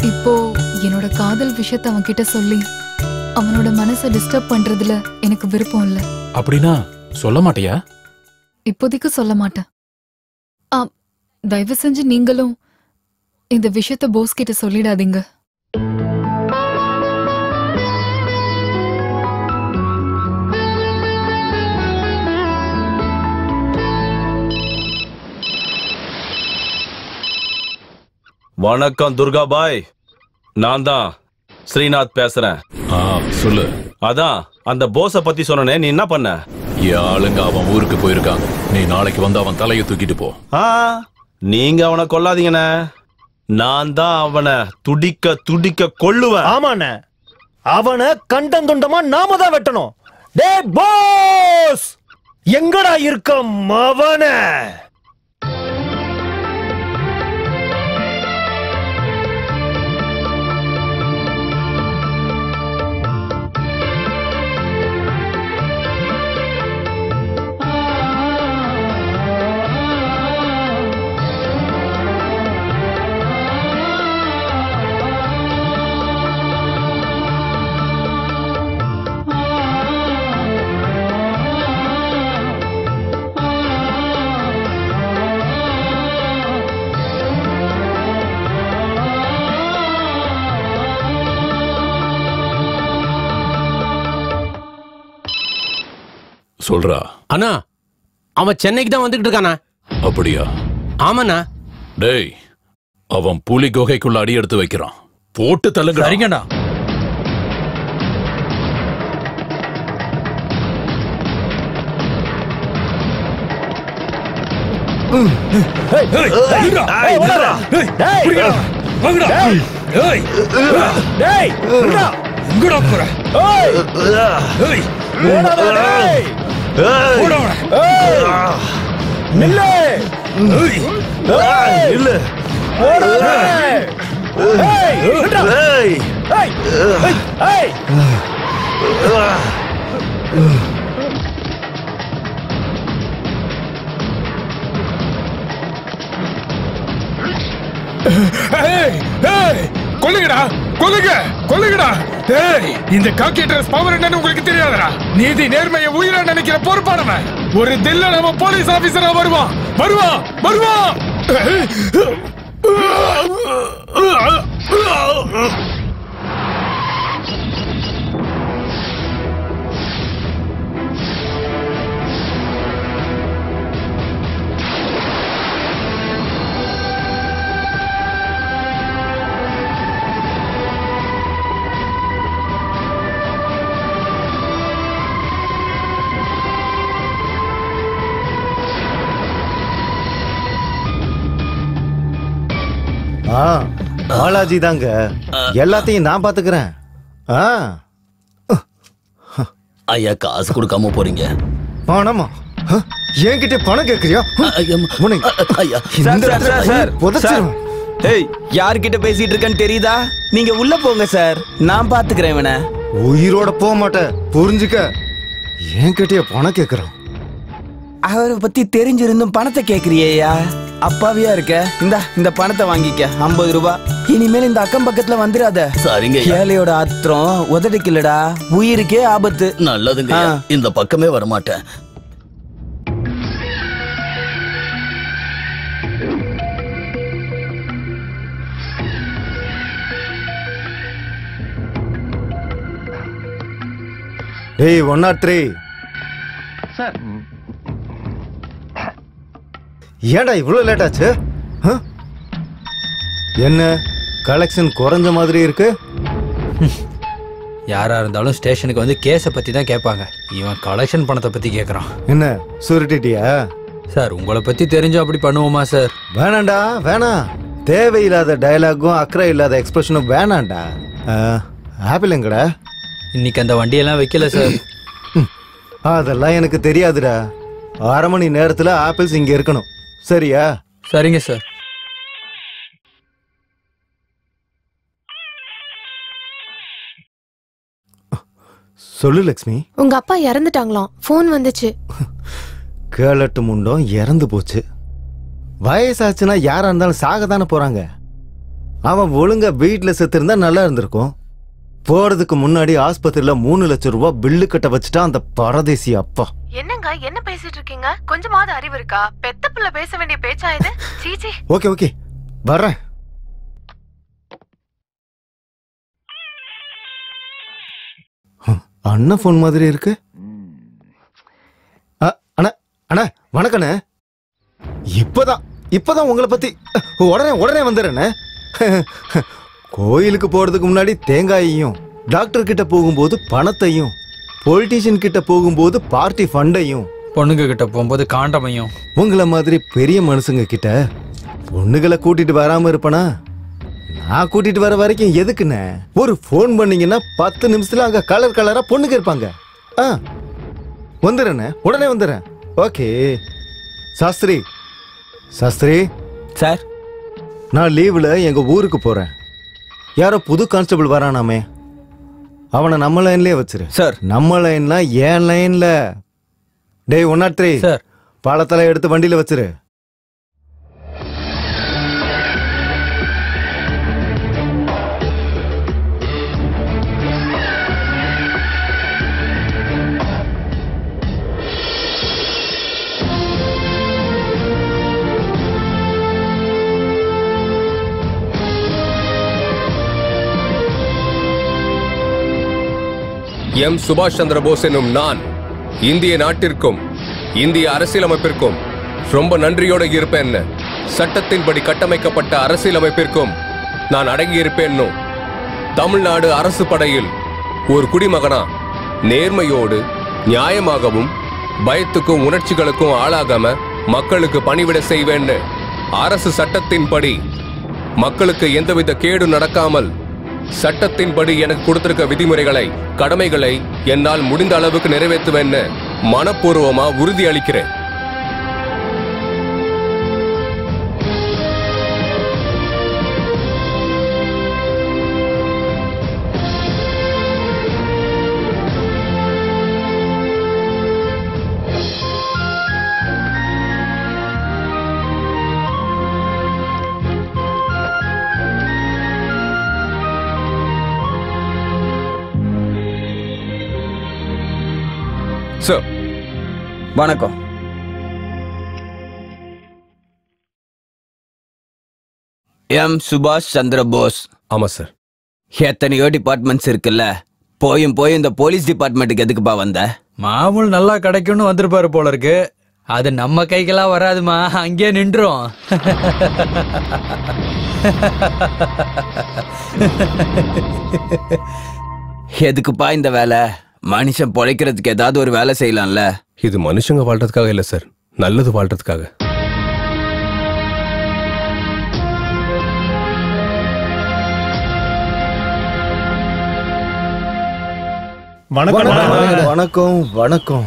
இப்போ என்னோட காதல் விஷயத்த அவன் கிட்ட சொல்லி அவனோட மனசை டிஸ்டர்ப் பண்றதுல எனக்கு விருப்பம் இல்ல. அப்படின்னா சொல்ல மாட்டியா? இப்போதைக்கு சொல்ல மாட்டேன். ஆ தயவு செஞ்சு நீங்களும் இந்த விஷயத்த போஸ் கிட்ட சொல்லிடாதீங்க. வணக்கம் துர்கா பாய். நான் தான் ஸ்ரீநாத் பேசுறேன். சொல்லு. அதான் அந்த போஸ பத்தி சொன்னனே நீ என்ன பண்ண? ஆளுங்க அவன் ஊருக்கு போயிருக்காங்க. நீ நாளைக்கு வந்து அவன் தலையை தூக்கிட்டு போ. ஆ, நீங்க அவனை கொல்லாதீங்கண்ணே. நான் தான் அவனை துடிக்க துடிக்க கொள்ளுவேன் ஆமாண்ணே. அவனை கண்டம் துண்டமா நாம தான் வெட்டணும். டேய் பாஸ்! எங்கடா இருக்க மவன சொல்றா அண்ணா அவன் சென்னைக்கு தான் வந்துகிட்டு இருக்கானா அப்படியா ஆமாண்ணா டேய் அவன் புலி குகைக்குள்ள அடி எடுத்து வைக்கிறான் போட்டு தள்ளுங்க சரிங்கண்ணா ஏய், ஏய், கொல்லுங்கடா கொல்லுங்க கொல்லுங்கடா. ஏய் இந்த காக்கி பவர் என்னன்னு உங்களுக்கு தெரியாதடா. நீதி நேர்மையை உயிரா நினைக்கிற பொறுப்பானவன். ஒரு தில்ல நம்ம போலீஸ் ஆபீசரா வருவான். வருவான் வருவான். பாலாஜி தாங்க எல்லாத்தையும் நான் பாத்துக்கிறேன். ஆ? ஐயா காசு கொடுக்காம போறீங்க. பணமா? என்கிட்ட பணம் கேக்குறியா. ஏய் யார்கிட்ட பேசிட்டு இருக்கேன்னு தெரியுதா? நீங்க உள்ள போங்க சார். நான் பாத்துக்கிறேன் இவனை. உயிரோட போக மாட்டேன். புரிஞ்சுக்க. என்கிட்டயே பணம் கேக்குறான். அவரை பத்தி தெரிஞ்சிருந்தும் பணத்தை கேக்குறியேயா அப்பாவியா இருக்க? இந்த இந்த பணத்தை வாங்கிக்க. ஐம்பது ரூபா. இனிமேல் இந்த அக்கம் பக்கத்துல வந்துடாத. சரிங்க ஏழையோட ஆத்திரம் உதடுக்கு இல்லடா உயிருக்கே ஆபத்து. நல்லதுங்க இந்த பக்கமே வரமாட்டேன். டேய் ஒன் ஆர் த்ரீ சார் ஏன்டா இவ்வளோ லேட் ஆச்சு? என்ன கலெக்ஷன் குறைஞ்ச மாதிரி இருக்கு? யாரா இருந்தாலும் ஸ்டேஷனுக்கு வந்து கேஸை பத்தி தான் கேட்பாங்க. இவன் கலெக்ஷன் பணத்தை பத்தி கேக்குறான். என்ன சுருட்டிட்டியா சார் உங்களை பத்தி தெரிஞ்சு அப்படி பண்ணுவோமா சார்? வேணாண்டா வேணாம் தேவையில்லாத டயலாகும் அக்கறை இல்லாத எக்ஸ்பிரஷனும் வேணாண்டா. ஆப்பிள் எங்கடா? இன்னைக்கு அந்த வண்டியெல்லாம் வைக்கல சார். அதெல்லாம் எனக்கு தெரியாதுடா. அரை மணி நேரத்துல ஆப்பிள்ஸ் இங்க இருக்கணும். சரியா? சரிங்க சார் சொல்லு லக்ஷ்மி. உங்க அப்பா இறந்துட்டாங்களாம். ஃபோன் வந்துச்சு. கேளட்டு முண்டம் இறந்து போச்சு. வயசாச்சுன்னா யாரா இருந்தாலும் சாக தானே போறாங்க. அவன் ஒழுங்கா வீட்டுல செத்து இருந்தா நல்லா இருந்திருக்கும். போறதுக்கு முன்னாடி ஆஸ்பத்திரியில மூணு லட்சம் ரூபாய் பில்லு கட்ட வச்சுட்டான் அந்த பரதேசி அப்பா. என்னங்க என்ன பேசிட்டு இருக்கீங்க? கொஞ்சமாவது அறிவு இருக்கா? பெத்த பிள்ளை பேச வேண்டிய பேச்சா இது? சீச்சி ஓகே ஓகே. வர்றேன். அண்ணா ஃபோன் மாதிரி இருக்கு. அண்ணா அண்ணா வணக்கண்ணே. இப்பதான் இப்பதான் உங்களை பத்தி உடனே உடனே வந்துடுறேண்ணே. கோயிலுக்கு போறதுக்கு முன்னாடி தேங்காயையும் டாக்டர் கிட்ட போகும்போது பணத்தையும் பொலிட்டீஷியன் கிட்ட போகும்போது பார்ட்டி ஃபண்டையும் பொண்ணுங்க கிட்ட போகும்போது காண்டமையும். உங்களை மாதிரி பெரிய மனுஷங்க கிட்ட பொண்ணுகளை கூட்டிட்டு வராம இருப்பனா? நான் கூட்டிட்டு வர வரைக்கும் எதுக்குண்ணே? ஒரு ஃபோன் பண்ணீங்கன்னா பத்து நிமிஷத்துல அங்க கலர் கலரா பொண்ணுங்க இருப்பாங்க. ஆ வந்துடுறேண்ணே. உடனே வந்துடுறேன். ஓகே. சாஸ்திரி. சாஸ்திரி. சார். நான் லீவில் எங்க ஊருக்கு போறேன். யாரோ புது கான்ஸ்டபிள் வரானாமே. அவனை நம்ம லைன்லயே வச்சிரு. சார். நம்ம லைன்னா ஏன் லைன்ல டேய் ஒன் நாட் த்ரீ. சார். பாலத்தலை எடுத்து வண்டியில வச்சிரு. எம் சுபாஷ் சந்திர போஸ் என்னும் நான் இந்திய நாட்டிற்கும் இந்திய அரசியலமைப்பிற்கும் ரொம்ப நன்றியோடு இருப்பேன். சட்டத்தின்படி கட்டமைக்கப்பட்ட அரசியலமைப்பிற்கும் நான் அடங்கியிருப்பேன்னும் தமிழ்நாடு அரசு படையில் ஒரு குடிமகனா நேர்மையோடு நியாயமாகவும் பயத்துக்கும் உணர்ச்சிகளுக்கும் ஆளாகாம மக்களுக்கு பணிவிட செய்வேன்னு. அரசு சட்டத்தின்படி மக்களுக்கு எந்தவித கேடு நடக்காமல் சட்டத்தின்படி எனக்கு கொடுத்திருக்க விதிமுறைகளை கடமைகளை என்னால் முடிந்த அளவுக்கு நிறைவேற்றுவேன்னு மனப்பூர்வமா உறுதி அளிக்கிறேன் சார் வணக்கம். எம் சுபாஷ் சந்திர போஸ். ஆமா சார் எத்தனையோ டிபார்ட்மெண்ட்ஸ் இருக்குல்ல? போயும் போய் இந்த போலீஸ் டிபார்ட்மெண்ட்டுக்கு எதுக்குப்பா வந்த? மாமூல் நல்லா கிடைக்கும்னு வந்திருப்பாரு போல இருக்கு. அது நம்ம கைக்கெல்லாம் வராதுமா. அங்கேயே நின்றோம் எதுக்குப்பா இந்த வேலை? மனுஷன் பொழைக்கிறதுக்கு ஏதாவது ஒரு வேலை செய்யலாம்ல? இது மனுஷங்க வாழ்றதுக்காக இல்ல சார். நல்லது வாழ்றதுக்காக. வணக்கம். வணக்கம். வணக்கம்.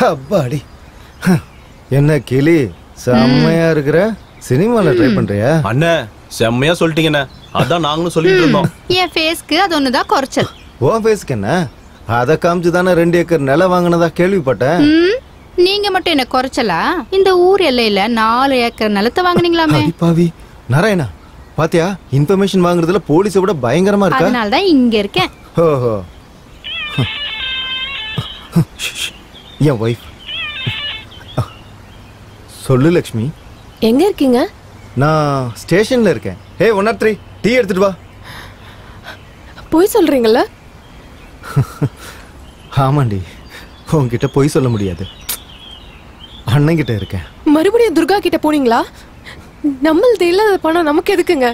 அப்பாடி. என்ன கிளி? செம்மையா இருக்கிற? சினிமால ட்ரை பண்றியா? அண்ணே செம்மையா சொல்லிட்டீங்கண்ணே. அதான் நாங்களும் சொல்லிட்டு இருந்தோம். என் ஃபேஸ்க்கு அது ஒண்ணுதான் குறைச்சல். உன் பேசுக்கு என்ன? அதை காமிச்சு தானே ரெண்டு ஏக்கர் நிலம் வாங்கினதா கேள்விப்பட்டேன். ம், நீங்க மட்டும் என்ன குறைச்சலா? இந்த ஊர் எல்லையில நாலு ஏக்கர் நிலத்தை வாங்குனீங்களாமே. பாவி. நாராயணா பாத்தியா? இன்ஃபர்மேஷன் வாங்குறதுல போலீஸை விட பயங்கரமா இருக்கா? அதனால தான் இங்க இருக்கேன். ஓஹோ. என் ஒய்ஃப் சொல்லு லக்ஷ்மி. எங்க இருக்கீங்க? நான் ஸ்டேஷன்ல இருக்கேன். Hey one nought three tea எடுத்துட்டு வா. போய் சொல்றீங்கல்ல? ஆமாண்டி உன்கிட்ட பொய் சொல்ல முடியாது. அண்ணன்கிட்ட இருக்கேன். மறுபடியும் துர்கா கிட்ட போனீங்களா? நம்மளது இல்லாத பணம் நமக்கு எதுக்குங்க?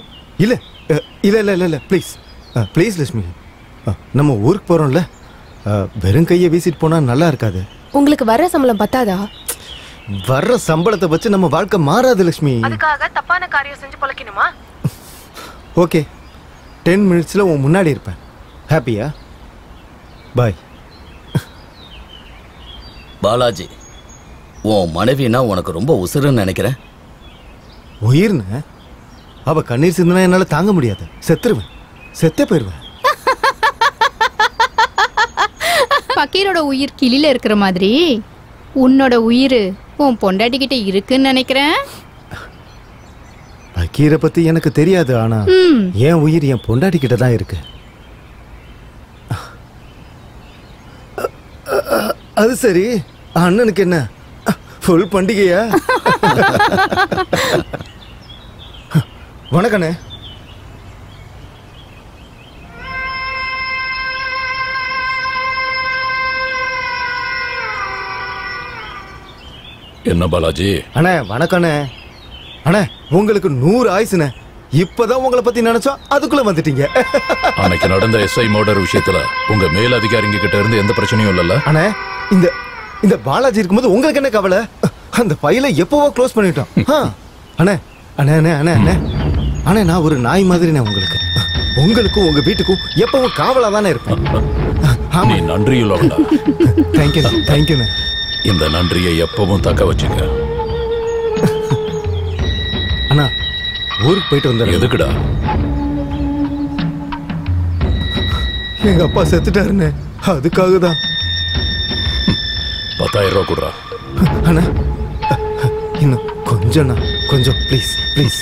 இல்ல இல்ல இல்ல இல்ல இல்ல ப்ளீஸ் ப்ளீஸ் லட்சுமி. நம்ம ஊருக்கு போறோம்ல. வெறும் கையை வீசிட்டு போனா நல்லா இருக்காது. உங்களுக்கு வர சம்பளம் பத்தாதா? வர்ற சம்பளத்தை வச்சு நம்ம வாழ்க்கை மாறாது லட்சுமி. அதுக்காக தப்பான காரியம் செஞ்சு பொழைக்கணுமா? ஓகே. டென் மினிட்ஸில் உன் முன்னாடி இருப்பேன். ஹாப்பியா பாய். பாலாஜி உன் மனைவினா உனக்கு ரொம்ப உசுருன்னு நினைக்கிறேன். உயிர்னு அவ கண்ணீர் சிந்தினா என்னால் தாங்க முடியாது. செத்துருவேன். செத்தே போயிடுவேன் பக்கீரோட உயிர் கிளியில இருக்கிற மாதிரி உன்னோட உயிர் உன் பொண்டாட்டிக்கிட்ட இருக்குன்னு நினைக்கிறேன். பக்கீரை பத்தி எனக்கு தெரியாது ஆனா. என் உயிர் என் பொண்டாட்டி கிட்ட தான் இருக்கு. அது சரி. அண்ணனுக்கு என்ன? ஃபுல் பண்டிகையா? வணக்கண்ணே. என்ன பாலாஜி? அண்ணே வணக்கண்ணே. அண்ணே உங்களுக்கு நூறு ஆயுசுண்ணே. இப்பதான் உங்களை பத்தி நினைச்சோம் அதுக்குள்ள வந்துட்டீங்க. அன்னைக்கு நடந்த எஸ்ஐ மர்டர் விஷயத்துல உங்க மேல் அதிகாரிங்க கிட்ட இருந்து எந்த பிரச்சனையும் இல்லல்ல? அண்ணே இந்த இந்த பாலாஜி இருக்கும்போது உங்களுக்கு என்ன கவலை? அந்த ஃபைலை எப்பவோ க்ளோஸ் பண்ணிட்டோம். அண்ணே அண்ணே அண்ணே அண்ணே அண்ணே. அண்ணே நான் ஒரு நாய் மாதிரிண்ணே உங்களுக்கு. உங்களுக்கும் உங்க வீட்டுக்கும் எப்பவும் காவலா தானே இருப்பேன் நீ நன்றியுள்ளவன்டா தேங்க்யூ தேங்க்யூண்ணே இந்த நன்றியை எப்பவும் தக்க வச்சுக்க. அண்ணா ஊருக்கு போயிட்டு வந்தேன். எதுக்குடா? எங்க அப்பா செத்துட்டாருண்ணே அதுக்காக தான் பத்தாயிரம் ரூபா கொடுறா. அண்ணா இன்னும் கொஞ்சம்ண்ணா கொஞ்சம் ப்ளீஸ் ப்ளீஸ்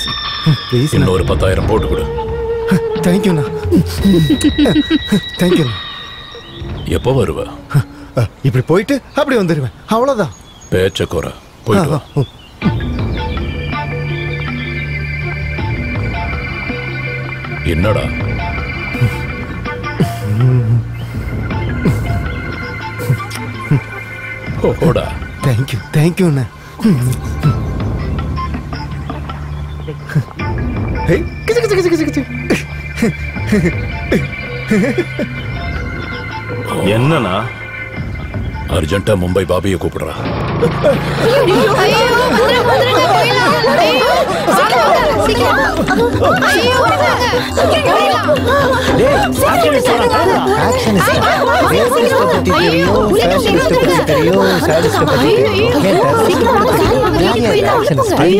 ப்ளீஸ் இன்னொரு பத்தாயிரம் போட்டு கொடு. தேங்க்யூண்ணா தேங்க்யூண்ணா எப்போ வருவ? இப்படி போயிட்டு அப்படி வந்துடுவேன் அவ்வளோதான் பேச்ச குறை. போயிட்டு என்னடா? போடா. தேங்க்யூ கிச்சு, கிச்சு. என்னண்ணா? அர்ஜென்ட்டா மும்பை பாபியை கூப்பிடுறா.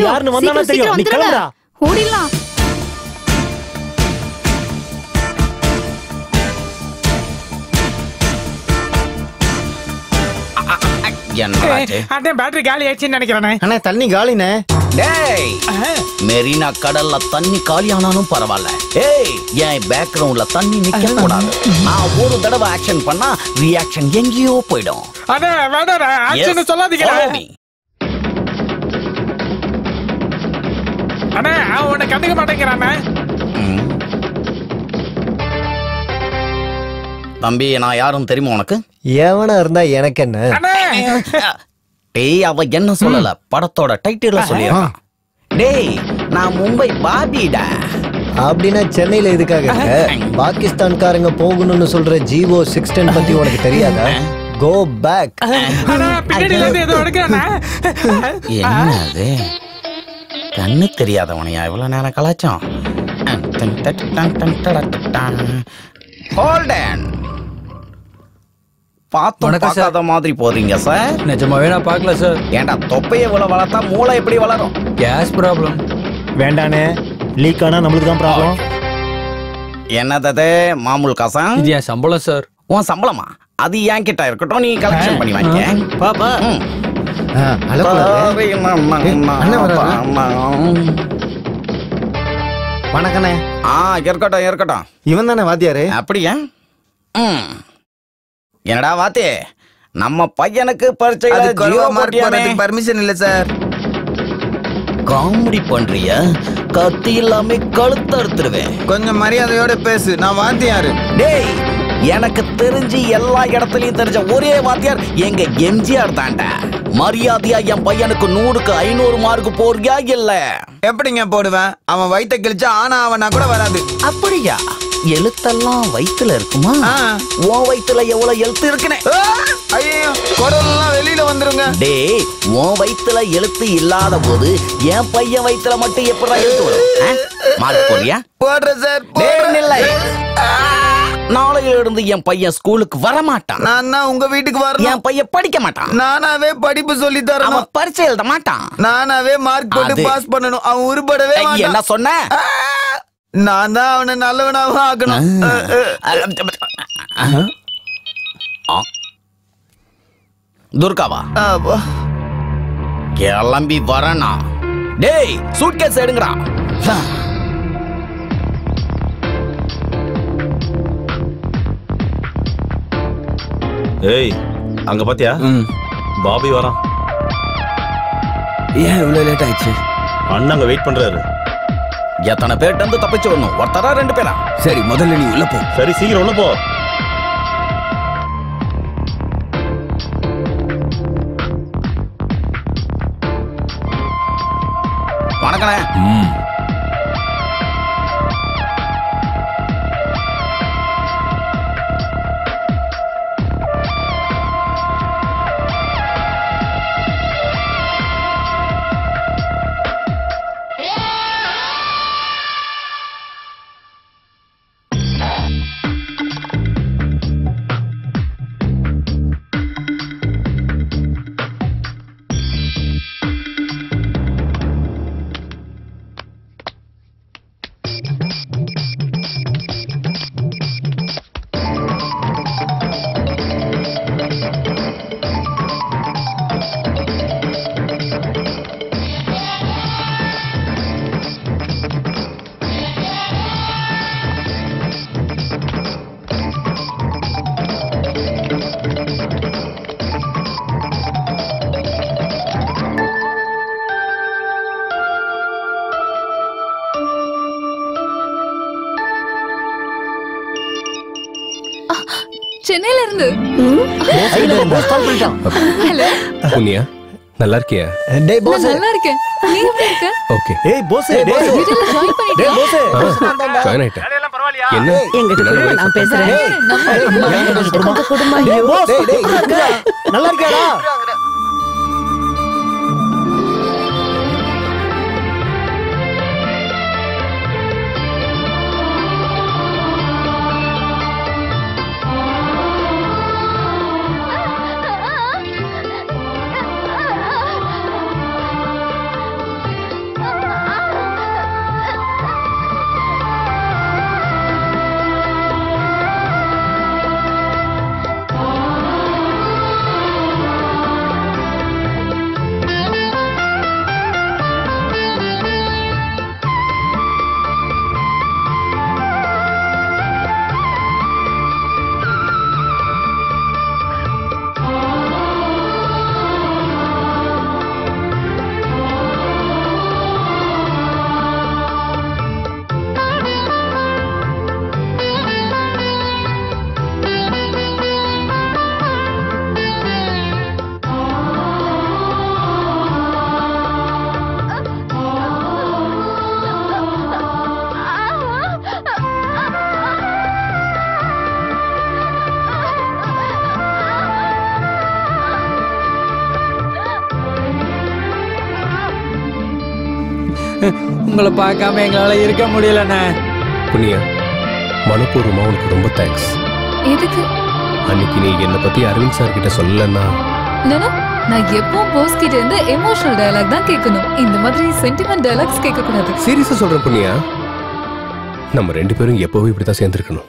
யாருன்னு வந்தானா தெரியும். கிளம்புடா. அண்ணே பேட்டரி காலி ஆயிடுச்சுன்னு நினைக்கிறேனே. அண்ணா தண்ணி காலிண்ணே. டேய் மெரினா கடல்ல தண்ணி காலியானாலும் பரவாயில்ல. ஏய். என் பேக்ரவுண்ட்ல தண்ணி நிக்க கூடாது? நான் ஒரு தடவை ஆக்ஷன் பண்ணா ரியாக்ஷன் எங்கேயோ போயிடும். அண்ணே வேண்டாம் ஆக்ஷன் சொல்லாதீங்க. அண்ணே அவன் உன்னை கண்டுக்க மாட்டேங்கிறானே. தம்பி நான் யாரும் தெரியுமா உனக்கு? எவனா இருந்தா எனக்கு என்ன? டேய் அவ என்ன சொல்லல? படத்தோட டைட்டில சொல்லிருக்கான் டேய் நான் மும்பை பாபிடா. அப்படின்னா சென்னையில எதுக்காக இருக்க? பாகிஸ்தான்காரங்க போகணும்னு சொல்ற ஜிஓ சிக்ஸ் டென் பத்தி உனக்கு தெரியாதா? கோ பேக் என்னது கண்ணு தெரியாதவனையா? இவ்வளவு நேரம் கலாச்சோம் ஹோல்டன் பார்த்தும். பார்க்காத மாதிரி போறீங்க சார். நிஜமாவே நான் பார்க்கல சார். ஏன்டா தொப்பையை இவ்வளவு வளர்த்தா மூளை எப்படி வளரும்? Case problem வேண்டானே. லீக் ஆனா நம்மளுக்கு தான் ப்ராப்ளம் என்னது மாமூல் காசம்? இது என் சம்பளம் சார். உன் சம்பளமா? அது என் கிட்ட இருக்கட்டும் நீ கலெக்ஷன் பண்ணி வாங்கிக்க பாப்பா? வணக்கண்ணே. ஆ இருக்கட்டும் இருக்கட்டும். இவன் தானே வாத்தியாரு? அப்படியா? ம். என்னடா வாத்தே? நம்ம பையனுக்கு. போறதுக்கு பர்மிஷன் இல்ல சார் காமெடி பண்றிய? கத்தி இல்லாம கழுத்து அறுத்துருவேன். கொஞ்சம் மரியாதையோட பேசு. நான் வாத்தியாரு. டேய் எனக்கு தெரிஞ்சு எல்லா இடத்துலயும் தெரிஞ்ச ஒரே வாத்தியார் எங்க எம்ஜிஆர் தாண்டா மரியாதையா என் பையனுக்கு நூறுக்கு ஐநூறு மார்க் போறியா இல்ல? எப்படிங்க போடுவேன்? அவன் வயித்தை கிழிச்சா ஆனா அவனா கூட வராது. அப்படியா? எழுத்தெல்லாம் வயித்துல இருக்குமா? உன் வயித்துல எவ்வளவு எழுத்து இருக்குனே ஐயோ குடல்லாம் வெளியில வந்துருங்க. டேய் உன் வயித்துல எழுத்து இல்லாத போது என் பையன் வயித்துல மட்டும் எப்படா எழுத்து வரும்? மார்க் போறியா சார். நாளையில இருந்து என் பையன் ஸ்கூலுக்கு வர மாட்டான் நான் உங்க வீட்டுக்கு வரணும்? என் பையன் படிக்க மாட்டான். நானாவே படிப்பு சொல்லி தரணும். அவன் பரிச்சை எழுத மாட்டான். நானாவே மார்க் போட்டு பாஸ் பண்ணணும். அவன் உருப்படவே. என்ன சொன்ன? நான் தான் அவனை நல்லவனாக ஆக்கணும். ஆ. துர்காவா? கிளம்பி வரனா? டேய் சூட்கேஸ் எடுங்கடா. ஏய் அங்க பாத்தியா? பாபி வரான். ஏன் இவ்வளவு லேட் ஆயிடுச்சு? அண்ணன் அங்க வெயிட் பண்றாரு. எத்தனை பேர்ட்ட இருந்து தப்பிச்சு வரணும்? ஒருத்தரா ரெண்டு பேரா? சரி முதல்ல நீ உள்ள போ. சரி சீக்கிரம் உள்ள போ. வணக்கண்ணே. புண்ணியா நல்லா இருக்கியா டேய் நான் நல்லா இருக்கேன் நீ எப்படி இருக்க? ஓகே. ஏய் போஸ் டேய். இதுல join பண்ணிட்டியா? ஜாயின் ஆயிட்டேன். என்ன? நான் பேசுறேன். உங்க குடும்பம் ஐயோ. நல்லா இருக்கியாடா? உங்களை பார்க்காம எங்களால இருக்க முடியலண்ணே. புண்ணியா மனப்பூர்வமா உனக்கு ரொம்ப தேங்க்ஸ் எதுக்கு? அன்னைக்கு நீ என்னை பத்தி அரவிந்த் சார் கிட்ட சொல்லலன்னா? நானா நான் எப்பவும் போஸ் கிட்ட இருந்து எமோஷனல் டயலாக் தான் கேட்கணும். இந்த மாதிரி சென்டிமெண்ட் டயலாக்ஸ் கேட்க கூடாது சீரியஸா சொல்றேன் புண்ணியா. நம்ம ரெண்டு பேரும் எப்பவும் இப்படிதான் சேர்ந்துருக்கணும்.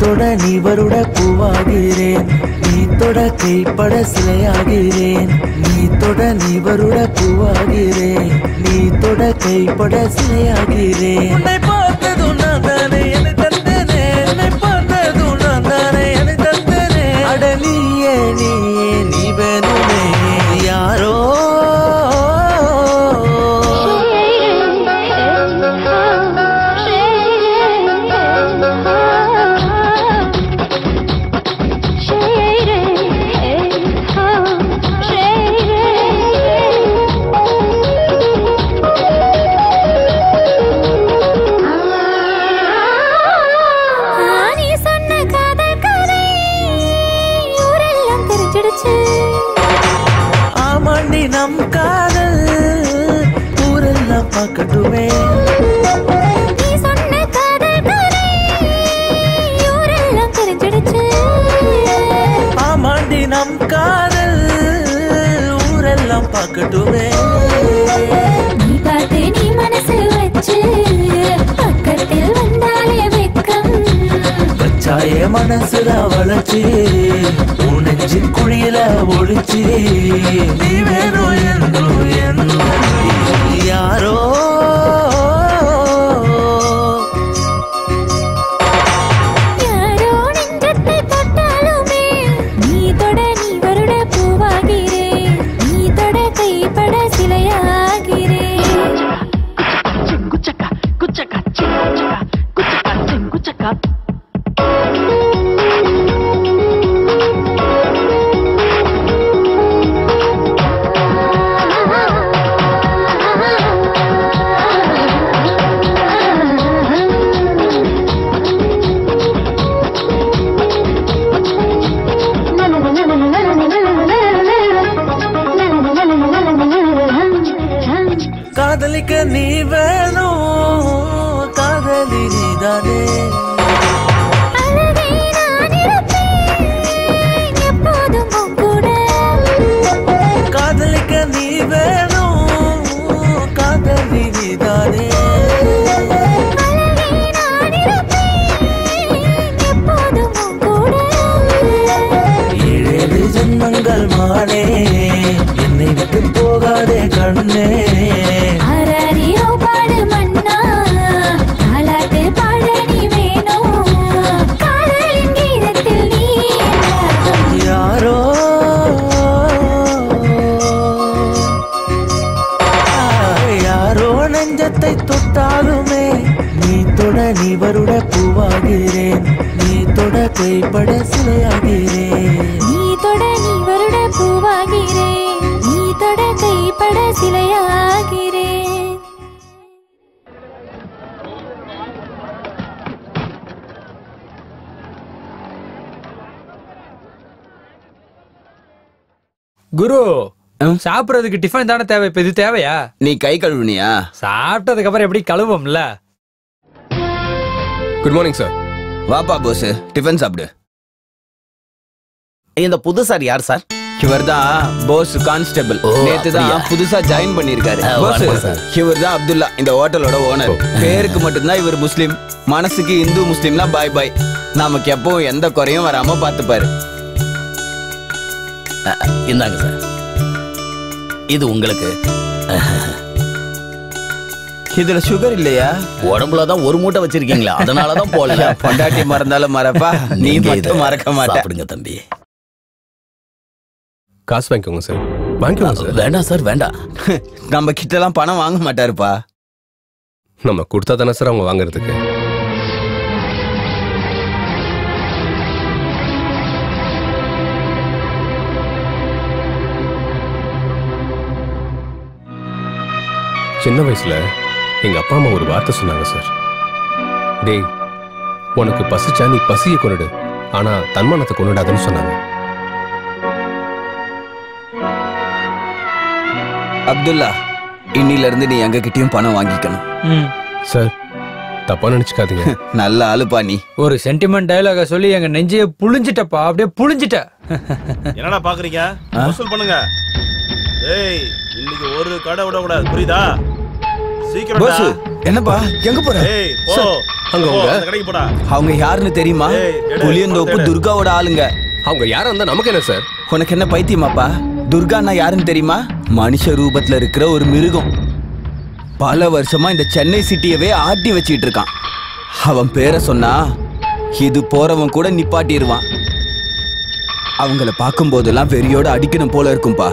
தொட நீ வருட பூவாகிறேன். நீ தொட கைப்பட சிலையாகிறேன். நீ தொட நீ வருட பூவாகிறேன். நீ தொட கைப்பட சிலையாகிறேன். உன்னை பார்த்ததும் நான் தானே என் மனசுல வளர்ச்சி உன் நெஞ்சின் குழியில ஒளிச்சு. நீ வேணும் என்றும் யாரோ சாப்பிடுறதுக்கு டிஃபன் தானே தேவை? இப்ப இது தேவையா? நீ கை கழுவுனியா? சாப்பிட்டதுக்கு அப்புறம் எப்படி கழுவோம்ல? குட் மார்னிங் சார் வாப்பா போஸ் டிஃபன் சாப்பிடு. இந்த புது சார் யார் சார் இவர் தான் போஸ் கான்ஸ்டபிள் நேத்து தான்? புதுசா ஜாயின் பண்ணிருக்காரு போஸ். இவர் தான் அப்துல்லா இந்த ஹோட்டலோட ஓனர் பேருக்கு மட்டும்தான் இவர் முஸ்லீம். மனசுக்கு இந்து முஸ்லீம்லாம் பாய் பாய் நமக்கு எப்பவும் எந்த குறையும் வராம பாத்துப்பாரு. இந்தாங்க சார் இது உங்களுக்கு. இதுல சுகர் இல்லையா? உடம்புல தான் ஒரு மூட்டை வச்சிருக்கீங்களா அதனால தான் போடல. பொண்டாட்டி மறந்தாலும் மறப்பா. நீ மட்டும் இதை மறக்க மாட்ட. சாப்பிடுங்க தம்பி. காசு வாங்கிக்கோங்க சார். வாங்கிக்கோங்க சார். வேண்டாம் சார் வேண்டாம். நம்ம கிட்ட எல்லாம் பணம் வாங்க மாட்டாருப்பா. நம்ம கொடுத்தா தானே சார் அவங்க வாங்குறதுக்கு. சின்ன வயசுல எங்க அப்பா அம்மா ஒரு வார்த்தை சொன்னாங்க சார். டேய் உனக்கு பசிச்சா நீ பசியை கொண்டுடு ஆனா தன்மானத்தை கொண்டுடாதுன்னு சொன்னாங்க. அப்துல்லா இன்னில இருந்து நீ எங்க கிட்டயும் பணம் வாங்கிக்கணும். சார் தப்பா நினைச்சுக்காதீங்க. நல்ல ஆளுப்பா நீ. ஒரு சென்டிமெண்ட் டயலாக சொல்லி எங்க நெஞ்சையே புழிஞ்சிட்டப்பா. அப்படியே புழிஞ்சிட்ட. என்னடா பாக்குறீங்க? வசூல் பண்ணுங்க. ஏய் இன்னைக்கு ஒரு கடை விட கூடாது புரியுதா? சீக்கிரம் போஸ் என்னப்பா? எங்க போற? ஏய் போ. அங்க அந்த கடைக்கு போடா. அவங்க யாருன்னு தெரியுமா? புளியந்தோப்பு. துர்காவோட ஆளுங்க. அவங்க யாரா இருந்தா நமக்கு என்ன சார்? உனக்கு என்ன பைத்தியமாப்பா? துர்கான்னா யாருன்னு தெரியுமா? மனுஷ ரூபத்துல இருக்கிற ஒரு மிருகம். பல வருஷமா இந்த சென்னை சிட்டியவே ஆட்டி வச்சிட்டு இருக்கான். அவன் பேரை சொன்னா இது போறவன் கூட நிப்பாட்டிடுவான் அவங்கள பார்க்கும் போதெல்லாம் வெறியோட அடிக்கணும் போல இருக்கும்பா.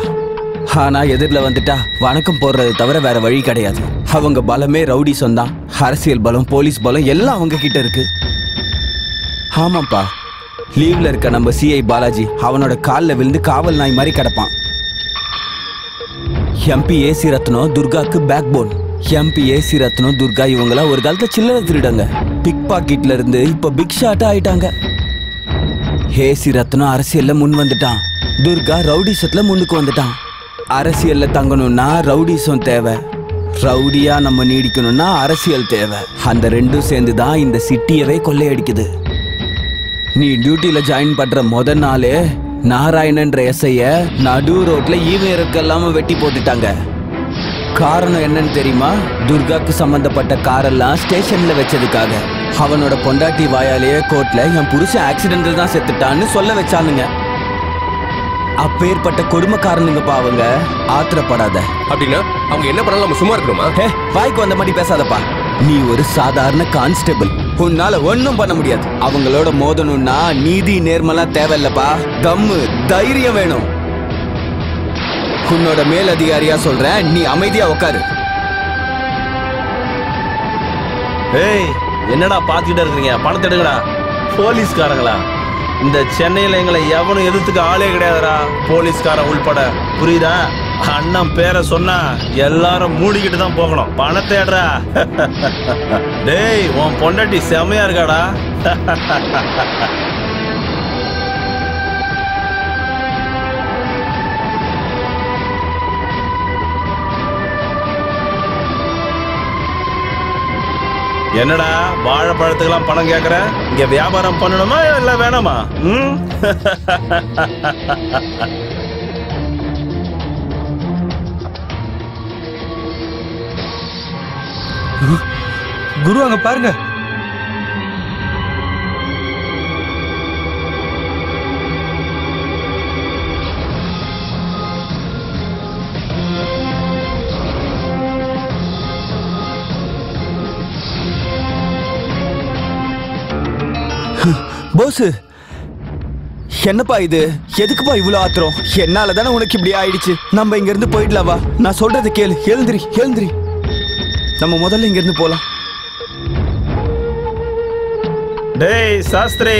ஆனா எதிரில் வந்துட்டா வணக்கம் போடுறதை தவிர வேற வழி கிடையாது. அவங்க பலமே ரவுடி சொந்தான். அரசியல் பலம் போலீஸ் பலம் எல்லாம் அவங்க கிட்ட இருக்கு. ஆமாப்பா. லீவ்ல இருக்க நம்ம சிஐ பாலாஜி அவனோட காலில் விழுந்து காவல் நாய் மாதிரி கிடப்பான். MP AC Ratnam துர்காக்கு backbone MP AC Ratnam Durga இவங்களாம் ஒரு காலத்தில் சில்லறை திருடங்க. பிக் பாக்கெட்ல இருந்து இப்போ பிக் ஷாட் ஆயிட்டாங்க. ஏசி ரத்னம் அரசியல்ல முன் வந்துட்டான். துர்கா ரவுடி சத்துல முன்னுக்கு வந்துட்டான். அரசியல்ல தங்கணும்னா ரவுடிசம் தேவை. ரவுடியா நம்ம நீடிக்கணும்னா அரசியல் தேவை. அந்த ரெண்டும் சேர்ந்து தான் இந்த சிட்டியவே கொள்ளையடிக்குது. நீ டியூட்டியில் ஜாயின் பண்ற முத நாளே நாராயணன்ற எஸ்ஐய நடு ரோட்ல ஈவேருக்கு இறக்கல்லாம வெட்டி போட்டுட்டாங்க. காரணம் என்னன்னு தெரியுமா? துர்காக்கு சம்பந்தப்பட்ட காரெல்லாம் ஸ்டேஷன்ல வச்சதுக்காக. அவனோட பொண்டாட்டி வாயாலேயே கோர்ட்ல என் புருஷன் ஆக்சிடென்ட்ல தான் செத்துட்டான்னு சொல்ல வச்சானுங்க. அப்பேற்பட்ட கொடுமைக்காரனுங்கப்பா அவங்க ஆத்திரப்படாத. அப்படின்னா அவங்க என்ன பண்ணாலும் நம்ம சும்மா இருக்கணுமா? ஹே வாய்க்கு வந்த மாதிரி பேசாதப்பா. நீ ஒரு சாதாரண கான்ஸ்டபிள். உன்னால ஒண்ணும் பண்ண முடியாது. அவங்களோட மோதணும்னா நீதி நேர்மலாம் தேவையில்லப்பா. தம்மு தைரியம் வேணும். உன்னோட மேலதிகாரியா சொல்றேன் நீ அமைதியா உட்காரு ஏய் என்னடா பாத்துக்கிட்டே இருக்கீங்க பணத்தை எடுங்கடா போலீஸ்காரங்களா? இந்த சென்னையில எங்களை எவனும் எதிர்த்துக்க ஆளே கிடையாதுடா. போலீஸ்காரன் உள்பட. புரியுதா? அண்ணன் பேரை சொன்னா எல்லாரும் மூடிக்கிட்டு தான் போகணும். பணத்தேடுறா டேய் உன் பொண்டாட்டி செமையா இருக்காடா. என்னடா வாழைப்பழத்துக்கெல்லாம் பணம் கேட்குற இங்க வியாபாரம் பண்ணணுமா இல்லை வேணாமா? ம்? குரு அங்க பாருங்க. போஸ் என்னப்பா இது? எதுக்குப்பா இவ்வளவு ஆத்திரம்? என்னால தானே உனக்கு இப்படி ஆயிடுச்சு? நம்ம இங்க இருந்து போயிடலாம் வா நான் சொல்றது கேளு. எழுந்திரி எழுந்திரி. நம்ம முதல்ல இங்க இருந்து போலாம். டேய் சாஸ்திரி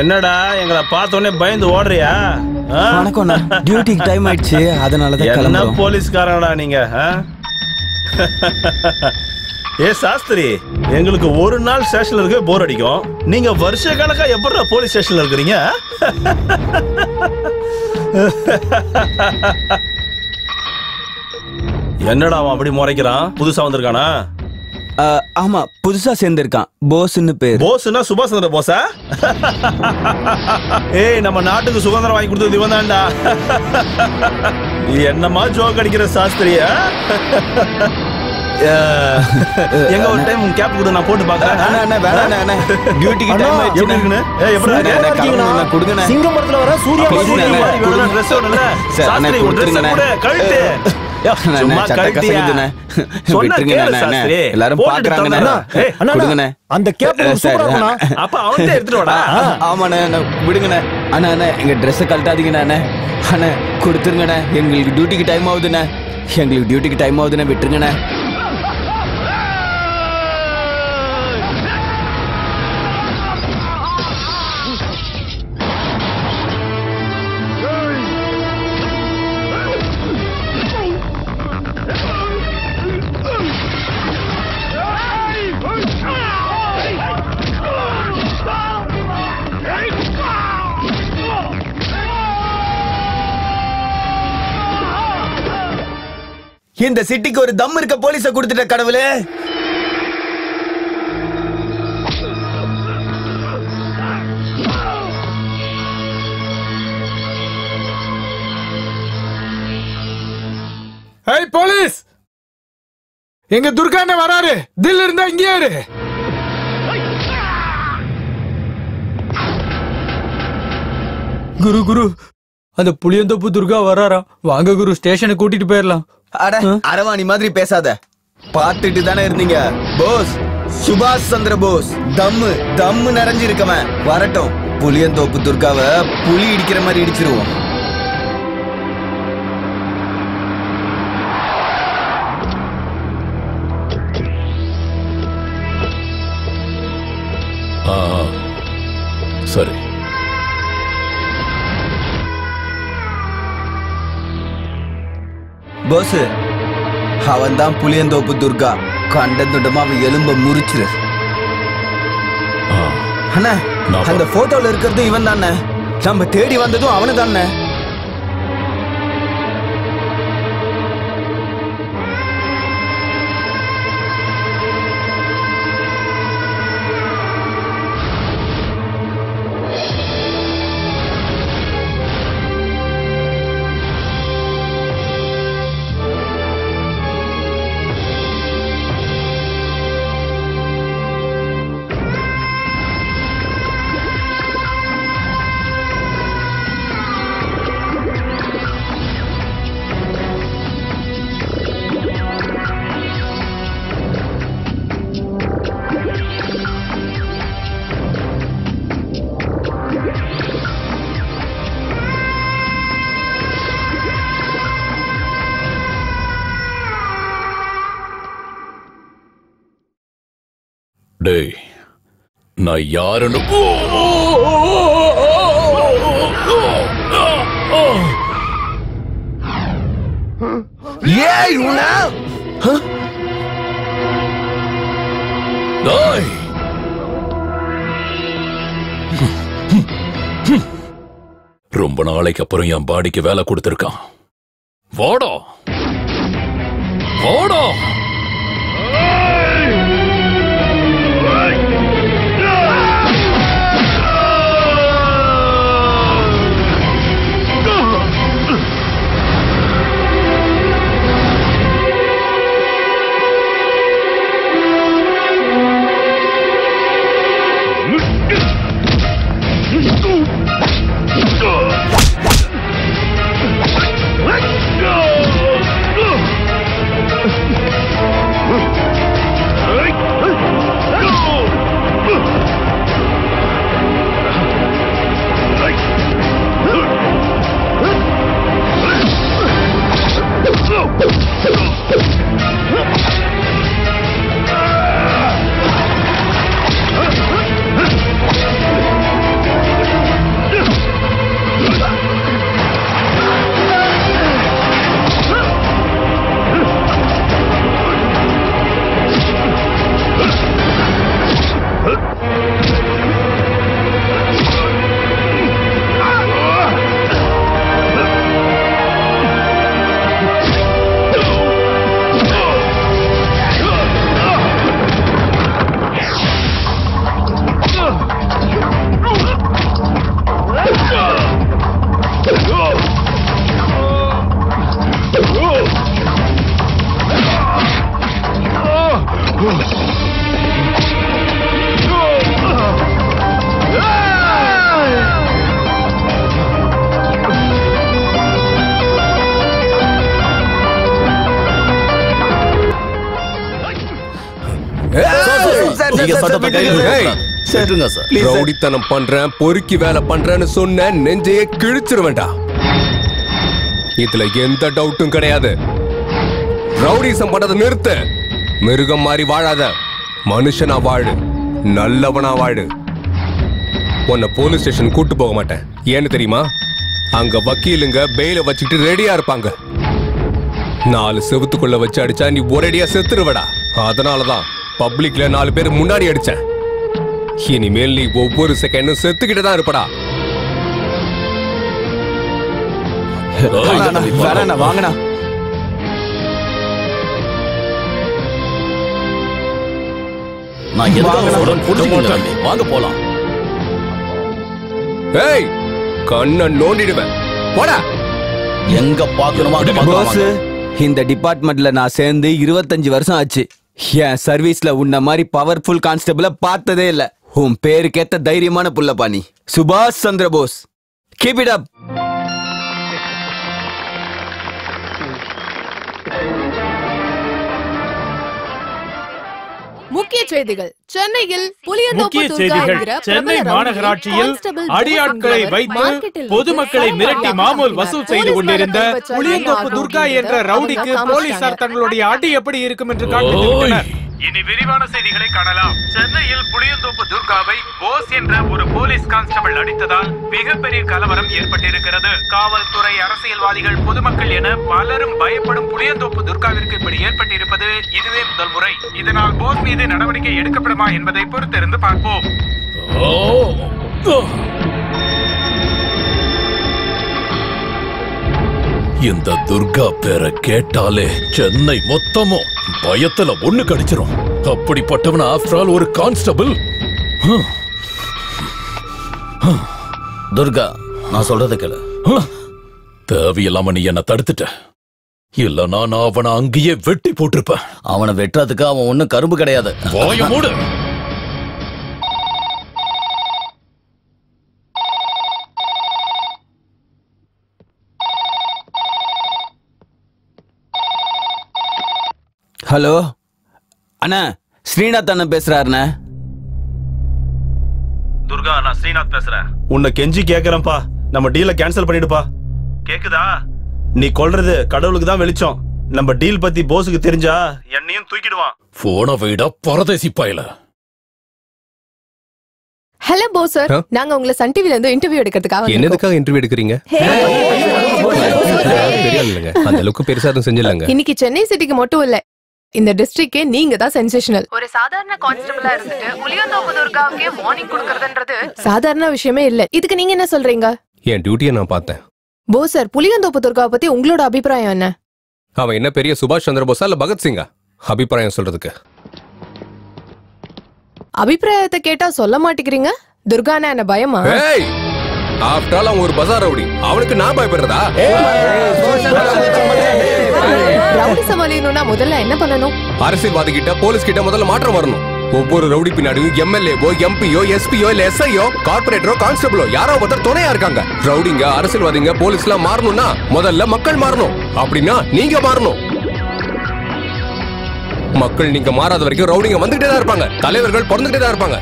என்னடா எங்களை பார்த்த உடனே பயந்து ஓடுறியா? வணக்கம்ண்ணா டியூட்டிக்கு டைம் ஆயிடுச்சு. அதனால தான் என்ன போலீஸ்காரங்கடா நீங்க? ஏ சாஸ்திரி எங்களுக்கு ஒரு நாள் ஸ்டேஷன்ல இருக்க போர் அடிக்கும். நீங்க வருஷ கணக்கா எப்படா போலீஸ் ஸ்டேஷன்ல இருக்கிறீங்க? என்னடா அவன் அப்படி முறைக்கிறான்? புதுசா வந்திருக்கானா? ஆமா புதுசா சேர்ந்திருக்கான். போஸ்ன்னு பேர். போஸ்னா சுபாஷ் சந்திர போஸா? ஏய் நம்ம நாட்டுக்கு சுதந்திரம் வாங்கி கொடுத்தது இவன் தான்டா. என்னமா ஜோக் அடிக்கிற சாஸ்திரியா? எங்க ஒரு டைம் கேப் கொடு நான் போட்டு பாக்குறேன் அண்ணா, அண்ணா, வேணாம், அண்ணா, அண்ணா. டியூட்டிக்கு அண்ணா, time ஆயிடுச்சுண்ணே. எப்படி இருக்குண்ணே? ஏய், எப்படி அண்ணா, இருக்கு? அண்ணா, கிளம்புங்கண்ணா, கொடுங்கண்ணே. சிங்கம் படத்துல வர சூர்யா மாதிரி கொடுங்க. dress வேணும்ல? சரி, அண்ணா, சாஸ்திரி, உன் dress கொடுத்துருங்கண்ணே. கொடு, கழட்டு. அண்ணா, சும்மா சட்டை கழட்டியா? கசக்குதுண்ணே. சொன்னா விட்டுருங்கண்ணே, கேளு, அண்ணா, சாஸ்திரி. எல்லாரும் போட்டுட்டு பார்க்கறாங்கண்ணே. தந்தேன். ஏய், அண்ணா, கொடுங்கண்ணே. அந்த கேப் சூப்பரா இருக்குண்ணா. அப்ப அவன்கிட்ட எடுத்துட்டு வாடா ஆமாண்ணே அண்ணா, விடுங்கண்ணே அண்ணா அண்ணா எங்க ட்ரெஸ்ஸை கழட்டாதீங்கண்ணா அண்ணா அண்ணா கொடுத்துருங்கண்ணே எங்களுக்கு டியூட்டிக்கு டைம் ஆகுதுண்ணே எங்களுக்கு டியூட்டிக்கு டைம் ஆகுதுண்ணே விட்டுருங்கண்ணே இந்த சிட்டிக்கு ஒரு தம் இருக்க போலீஸ கொடுத்துட்ட கடவுளே. ஏய் போலீஸ் எங்க துர்காண்ட வராரு. தில் இருந்தா இங்கே இரு. குரு குரு. அந்த புளியந்தோப்பு துர்கா வராராம் வாங்க குரு. ஸ்டேஷனுக்கு கூட்டிட்டு போயிடலாம் அட. அரவாணி மாதிரி பேசாத. பார்த்துட்டு தானே இருந்தீங்க. போஸ் சுபாஷ் சந்திர போஸ். தம்மு தம்மு நிறைஞ்சிருக்கவன். வரட்டும். புளியந்தோப்பு துர்காவை புலி இடிக்கிற மாதிரி இடிச்சிருவோம். சரி. போஸ் அவன் தான் புளியந்தோப்பு துர்கா. கண்டந்துண்டமா அவன் எலும்ப முறிச்சிரு. அண்ணா அந்த போட்டோல இருக்கிறது இவன் தானே. நம்ம தேடி வந்ததும் அவனு தானே நான் யாருன்னு ஏய் உனா டேய் ரொம்ப நாளைக்கு அப்புறம் என் பாடிக்கு வேலை கொடுத்திருக்கான் வாடா வாடா சார் ரவுடித்தனம் பண்றேன் பொறுக்கி வேலை பண்றேன்னு சொன்ன நெஞ்சையே கிழிச்சிருவேன்டா இதுல எந்த டவுட்டும் கிடையாது ரவுடிசம் பண்றதை நிறுத்து மிருகம் மாதிரி வாழாத மனுஷனா வாழு நல்லவனா வாழு உன்னை போலீஸ் ஸ்டேஷன் கூட்டு போக மாட்டேன் ஏன்னு தெரியுமா அங்க வக்கீலுங்க பெயில வச்சுக்கிட்டு ரெடியா இருப்பாங்க நாலு செவுத்துக்குள்ள வச்சு அடிச்சா நீ ஒரேடியா செத்துருவடா அதனாலதான் பப்ளிக்ல நாலு பேர் முன்னாடி அடிச்சேன் இனிமேல் நீ ஒவ்வொரு செகண்டும் செத்துக்கிட்டு தான் இருப்படா. வாங்கண்ணா. நான் எதுக்காக சொல்றேன் வாங்க போலாம். ஏய் கண்ண நோண்டிடுவேன். போடா. எங்க பாக்கணுமா இந்த டிபார்ட்மெண்ட்ல நான் சேர்ந்து இருபத்தஞ்சு வருஷம் ஆச்சு. என் சர்வீஸ்ல உன்ன மாதிரி பவர்ஃபுல் கான்ஸ்டபிள பார்த்ததே இல்ல. உன் பேருக்கேத்த தைரியமான புள்ளப்பா நீ சுபாஷ் Chandra Bose. Keep it up முக்கிய செய்திகள். சென்னையில் புளியந்தோப்பு சென்னை மாநகராட்சியில் அடியாட்களை வைத்து பொதுமக்களை மிரட்டி மாமூல். வசூல் செய்து கொண்டிருந்த புளியந்தோப்பு துர்கா என்ற ரவுடிக்கு. போலீசார் தங்களுடைய அடி எப்படி இருக்கும் என்று விட்டனர் இனி விரிவான செய்திகளை காணலாம். சென்னையில் புளியந்தோப்பு துர்காவை போஸ் என்ற ஒரு போலீஸ் கான்ஸ்டபிள் அடித்ததால் மிகப்பெரிய கலவரம் ஏற்பட்டிருக்கிறது. காவல்துறை அரசியல்வாதிகள் பொதுமக்கள் என பலரும் பயப்படும் புளியந்தோப்பு துர்காவிற்கு இப்படி ஏற்பட்டிருப்பது இதுவே முதல் முறை. இதனால் போஸ் மீது நடவடிக்கை எடுக்கப்படுமா என்பதை பொறுத்திருந்து பார்ப்போம். இந்த துர்கா பேரை கேட்டாலே சென்னை மொத்தமும் பயத்துல ஒண்ணு கடிச்சிரும். அப்படிப்பட்டவன ஆஃப்டர் ஆல் ஒரு கான்ஸ்டபிள் துர்கா நான் சொல்றத கேளு. தேவையில்லாம நீ என்ன தடுத்துட்ட. இல்லனா நான் அவனை அங்கேயே வெட்டி போட்டிருப்பேன். அவனை வெட்டுறதுக்கு அவன் ஒண்ணும் கரும்பு கிடையாது. வாய மூடு. ஹலோ? அண்ணா ஸ்ரீநாத் அண்ணன் பேசுறாருண்ணே. துர்கா நான் ஸ்ரீநாத் பேசுறேன். உன்னை கெஞ்சி கேக்குறேன்ப்பா. நம்ம டீலை கேன்சல் பண்ணிடுப்பா. கேக்குதா? நீ கொல்றது கடவுளுக்கு தான் வெளிச்சம். நம்ம டீல் பத்தி போஸுக்கு தெரிஞ்சா என்னையும் தூக்கிடுவான். போன வைடா பரதேசி பயல. ஹலோ போஸ் சார் நாங்க உங்களை சன் டிவில இருந்து இன்டர்வியூ எடுக்கிறதுக்காக. என்னதுக்காக இன்டர்வியூ எடுக்கிறீங்க? அந்த அளவுக்கு பெருசா எதுவும் செஞ்சிடலாங்க இன்னைக்கு சென்னை சிட்டிக்கு மட்டும் இல்ல. இந்த டிஸ்ட்ரிக்டே நீங்க தான் சென்சேஷனல் ஒரு சாதாரண கான்ஸ்டபிளா இருந்துட்டு புளியந்தோப்பு துர்காவுக்கே வார்னிங் கொடுக்கறதுன்றது சாதாரண விஷயமே இல்ல. இதுக்கு நீங்க என்ன சொல்றீங்க? என் டியூட்டியை நான் பார்த்தேன். போஸ் சார் புளியந்தோப்பு துர்காவை பத்தி உங்களோட அபிப்பிராயம் என்ன? அவன் என்ன பெரிய சுபாஷ் சந்திர போஸா இல்ல பகத்சிங்கா அபிப்பிராயம் சொல்றதுக்கு. அபிப்பிராயத்தை கேட்டா சொல்ல மாட்டேங்கிறீங்க? துர்கானா என்ன பயமா? ஏய்! ஆஃப்டர் ஆல் அவன் ஒரு பஜார் ரவுடி. அவனுக்கு நான் பயப்படுறதா? ரவுடி சமாளிக்கணும்னா முதல்ல என்ன பண்ணணும்? அரசியல்வாதி கிட்ட போலீஸ் கிட்ட முதல்ல மாற்றம் வரணும். ஒவ்வொரு ரவுடி பின்னாடியும் எம்எல்ஏவோ எம்பியோ எஸ்பியோ இல்ல எஸ்ஐயோ கார்பரேட்டரோ கான்ஸ்டபிளோ யாரோ ஒருத்தர் துணையா இருக்காங்க. ரவுடிங்க அரசியல்வாதிங்க போலீஸ்லாம் மாறணும்னா முதல்ல மக்கள் மாறணும். அப்படின்னா நீங்க மாறணும். மக்கள் நீங்க மாறாத வரைக்கும் ரவுடிங்க வந்துகிட்டே தான் இருப்பாங்க. தலைவர்கள் பிறந்துகிட்டே தான் இருப்பாங்க.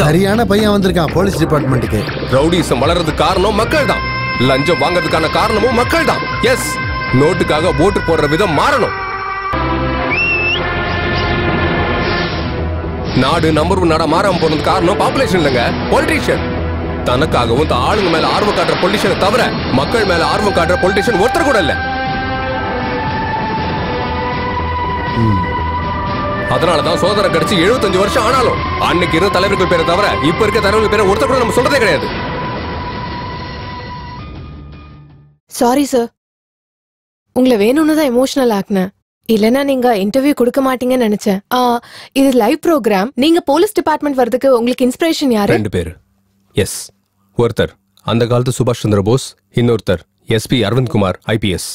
சரியான பையன் வந்திருக்கான் போலீஸ் டிபார்ட்மெண்ட்டுக்கு. ரவுடிசம் வளர்றதுக்கு காரணம் மக்கள் தான். லஞ்சம் வாங்குறதுக்கான காரணமும் மக்கள் தான். எஸ் நோட்டுக்காக ஓட்டு போடுற விதம் மாறணும். நாடு நம்பர் ஒன் நாடா மாறாம போனது காரணம் பாப்புலேஷன் இல்லைங்க. பொலிட்டீஷியன் தனக்காகவும் தான் ஆளுங்க மேல ஆர்வம் காட்டுற பொலிட்டிஷியனை தவிர மக்கள் மேல ஆர்வம் காட்டுற பொலிட்டிஷியன் ஒருத்தர் கூட இல்ல. அதனாலதான் சோதனை கிடைச்சு 75 வருஷம் ஆனாலும் அன்னைக்கு இருந்த தலைவர்கள் பேரை தவிர இப்ப இருக்க தலைவர்கள் பேரை ஒருத்தர் கூட நம்ம சொல்றதே கிடையாது. சாரி சார் உங்களை வேணும்னு தான் எமோஷனல் ஆக்குனேன். இல்லனா நீங்க இன்டர்வியூ கொடுக்க மாட்டீங்கன்னு நினைச்சேன். இது லைவ் ப்ரோக்ராம் நீங்க போலீஸ் டிபார்ட்மெண்ட் வரதுக்கு உங்களுக்கு இன்ஸ்பிரேஷன் யாரு? ரெண்டு பேர். எஸ் ஒருத்தர் அந்த காலத்து சுபாஷ் சந்திர போஸ். இன்னொருத்தர் எஸ்பி அரவிந்த் குமார் ஐபிஎஸ்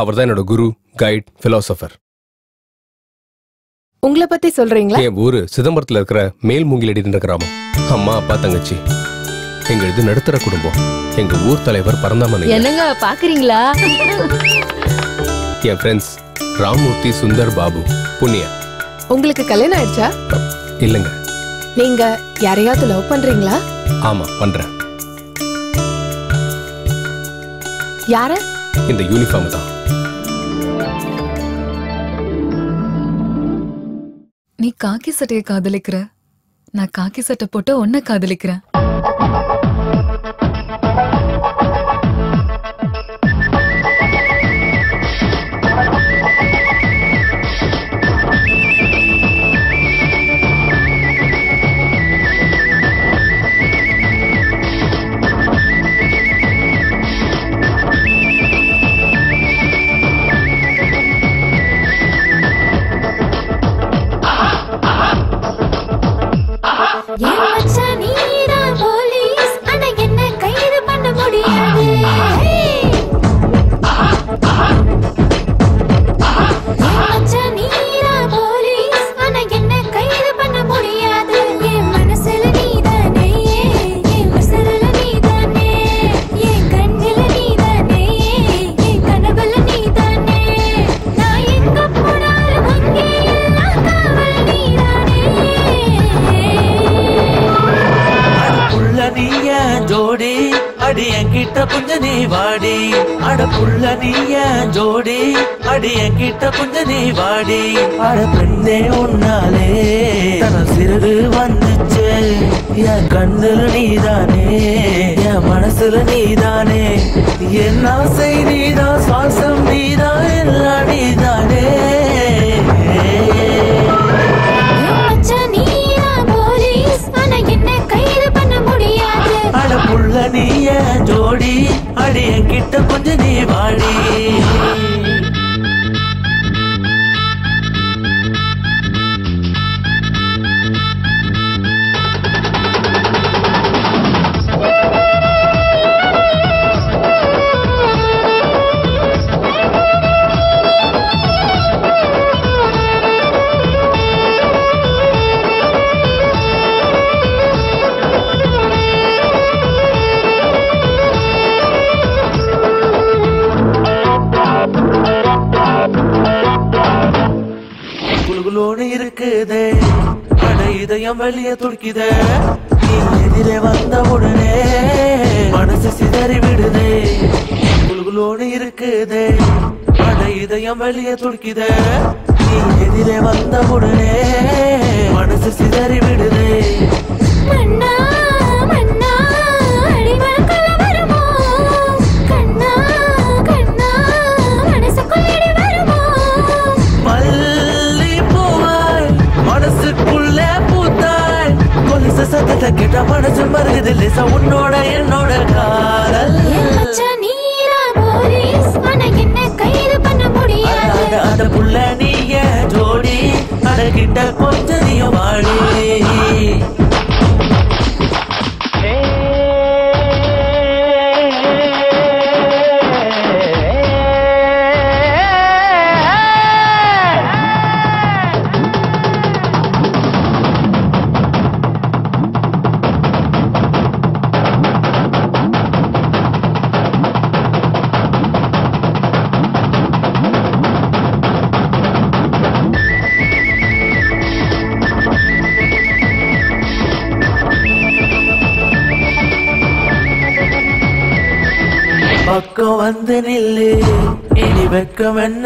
அவர் தான் என்னோட குரு கைட் பிலாசபர் உங்களை பத்தி சொல்றீங்களா? என் ஊரு சிதம்பரத்துல இருக்கிற மேல் மூங்கிலடின்ற கிராமம். அம்மா அப்பா தங்கச்சி. எங்க இது நடுத்தர குடும்பம். எங்க ஊர் தலைவர் பரந்தாமன். என்னங்க பாக்குறீங்களா? என் ஃப்ரெண்ட்ஸ் ராம்மூர்த்தி சுந்தர் பாபு புண்ணியா. உங்களுக்கு கல்யாணம் ஆயிடுச்சா? இல்லைங்க. நீங்க யாரையாவது லவ் பண்றீங்களா? ஆமா பண்றேன். யார? இந்த யூனிஃபார்ம் தான். நீ காக்கி சட்டையை காதலிக்கிற. நான் காக்கி சட்டை போட்டு உன்னை காதலிக்கிறேன்.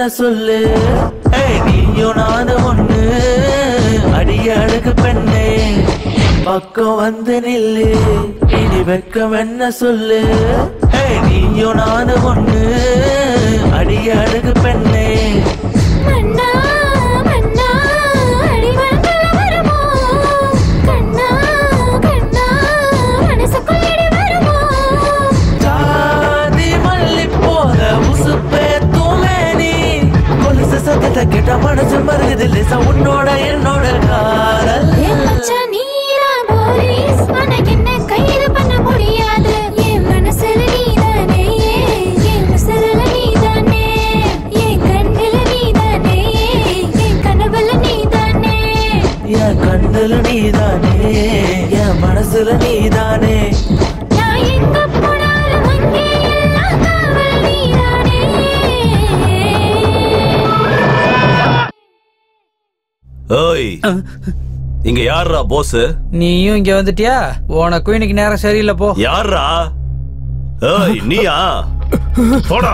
என்ன சொல்லு? நீயும் நானும் ஒண்ணு. அடிய அழகு பெண்ணே. பக்கம் வந்து நில்லு. இனி வெக்கம் என்ன சொல்லு? யாருடா போஸ் நீயும் இங்க வந்துட்டியா? உனக்கும் இன்னைக்கு நேரம் சரியில்லை போ. யாருடா ஏய் நீயா? போடா.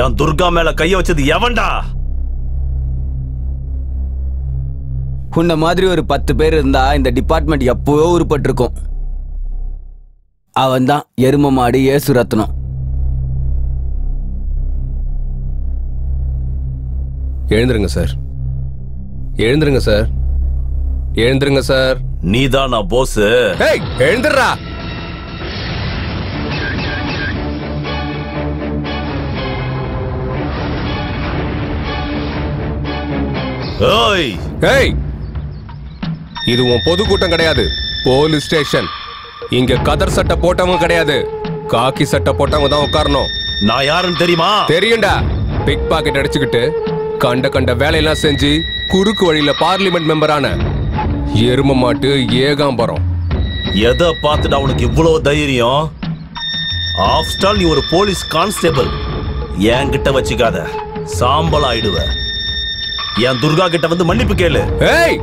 என் துர்கா மேல கைய வச்சது எவன்டா? உன்ன மாதிரி ஒரு பத்து பேர் இருந்தா இந்த டிபார்ட்மெண்ட் எப்பவோ உருப்பட்டிருக்கும். அவன் தான் எரும மாடு ஏசு ரத்னம் எழுந்துருங்க சார். எழுந்துருங்க சார். எழுந்துருங்க சார். நீதான் நான் போஸ் எழுந்துடுறா இது உன் பொதுக்கூட்டம் கிடையாது. Police station. இங்க கதர் சட்டை போட்டவங்க கிடையாது. காக்கி சட்டை போட்டவங்க தான் உட்காரணும். நான் யாருன்னு தெரியுமா? தெரியும்டா. பிக் பாக்கெட் அடிச்சுக்கிட்டு கண்ட கண்ட வேலையெல்லாம் செஞ்சு குறுக்கு வழியில பார்லிமெண்ட் மெம்பரான எரும மாட்டு ஏகாம்பரம். எதை பார்த்துட்டு அவனுக்கு இவ்வளவு தைரியம்? ஆஃப்டர் நீ ஒரு போலீஸ் கான்ஸ்டேபிள். என்கிட்ட வச்சுக்காத. சாம்பல் ஆயிடுவ. என் துர்கா கிட்ட வந்து மன்னிப்பு கேளு. ஏய்!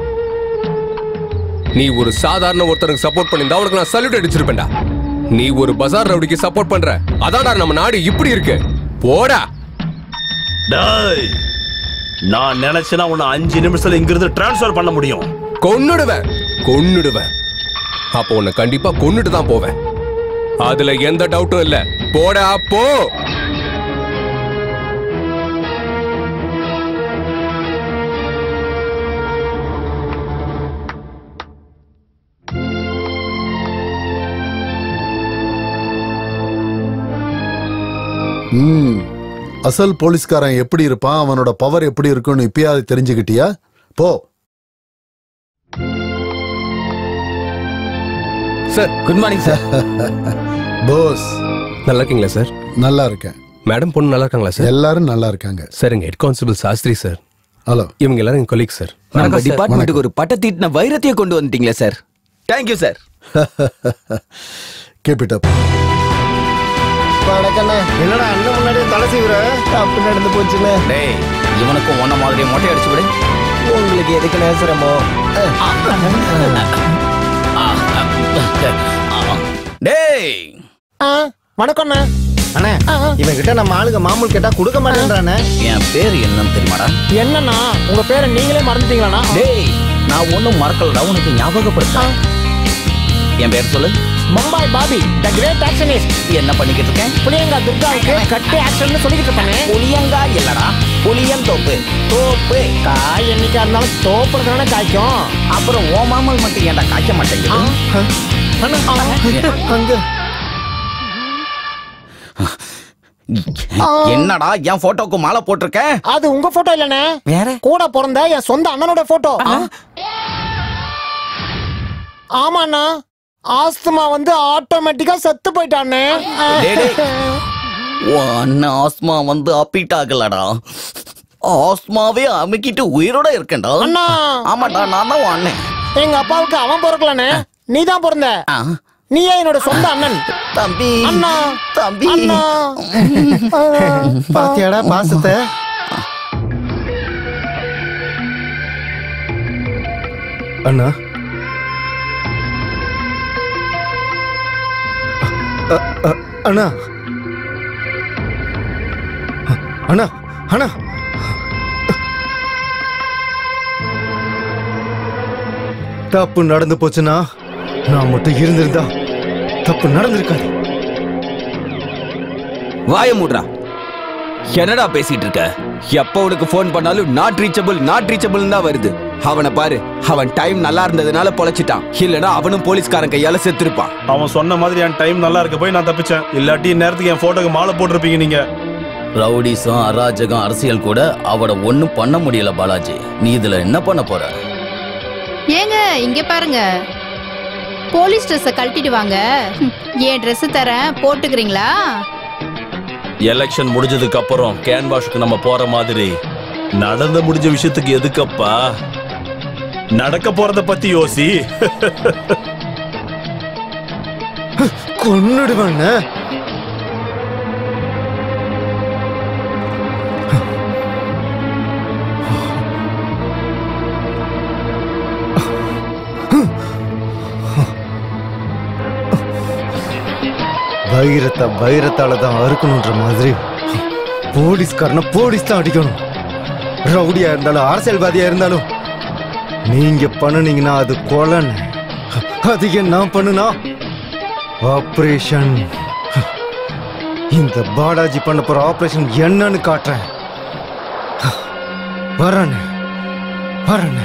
நீ ஒரு சாதாரண ஒருத்தருக்கு சப்போர்ட் பண்ணியிருந்தா உனக்கு நான் சல்யூட் அடிச்சிருப்பேன்டா. நீ ஒரு பஜார் ரவுடிக்கு சப்போர்ட் பண்ற. அதான்டா நம்ம நாடு இப்படி இருக்கு. போடா. டேய்! நான் நினைச்சேனா உன்னை அஞ்சு நிமிஷத்துல இங்கிருந்து டிரான்ஸ்ஃபர் பண்ண முடியும். கொன்னுடுவேன். கொன்னுடுவேன். அப்போ உன்னை கண்டிப்பா கொன்னுட்டு தான் போவேன். அதுல எந்த டவுட்டும் இல்ல. போட அப்போ ம். அசல் போலீஸ்காரன் எப்படி இருப்பான்? அவனோட பவர் எப்படி இருக்கும்னு இப்பயாவது தெரிஞ்சுக்கிட்டியா? போ. Sir good morning sir Bose நல்லா இருக்கீங்களா சார் நல்லா இருக்கேன் மேடம் பொண்ணு நல்லா இருக்காங்களா சார் எல்லாரும் நல்லா இருக்காங்க சார் எங்க head constable Sastri sir hello இவங்க எல்லாரும் எங்க கொலீக் சார் நம்ம டிபார்ட்மெண்ட்டுக்கு ஒரு பட்ட தீட்டின வைரத்தையே கொண்டு வந்துட்டீங்களே sir thank you sir keep it up வணக்கண்ணே என்னடா அண்ணன் முன்னாடியே தலை சீவுற தப்பு நடந்து போச்சுண்ணே. டேய் இவனுக்கும் ஒன்ன மாதிரி மொட்டை அடிச்சு விடு. உங்களுக்கு எதுக்கு நேசரமோ? டேய். வணக்கம்ண்ணே. அண்ணே இவன் கிட்ட நம்ம ஆளுங்க மாமூல் கேட்டா கொடுக்க மாட்டேன்றானே? என் பேர் என்னன்னு தெரியுமாடா? என்னண்ணா உங்க பேரை நீங்களே மறந்துட்டீங்களாண்ணா? டேய் நான் ஒண்ணும் மறக்கலடா உனக்கு ஞாபகப்படுத்த என் பேர் சொல்லு. Mumbai Bobby the great actionist என்ன பண்ணிக்கிட்டு இருக்கேன்? புளியங்கா துர்காவுக்கு கட்டு ஆக்ஷன் சொல்லிக்கிட்டு இருப்பானே புளியங்கா இல்லடா புளியந்தோப்பு தோப்பு. காய் என்னைக்கா இருந்தாலும் தோப்புல தானே காய்க்கும். அப்புறம் ஓ மாமல் மட்டும் ஏன்டா காய்க்க மாட்டேங்குது? என்னடா என் போட்டோக்கு மாலை போட்டிருக்க? அது உங்க போட்டோ இல்லனே வேற? கூட பிறந்த என் சொந்த அண்ணனோட போட்டோ. ஆமாண்ணா. ஆஸ்துமா வந்து ஆட்டோமேட்டிக்கா செத்து போயிட்டானே. டேய், டேய். உன் அண்ணன் ஆஸ்மா வந்து அப்பீட் ஆகலடா ஆஸ்மாவே அமுக்கிட்டு உயிரோட இருக்கேன்டா. அண்ணா. ஆமாடா நான் தான் அண்ணன் எங்க அப்பாவுக்கு அவன் பிறக்கலனே நீ தான் பிறந்த. நீயே என்னோட சொந்த அண்ணன். தம்பி. அண்ணா. தம்பி. அண்ணா. பாத்தியாடா பாசத்தை. அண்ணா. அண்ணா. அண்ணா அண்ணா. தப்பு நடந்து போச்சுன்னா நான் மட்டும் இருந்திருந்தா தப்பு நடந்திருக்காது. வாய மூடுறா. என்னடா பேசிட்டு இருக்க? எப்ப உனக்கு ஃபோன் பண்ணாலும் நாட் ரீச்சபிள் நாட் ரீச்சபிள் தான் வருது. அவனை பாரு அவன் டைம் நல்லா இருந்ததுனால பொழைச்சிட்டான். இல்லனா அவனும் போலீஸ்காரன் கையால செத்துருப்பான். அவன் சொன்ன மாதிரி என் டைம் நல்லா இருக்க போய் நான் தப்பிச்சேன். இல்லாட்டி நேரத்துக்கு என் போட்டோக்கு மாலை போட்டிருப்பீங்க நீங்க. ரவுடிசம் அராஜகம் அரசியல் கூட அவட ஒண்ணும் பண்ண முடியல பாலாஜி. நீ இதுல என்ன பண்ண போற? ஏங்க இங்க பாருங்க. போலீஸ் ட்ரெஸ்ஸை கழட்டிட்டு வாங்க. என் Dress தரேன் போட்டுக்கிறீங்களா? எலெக்ஷன் முடிஞ்சதுக்கு அப்புறம் கேன்வாஷுக்கு நம்ம போற மாதிரி. நடந்து முடிஞ்ச விஷயத்துக்கு எதுக்கப்பா? நடக்க போறத பத்தி யோசி. கொன்னுடுவாங்க வைரத்தை வைரத்தால தான் அறுக்கணுன்ற மாதிரி போலீஸ்காரனை போலீஸ் தான் அடிக்கணும். ரவுடியா இருந்தாலும் அரசியல்வாதியா இருந்தாலும் நீங்க பண்ணுனீங்கன்னா அது கொலன் அது நான் பண்ணுனா? ஆப்ரேஷன் இந்த பாலாஜி பண்ண போற ஆபரேஷன் என்னன்னு காட்டுறேன். வரேன். வரேன்.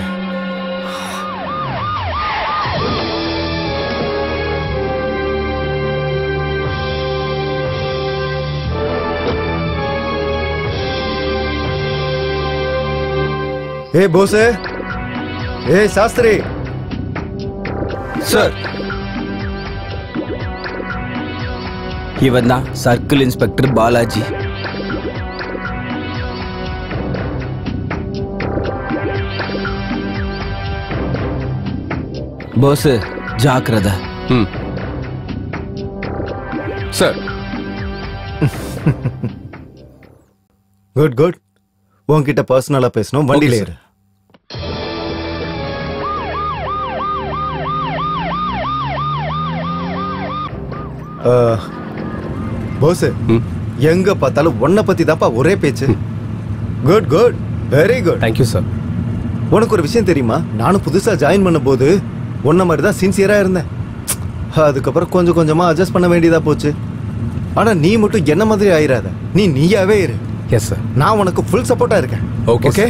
ஏ போசே ஏ சாஸ்திரி. சார் இவன் தான் சர்க்கிள் இன்ஸ்பெக்டர் பாலாஜி. போஸ் ஜாக்கிரதை. ம். சார் குட் குட் உன்கிட்ட பர்சனலா பேசணும். வண்டியில Okay, போஸ் எங்க பார்த்தாலும் உன்னை பத்தி தான்ப்பா ஒரே பேச்சு. Good good very good thank you sir உனக்கு ஒரு விஷயம் தெரியுமா? நானும் புதுசா ஜாயின் பண்ணும்போது உன்ன மாதிரி தான் சின்சியரா இருந்தேன். அதுக்கப்புறம் கொஞ்சம் கொஞ்சமா அட்ஜஸ்ட் பண்ண வேண்டியதா போச்சு. ஆனா நீ மட்டும் என்ன மாதிரி ஆயிராத? நீ நீயாவே இரு. எஸ் சார் நான் உனக்கு ஃபுல் சப்போர்ட்டா இருக்கேன். Okay, ஓகே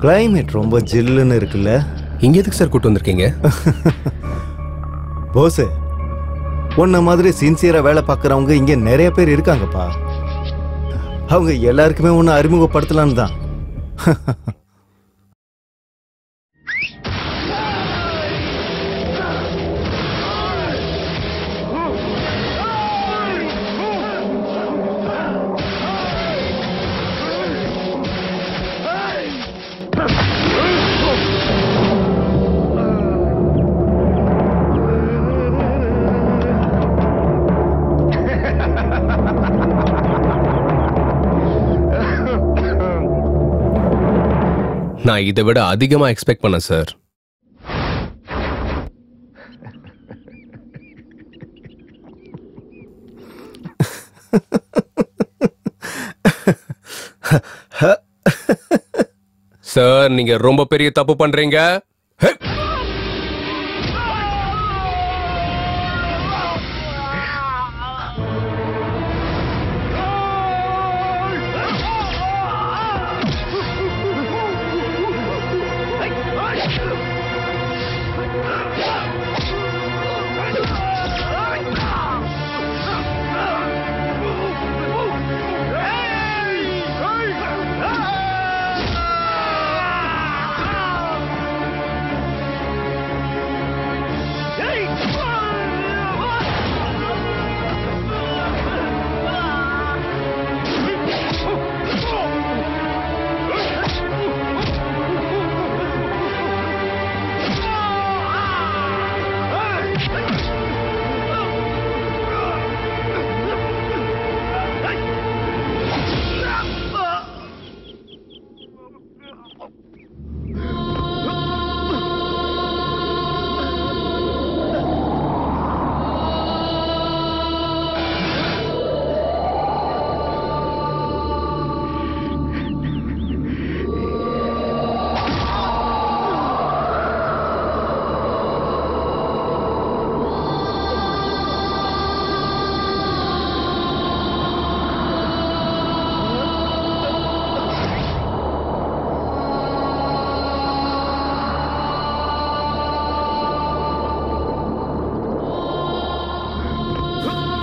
கிளைமேட் ரொம்ப ஜில்லுன்னு இருக்குல்ல? இங்க எதுக்கு சார் கூட்டு வந்திருக்கீங்க? போஸ் உன்ன மாதிரி சின்சியரா வேலை பார்க்குறவங்க இங்க நிறைய பேர் இருக்காங்கப்பா. அவங்க எல்லாருக்குமே உன்னை அறிமுகப்படுத்தலான்னு தான். நான் இதை விட அதிகமா எக்ஸ்பெக்ட் பண்ணேன் சார் சார் நீங்க ரொம்ப பெரிய தப்பு பண்றீங்க.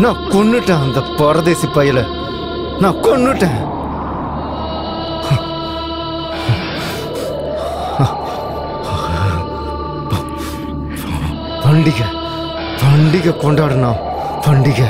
நான் கொன்னுட்டேன் அந்த பரதேசி பயல. நான் கொன்னுட்டேன். பண்டிகை பண்டிகை கொண்டாடணும் பண்டிகை.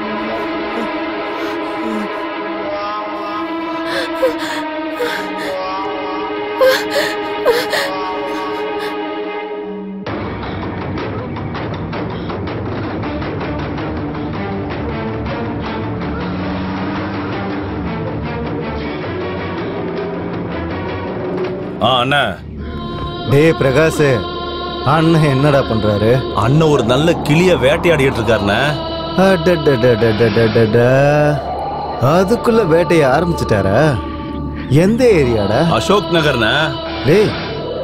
ஆ அண்ணா. டே பிரகாஷ் அண்ணன் என்னடா பண்றாரு? அண்ணன் ஒரு நல்ல கிளிய வேட்டையாடிட்டு இருக்காருண்ணே. அதுக்குள்ள வேட்டையை ஆரம்பிச்சிட்டாரா? எந்த ஏரியாடா? அசோக் நகர்ண்ணா. டேய்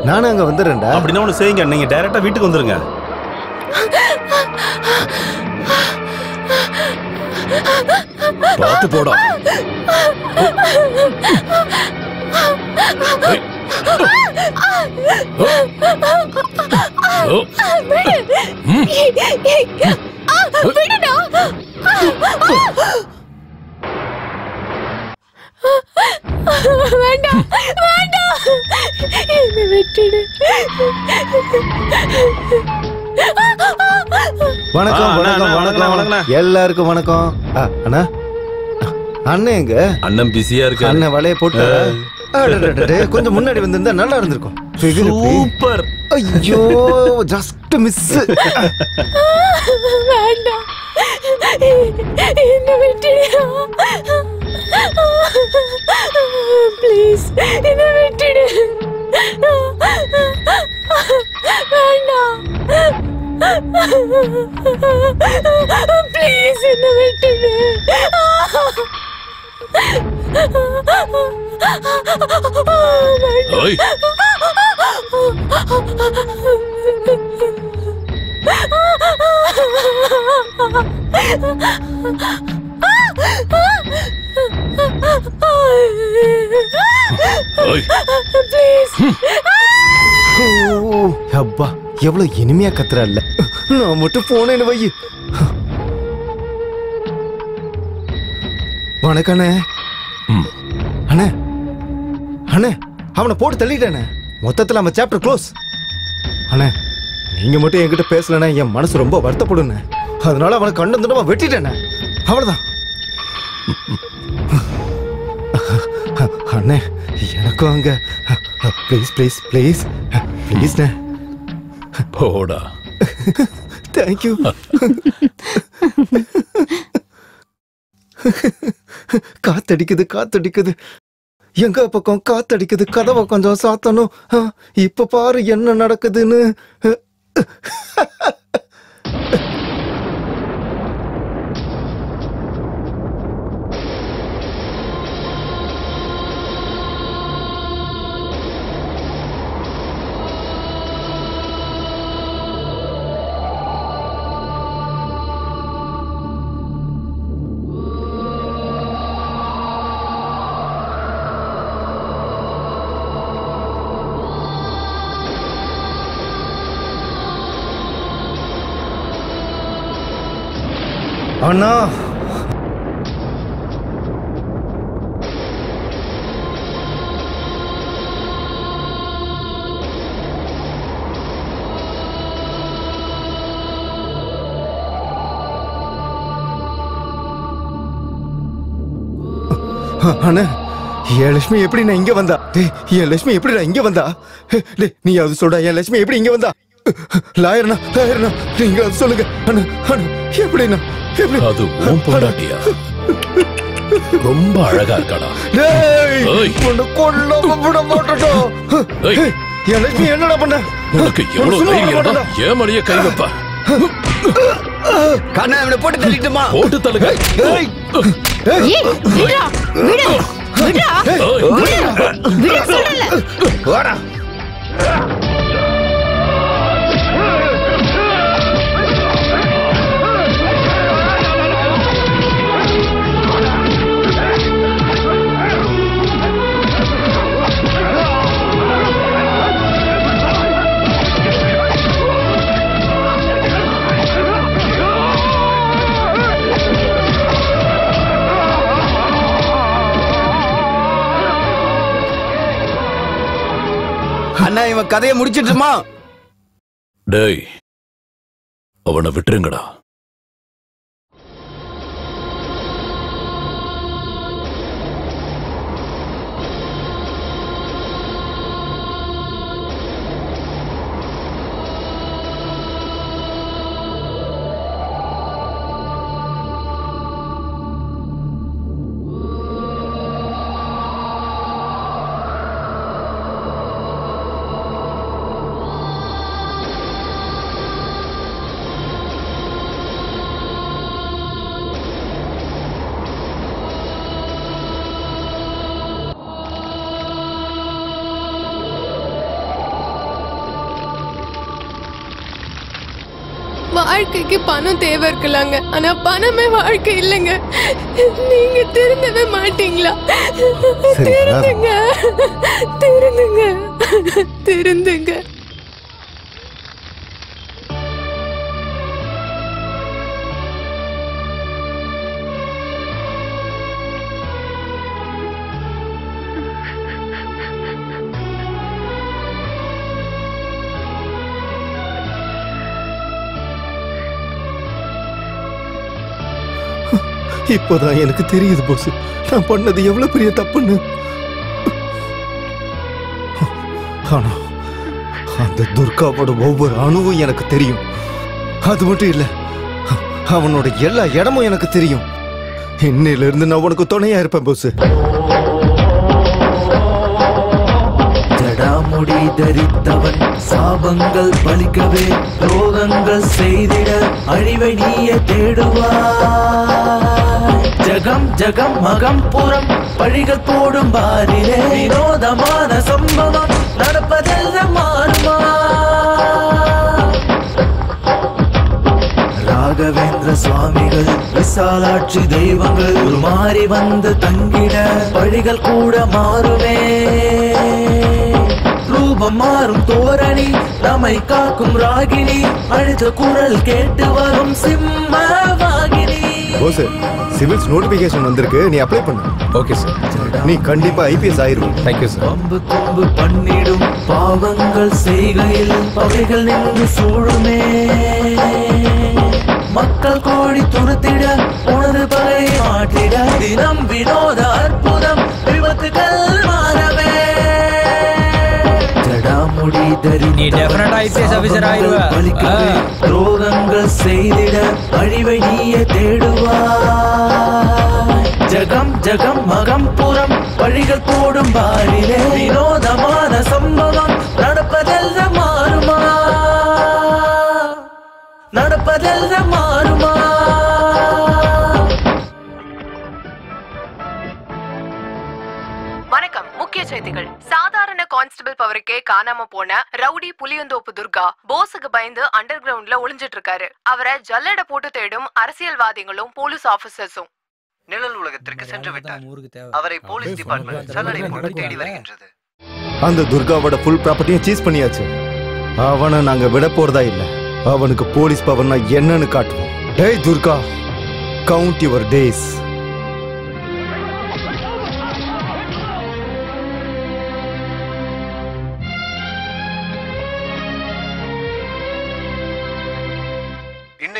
நானும் அங்க வந்துடுறேன்டா. அப்படின்னா ஒன்று செய்யுங்க நீங்க டைரக்டா வீட்டுக்கு வந்துருங்க. பார்த்து போடா. வேண்டாம் வேண்டாம் என்னை விட்டுடு வணக்கம் வணக்கம். வணக்கம், வணக்கம். எல்லாருக்கும் வணக்கம். அண்ணா. அண்ணன் எங்க? அண்ணன் பிஸியா இருக்கு அண்ணன் வலைய போட்டு. கொஞ்சம் முன்னாடி வந்திருந்தா நல்லா இருந்திருக்கும். சூப்பர். ஐயோ ஜஸ்ட் மிஸ் வேண்டாம். என்னை விட்டுடு ப்ளீஸ் என்னை விட்டுடு. வேண்டாம். ப்ளீஸ் என்னை விட்டுடு. அப்பா எவ்வளவு இனிமையா கத்துறா இல்ல நான் மட்டும் போனேன்னு வை வணக்கம் அண்ணே. அண்ணே அவனை போட்டு தள்ளிட்டானே. மொத்தத்துல நம்ம சாப்டர் க்ளோஸ் அண்ணே நீங்க மட்டும் என்கிட்ட பேசலனா என் மனசு ரொம்ப வருத்தப்படுண்ணே அதனால அவனை கண்டம் துண்டமா வெட்டிட்டேனே. அவ்வளவுதான். அண்ணே எனக்கும் அங்க ப்ளீஸ் ப்ளீஸ் ப்ளீஸ் ப்ளீஸ்ண்ணே போடா. தேங்க்யூ காத்தடிக்குது காத்தடிக்குது. எங்க பக்கம் காத்தடிக்குது கதவை கொஞ்சம் சாத்தணும். இப்ப பாரு என்ன நடக்குதுன்னு. அண்ணா. அண்ணா என் லட்சுமி எப்படி நான் இங்க வந்தா? என் லட்சுமி எப்படி நான் இங்க வந்தா? நீ அது சொல்ற என் லட்சுமி எப்படி இங்க வந்தா? லாயர்னா லாயர்னா நீங்க சொல்லுங்க அண்ணா அண்ணா எப்படிண்ணா எப்படி அது உன் பொண்டாட்டியா ரொம்ப அழகா இருக்காடா டேய். உன்னை கொல்லாம விட மாட்டேடா ஏய். ஏய், என் லட்சுமி என்னடா பண்ண உனக்கு எவ்வளவு தைரியம் இருந்தா மணிய கை வைப்ப கண்ணா போட்டு தள்ளிட்டுமா போட்டு தள்ளுங்க ஏய் விடுடா விடு விடுடா விடு விடு சொல்லல வாடா அண்ணா இவன் கதையை முடிச்சிட்டுமா? டேய் அவனை விட்டுருங்கடா. வாழ்க்கைக்கு பணம் தேவை இருக்கலாங்க. ஆனா பணமே வாழ்க்கை இல்லைங்க. நீங்க திருந்தவே மாட்டீங்களா? திருந்துங்க. திருந்துங்க. திருந்துங்க. இப்போதான் எனக்கு தெரியுது போஸ் நான் பண்ணது எவ்வளவு பெரிய தப்புன்னு. ஆனா அந்த துர்காவோட ஒவ்வொரு அணுவும் எனக்கு தெரியும். அது மட்டும் இல்ல அவனோட எல்லா இடமும் எனக்கு தெரியும். இன்னையில இருந்து நான் உனக்கு துணையா இருப்பேன் போஸ் முடி தரித்தவன். சாபங்கள் பலிக்கவே ரோகங்கள் செய்திட அழிவை நீய தேடுவார் ஜகம் ஜகம் மகம் புறம் பழிகள் போடும் பாரிலே. வினோதமான சம்பவம் நடப்பதெல்லாம் மாறுமா? ராகவேந்திர சுவாமிகள் விசாலாட்சி தெய்வங்கள் மாறி வந்து தங்கிட பழிகள் கூட மாறுமே. ரூபம் மாறும் தோரணி. நம்மை காக்கும் ராகினி. அழுத குரல் கேட்டு வரும் சிம்ம வாகினி போஸ் சிவில்ஸ் நோட்டிபிகேஷன் வந்திருக்கு. நீ அப்ளை பண்ணு. ஓகே சார் நீ கண்டிப்பா ஐபிஎஸ் ஆயிருவ தேங்க்யூ சார் பம்பு கொம்பு பண்ணிடும் பாவங்கள் செய்கையில் பகைகள் நின்று சூழுமே. மக்கள் கோடி துருத்திட உனது பகை மாற்றிட. தினம் வினோத அற்புதம் விபத்துகள் மாறவே. ஜடாமுடி தரி நீ definite IPS officer ஆயிருவ. துரோகங்கள் செய்திட அழிவை நீயே தேடுவாய். ஜகம் ஜகம் மகம் புறம் வழிகள் போடும் பாரிலே. வினோதமான சம்பவம் நடப்பதெல்லாம் மாறுமா? நடப்பதெல்லாம் மாறுமா? முக்கிய செய்திகள். சாதாரண கான்ஸ்டபிள் பவருக்கே காணாம போன ரவுடி புளியந்தோப்பு துர்கா போஸுக்கு பயந்து அண்டர் கிரவுண்ட்ல ஒளிஞ்சிட்டு இருக்காரு அவரை ஜல்லட போட்டு தேடும் அரசியல்வாதிகளும் போலீஸ் ஆபீசர்ஸும் நிழல் உலகத்திற்கு சென்று விட்டார். அவரை போலீஸ் டிபார்ட்மெண்ட் சல்லடை போட்டு தேடி வருகின்றது. அந்த துர்காவோட ஃபுல் ப்ராப்பர்ட்டியும் சீஸ் பண்ணியாச்சு. அவனை நாங்க விட போறதா இல்ல. அவனுக்கு போலீஸ் பவர்னா என்னன்னு காட்டுவோம். டேய் துர்கா கவுண்ட் யுவர் டேஸ்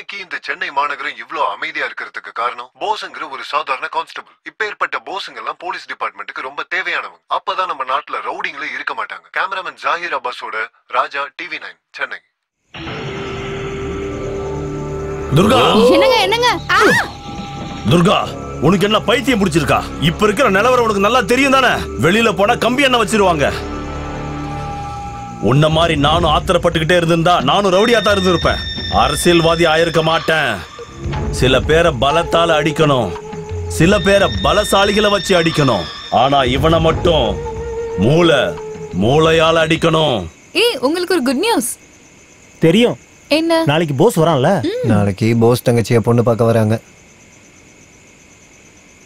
இன்னைக்கு இந்த சென்னை மாநகரம் இவ்ளோ அமைதியா இருக்கிறதுக்கு காரணம் போஸ்ங்கிற ஒரு சாதாரண கான்ஸ்டபிள். இப்பேற்பட்ட போஸுங்க எல்லாம் போலீஸ் டிபார்ட்மெண்ட்டுக்கு ரொம்ப தேவையானவங்க. அப்பதான் நம்ம நாட்டுல ரவுடிங்களே இருக்க மாட்டாங்க. கேமராமேன் ஜாகிர் அப்பாஸோட ராஜா டிவி நைன் சென்னை. துர்கா! என்னங்க என்னங்க? ஆ! துர்கா உனக்கு என்ன பைத்தியம் பிடிச்சிருக்கா? இப்ப இருக்கிற நிலவரம் உனக்கு நல்லா தெரியும் தானே? வெளியில போனா கம்பி என்ன வச்சிருவாங்க. உன்ன மாதிரி நானும் ஆத்திரப்பட்டுக்கிட்டே இருந்திருந்தா நானும் ரவுடியா தான் இருந்திருப்பேன். அரசியல்வாதி ஆயிருக்க மாட்டேன். சில பேரை பலத்தால அடிக்கணும். சில பேரை பலசாலிகளை வச்சு அடிக்கணும். ஆனா இவனை மட்டும் மூளை மூளையால அடிக்கணும். ஏய் உங்களுக்கு ஒரு குட் நியூஸ் தெரியும். என்ன? நாளைக்கு போஸ் வரான்ல. நாளைக்கு போஸ் தங்கச்சியை பொண்ணு பார்க்க வராங்க.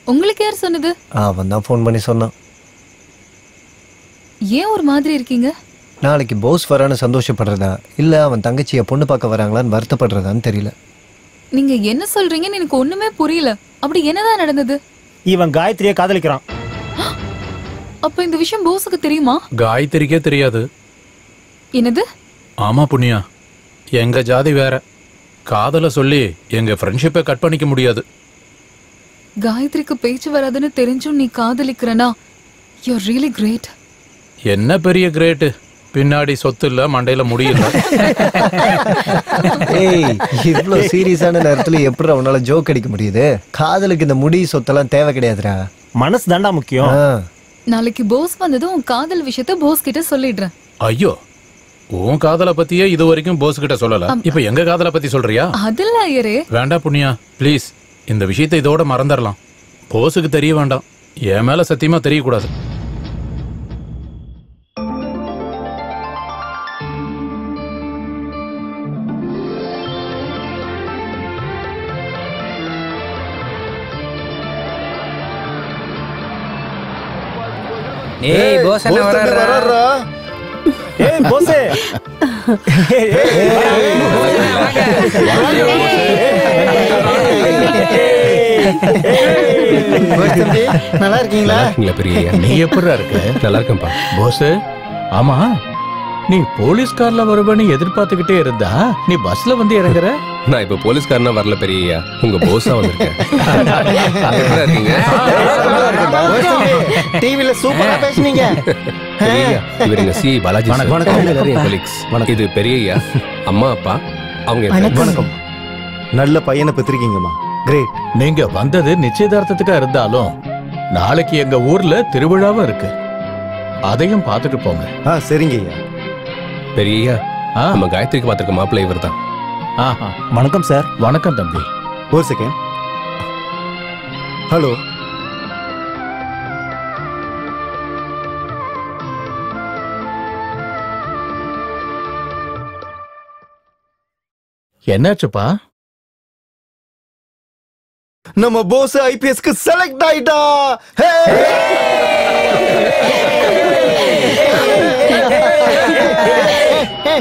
உங்களுக்கு யார் சொன்னது? அவன் தான் ஃபோன் பண்ணி சொன்னான். ஏன் ஒரு மாதிரி இருக்கீங்க? நாளைக்கு போஸ் வரான்னு சந்தோஷப்படுறதா? இல்ல அவன் தங்கச்சியை பொண்ணு பார்க்க வராங்களான்னு வருத்தப்படுறதான்னு தெரியல. நீங்க என்ன சொல்றீங்கன்னு எனக்கு ஒண்ணுமே புரியல. அப்படி என்னதான் நடந்தது? இவன் காயத்ரியை காதலிக்கிறான். அப்ப இந்த விஷயம் போஸுக்கு தெரியுமா? காயத்ரிக்கே தெரியாது. என்னது? ஆமா புண்ணியா. எங்க ஜாதி வேற. காதல சொல்லி எங்க ஃப்ரெண்ட்ஷிப்பை கட் பண்ணிக்க முடியாது. காயத்ரிக்கு பேச்சு வராதுன்னு தெரிஞ்சும் நீ காதலிக்கிறனா? யூ ரியலி கிரேட் என்ன பெரிய கிரேட்டு பின்னாடி சொத்து இல்ல மண்டையில முடியல ஏய் இவ்ளோ சீரியஸான நேரத்துல எப்படி அவனால ஜோக் அடிக்க முடியுது? காதலுக்கு இந்த முடி சொத்தெல்லாம் தேவை கிடையாதுடா. மனசு தாண்டா முக்கியம். நாளைக்கு போஸ் வந்ததும் உன் காதல் விஷயத்த போஸ் கிட்ட சொல்லிடுறேன். ஐயோ உன் காதலை பத்தியே இது வரைக்கும் போஸ் கிட்ட சொல்லல. இப்ப எங்க காதலை பத்தி சொல்றியா? அதில்ல ஐயரே. வேண்டாம் புண்ணியா ப்ளீஸ் இந்த விஷயத்தை இதோட மறந்துடலாம். போஸுக்கு தெரிய வேண்டாம். என் மேல சத்தியமா தெரியக்கூடாது. ஏய் போஸ் என்ன வராரா ஏய் போஸ் நல்லா இருக்கீங்களா பெரிய நீ எப்படிடா இருக்க நல்லா இருக்கேன்ப்பா போஸ் ஆமா நீ போலீஸ் கார்ல வருவன்னு எதிர்பார்த்துக்கிட்டே இருந்தா? நீ பஸ்ல வந்து இறங்குற? நான் இப்ப போலீஸ்காரனா வரல பெரியய்யா. உங்க போஸா வந்திருக்கேன். டிவில சூப்பரா பேசுனீங்க. இவர் எங்க சி பாலாஜி சார். வணக்கம், வணக்கம். colleagues. இது பெரியய்யா அம்மா அப்பா அவங்க என் friends. வணக்கம். நல்ல பையனை பெற்றிருக்கீங்கம்மா. கிரேட் நீங்க வந்தது நிச்சயதார்த்தத்துக்கா இருந்தாலும் நாளைக்கு எங்க ஊர்ல திருவிழாவும் இருக்கு. அதையும் பார்த்துட்டு போங்க. ஆ சரிங்க ஐயா. பெரியய்யா நம்ம காயத்ரிக்கு பார்த்திருக்க மாப்பிள்ளை இவர் தான் வணக்கம் சார். வணக்கம் தம்பி. ஒரு செகண்ட் ஹலோ என்னாச்சுப்பா? நம்ம போஸ் ஐபிஎஸ்க்கு செலக்ட் ஆயிட்டா. ஹே!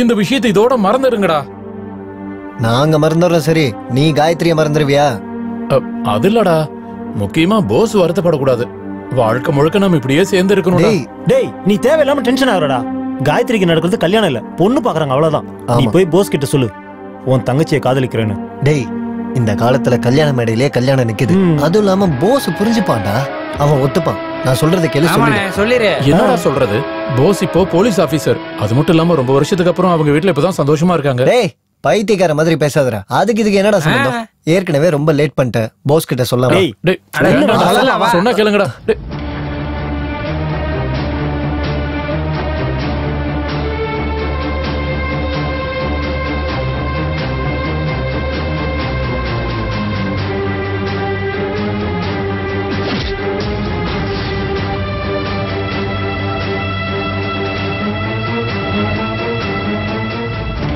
இந்த விஷயத்தை இதோட மறந்துடுங்கடா. நாங்க மறந்துடுறோம் சரி. நீ காயத்ரியை மறந்துடுவியா அது இல்லடா. முக்கியமா போஸ் வருத்தப்படக்கூடாது. வாழ்க்கை முழுக்க நம்ம இப்படியே சேர்ந்து இருக்கணும் டேய் நீ தேவையில்லாம டென்ஷன் ஆகுறடா. காயத்ரிக்கு நடக்கிறது கல்யாணம் இல்ல. பொண்ணு பாக்குறாங்க அவ்வளவுதான். நீ போய் போஸ் கிட்ட சொல்லு. உன் தங்கச்சியை காதலிக்கிறேன்னு. டேய் இந்த காலத்துல கல்யாண மேடையிலே கல்யாணம் நிக்குது. அதுவும் இல்லாம போஸ் புரிஞ்சுப்பான்டா. அவன் ஒத்துப்பான். நான் சொல்றதை கேளு சொல்லு. என்னடா சொல்றது? போஸ் இப்போ போலீஸ் ஆபீசர் அது மட்டும் இல்லாம ரொம்ப வருஷத்துக்கு அப்புறம் அவங்க வீட்ல இப்பதான் சந்தோஷமா இருக்காங்க. டேய் பைத்தியக்கார மாதிரி பேசாதடா. அதுக்கு இதுக்கு என்னடா சம்பந்தம்? ஏற்கனவே ரொம்ப லேட் பண்ணிட்டேன். போஸ் கிட்ட சொல்லாம. சொன்னா கேளுங்கடா.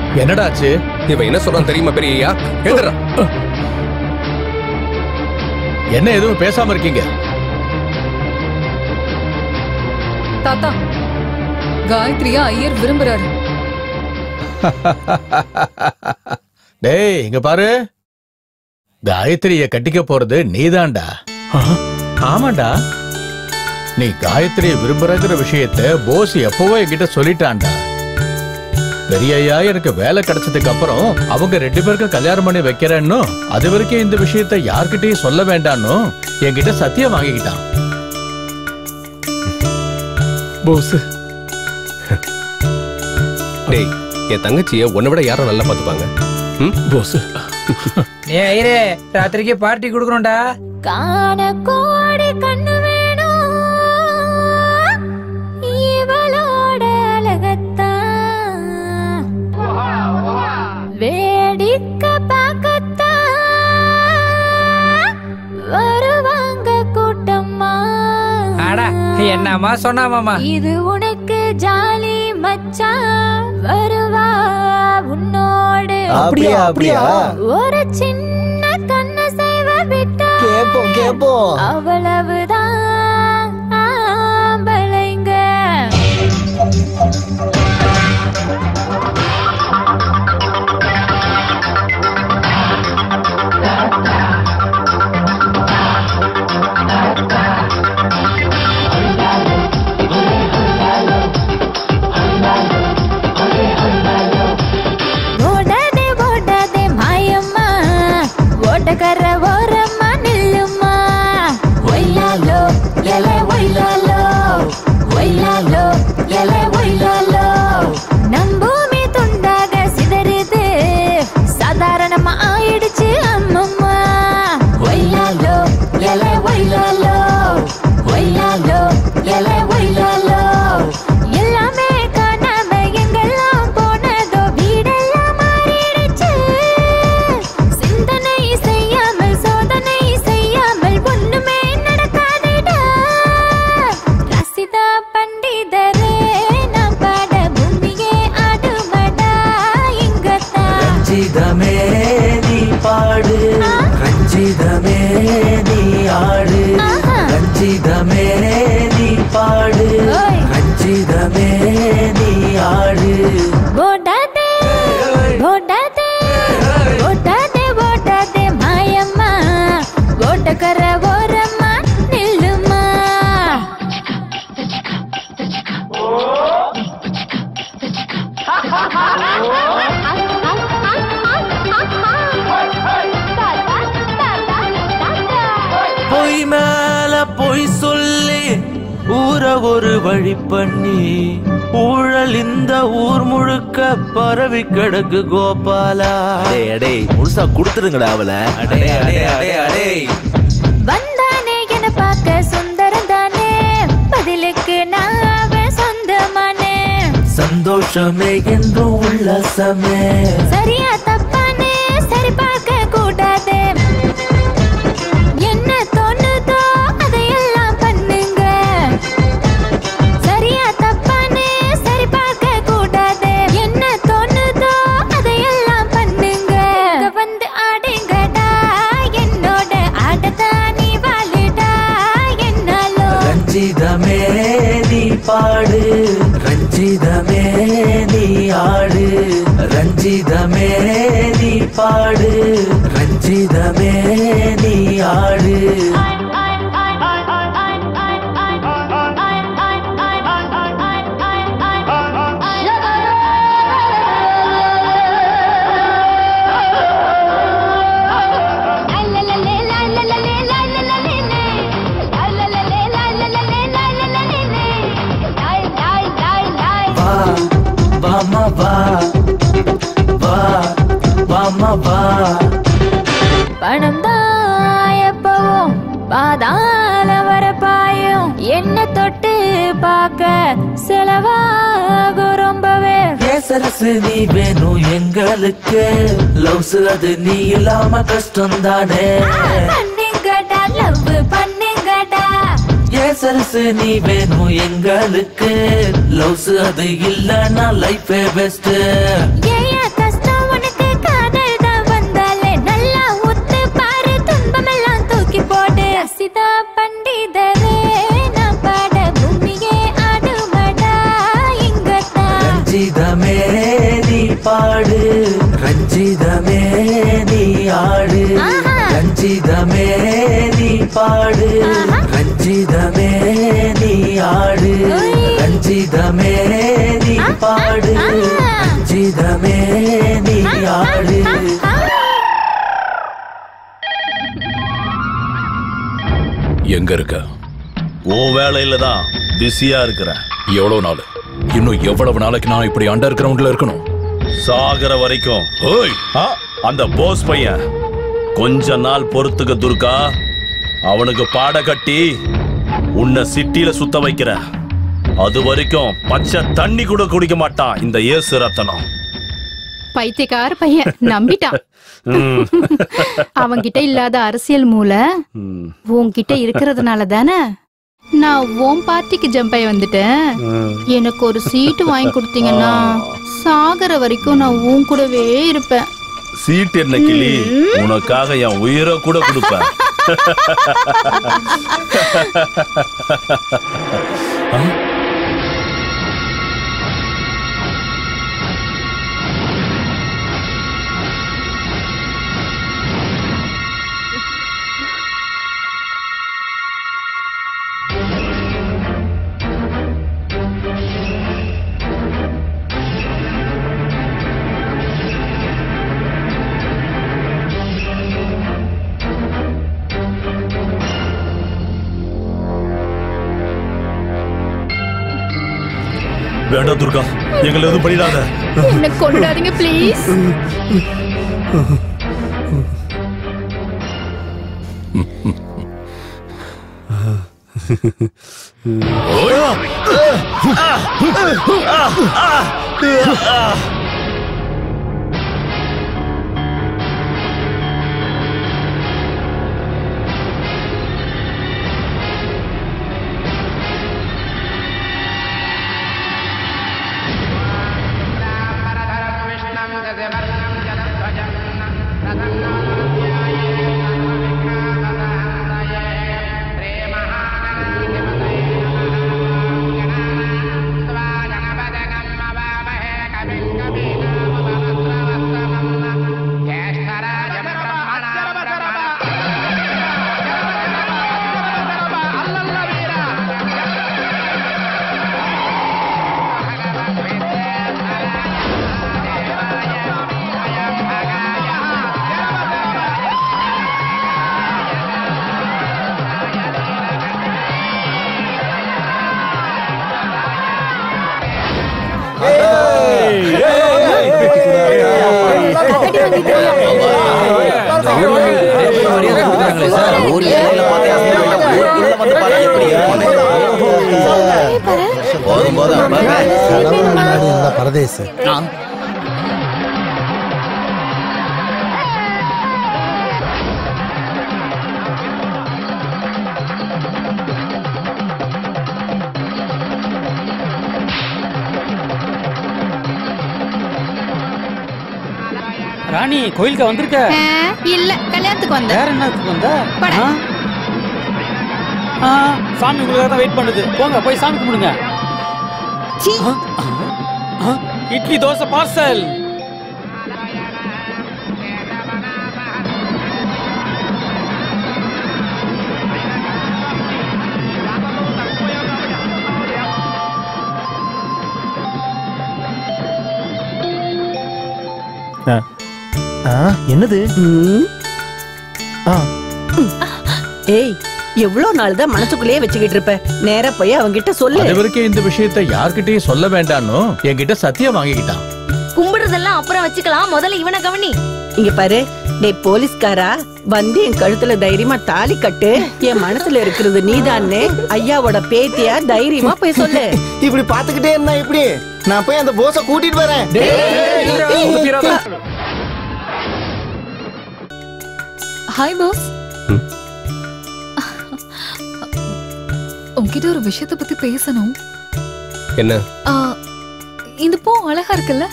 டேய். என்னடா ஆச்சு இவன் என்ன சொல்றான் தெரியுமா பெரியய்யா? எழுதுறா என்ன எதுவும் பேசாம இருக்கீங்க? தாத்தா காயத்ரியா ஐயர் விரும்புறாரு. டேய் இங்க பாரு. காயத்ரிய கட்டிக்க போறது நீதான்டா ஆமாண்டா. நீ காயத்ரிய விரும்புறங்கிற விஷயத்த போஸ் எப்பவோ என்கிட்ட சொல்லிட்டான்டா. பெரியய்யா எனக்கு வேலை கிடைச்சதுக்கு அப்புறம் அவங்க ரெண்டு பேருக்கும் கல்யாணம் பண்ணி வைக்கிறேன்னு அது வரைக்கும் இந்த விஷயத்த யார்கிட்டயும் சொல்ல வேண்டான்னு என்கிட்ட சத்தியம் வாங்கிக்கிட்டான். போஸ். டேய் என் தங்கச்சிய உன்னை விட யாரும் நல்லா பாத்துப்பாங்க போஸ். ஏ ஐயரே ராத்திரிக்கு பார்ட்டி கொடுக்கணும்டா. காண கோடி கண்ணு ஆடா என்னம்மா சொன்னாமாமா இது உனக்கு ஜாலி மச்சான் வருவா உன்னோடு. அப்படியா, அப்படியா? ஒரு சின்ன கண்ண செய்வ விட்டா கேப்போம் கேப்போம். அவ்வளவுதான் ஆம்பளைங்க. வழி பண்ணி ஊழல் இந்த ஊர் முழுக்க பரவி கிடக்கு கோபாலா. அடே அடே முழுசா கொடுத்துருங்கடா அவளை. அடே அடே அடே அடே வந்தானே என பார்க்க சுந்தரம் தானே பதிலுக்கு நான் அவன் சொந்தமானே. சந்தோஷமே என்றும் உல்லாசமே. சரியா ஆடு. ரஞ்சிதமே நீ ஆடு. பேசரசு நீ வேணும் எங்களுக்கு. லவ்ஸ் அது நீ இல்லாம கஷ்டம் தானே ஏசரசு நீ வேணும் எங்களுக்கு. லவ்ஸ் அது இல்லன்னா லைஃபே பெஸ்ட் ரஞ்சிதமே நீ ஆடு. ரஞ்சிதமே நீ பாடு. ரஞ்சிதமே நீ ஆடு. ரஞ்சிதமே நீ பாடு. ரஞ்சிதமே நீ ஆடு. எங்க இருக்க? உன் வேலையில தான் பிஸியா இருக்கிறேன். எவ்வளவு நாள்? இன்னும் எவ்வளவு நாளைக்கு நான் இப்படி அண்டர் கிரவுண்ட்ல இருக்கணும்? சாகர வரைக்கும். ஓய் அந்த போஸ் பையன். கொஞ்ச நாள் பொறுத்துக்க துர்கா. அவனுக்கு பாட கட்டி உன்னை சிட்டில சுத்த வைக்கிற அது வரைக்கும் பச்சை தண்ணி கூட குடிக்க மாட்டான் இந்த இயேசு ரத்தனம். பைத்தியக்கார பையன் நம்பிட்டான். அவன்கிட்ட இல்லாத அரசியல் மூளை. உன்கிட்ட இருக்கிறதுனால தானே? நான் உன் பார்ட்டிக்கு ஜம்ப் ஆகி வந்துட்டேன். எனக்கு ஒரு சீட்டு வாங்கி கொடுத்தீங்கன்னா சாகர வரைக்கும் நான் உன் கூடவே இருப்பேன். சீட் என்ன கிளி? உனக்காக என் உயிரை கூட கொடுப்பேன். ஆ? வேண்டாம் துர்கா எங்களை எதுவும் பண்ணிடாத என்ன கொண்டாதீங்க ப்ளீஸ் Thank வெயிட் பண்ணுது. போங்க போய் சாமி கும்பிடுங்க. இட்லி தோசை பார்சல். என்னது? ஏய் எவ்வளவு நாள் தான் மனசுக்குள்ளேயே வச்சுக்கிட்டு இருப்ப? நேரா போய் அவங்கிட்ட சொல்லு. அது வரைக்கும் இந்த விஷயத்தை யார்கிட்டயும் சொல்ல வேண்டாம்னு என்கிட்ட சத்தியம் வாங்கிக்கிட்டான். கும்பிடுறதெல்லாம் அப்புறம் வச்சுக்கலாம். முதல்ல இவனை கவனி. இங்க பாரு டேய் போலீஸ்காரா வந்து என் கழுத்துல தைரியமா தாலி கட்டு. என் மனசுல இருக்கிறது நீதான்னு ஐயாவோட பேத்தியா தைரியமா போய் சொல்லு. இப்படி பாத்துக்கிட்டே இருந்தா இப்படி நான் போய் அந்த போஸ கூட்டிட்டு வரேன். ஹாய் பாஸ் உன்கிட்ட ஒரு விஷயத்தை பத்தி பேசணும். என்ன? இந்த பூ அழகா இருக்குல்ல.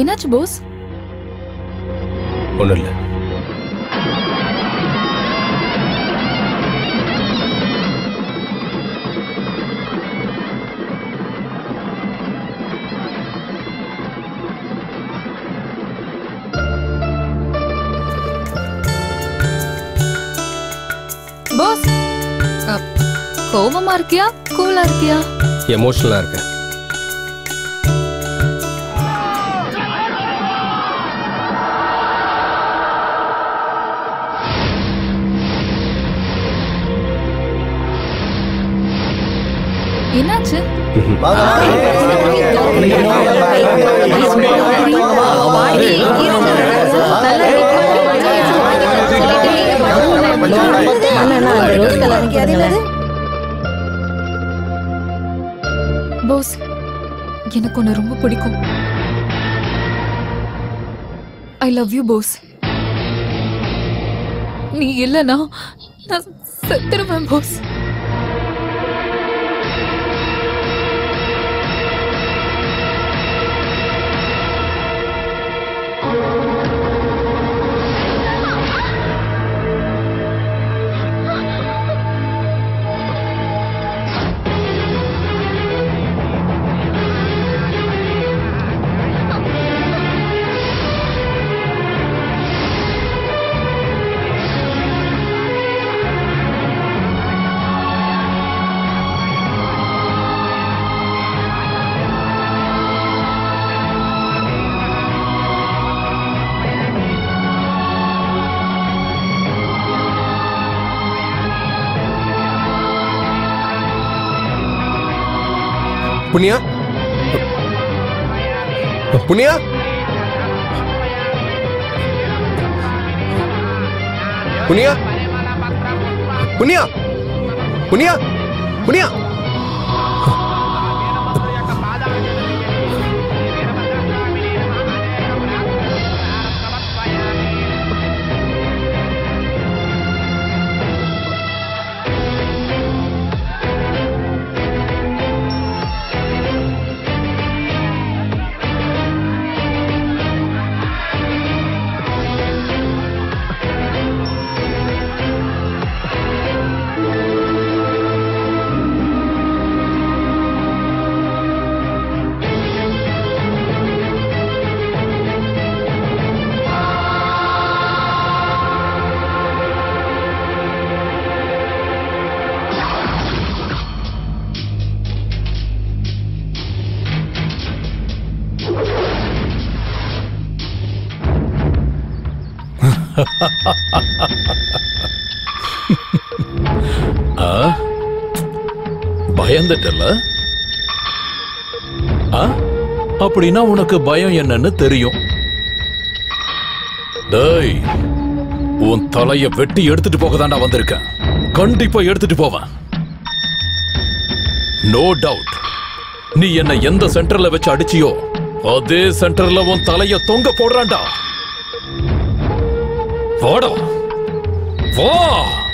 என்னாச்சு போஸ்? ஒண்ணும் இல்ல. கோவமா இருக்கியா? கூலா இருக்கியா? எமோஷனலா இருக்கேன் என்னாச்சு? போஸ் எனக்கு உன்னை ரொம்ப பிடிக்கும். I love you Bose. நீ இல்லைன்னா நான் செத்துருவேன் போஸ். புண்ணியா புண்ணியா புண்ணியா புண்ணியா புண்ணியா புண்ணியா பயந்துட்டல அப்படின்னா உனக்கு பயம் என்னன்னு தெரியும். டேய் உன் தலைய வெட்டி எடுத்துட்டு போக தாண்டா வந்திருக்கேன். கண்டிப்பா எடுத்துட்டு போவேன். நோ டவுட் நீ என்ன எந்த சென்டர்ல வச்சு அடிச்சியோ அதே சென்டர்ல உன் தலைய தொங்க போடுறான்டா. வாடா. வா.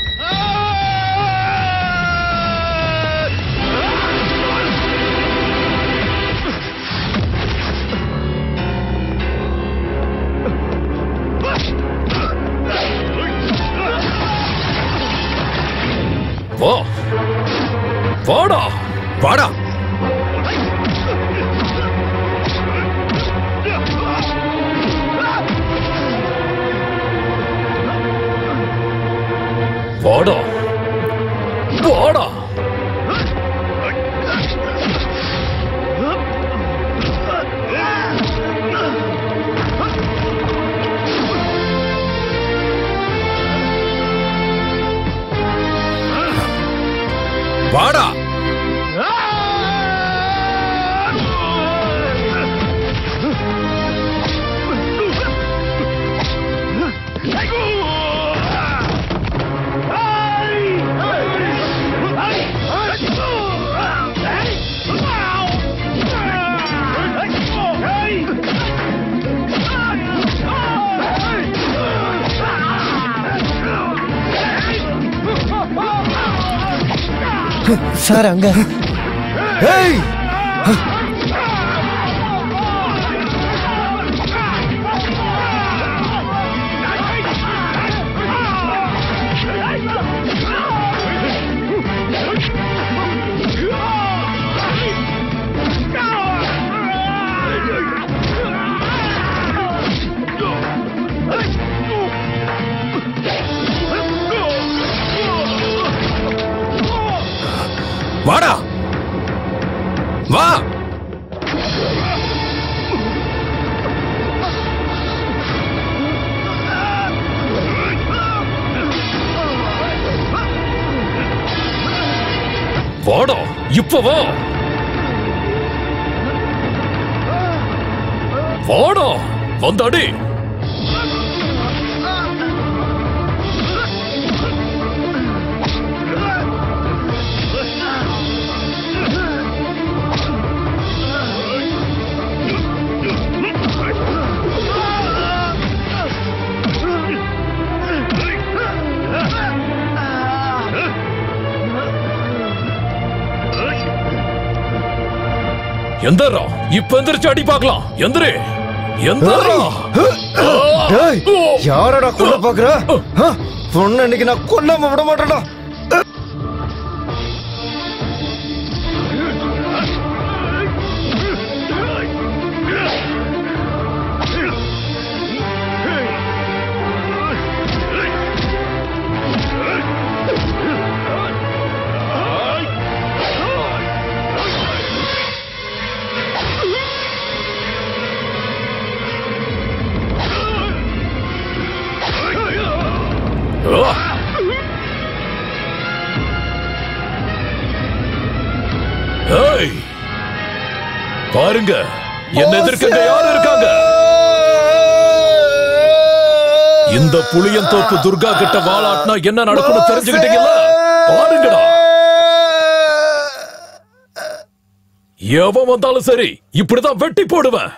சார் அங்க. ஏய்! வந்தாடி எந்தரா இப்ப எந்திரிச்சு அடி பார்க்கலாம். எந்திரே. யாரடா கொல்ல பாக்குற பொண்ணு இன்னைக்கு நான் கொல்லாம விட மாட்டேன்டா எதிர்க்க யாரு இருக்காங்க இந்த புளியந்தோப்பு துர்கா கிட்ட வாளாட்டினா என்ன நடக்கும்னு தெரிஞ்சுக்கிட்டீங்கல்ல? பாருங்கடா. எவன் வந்தாலும் சரி இப்படிதான் வெட்டி போடுவேன்.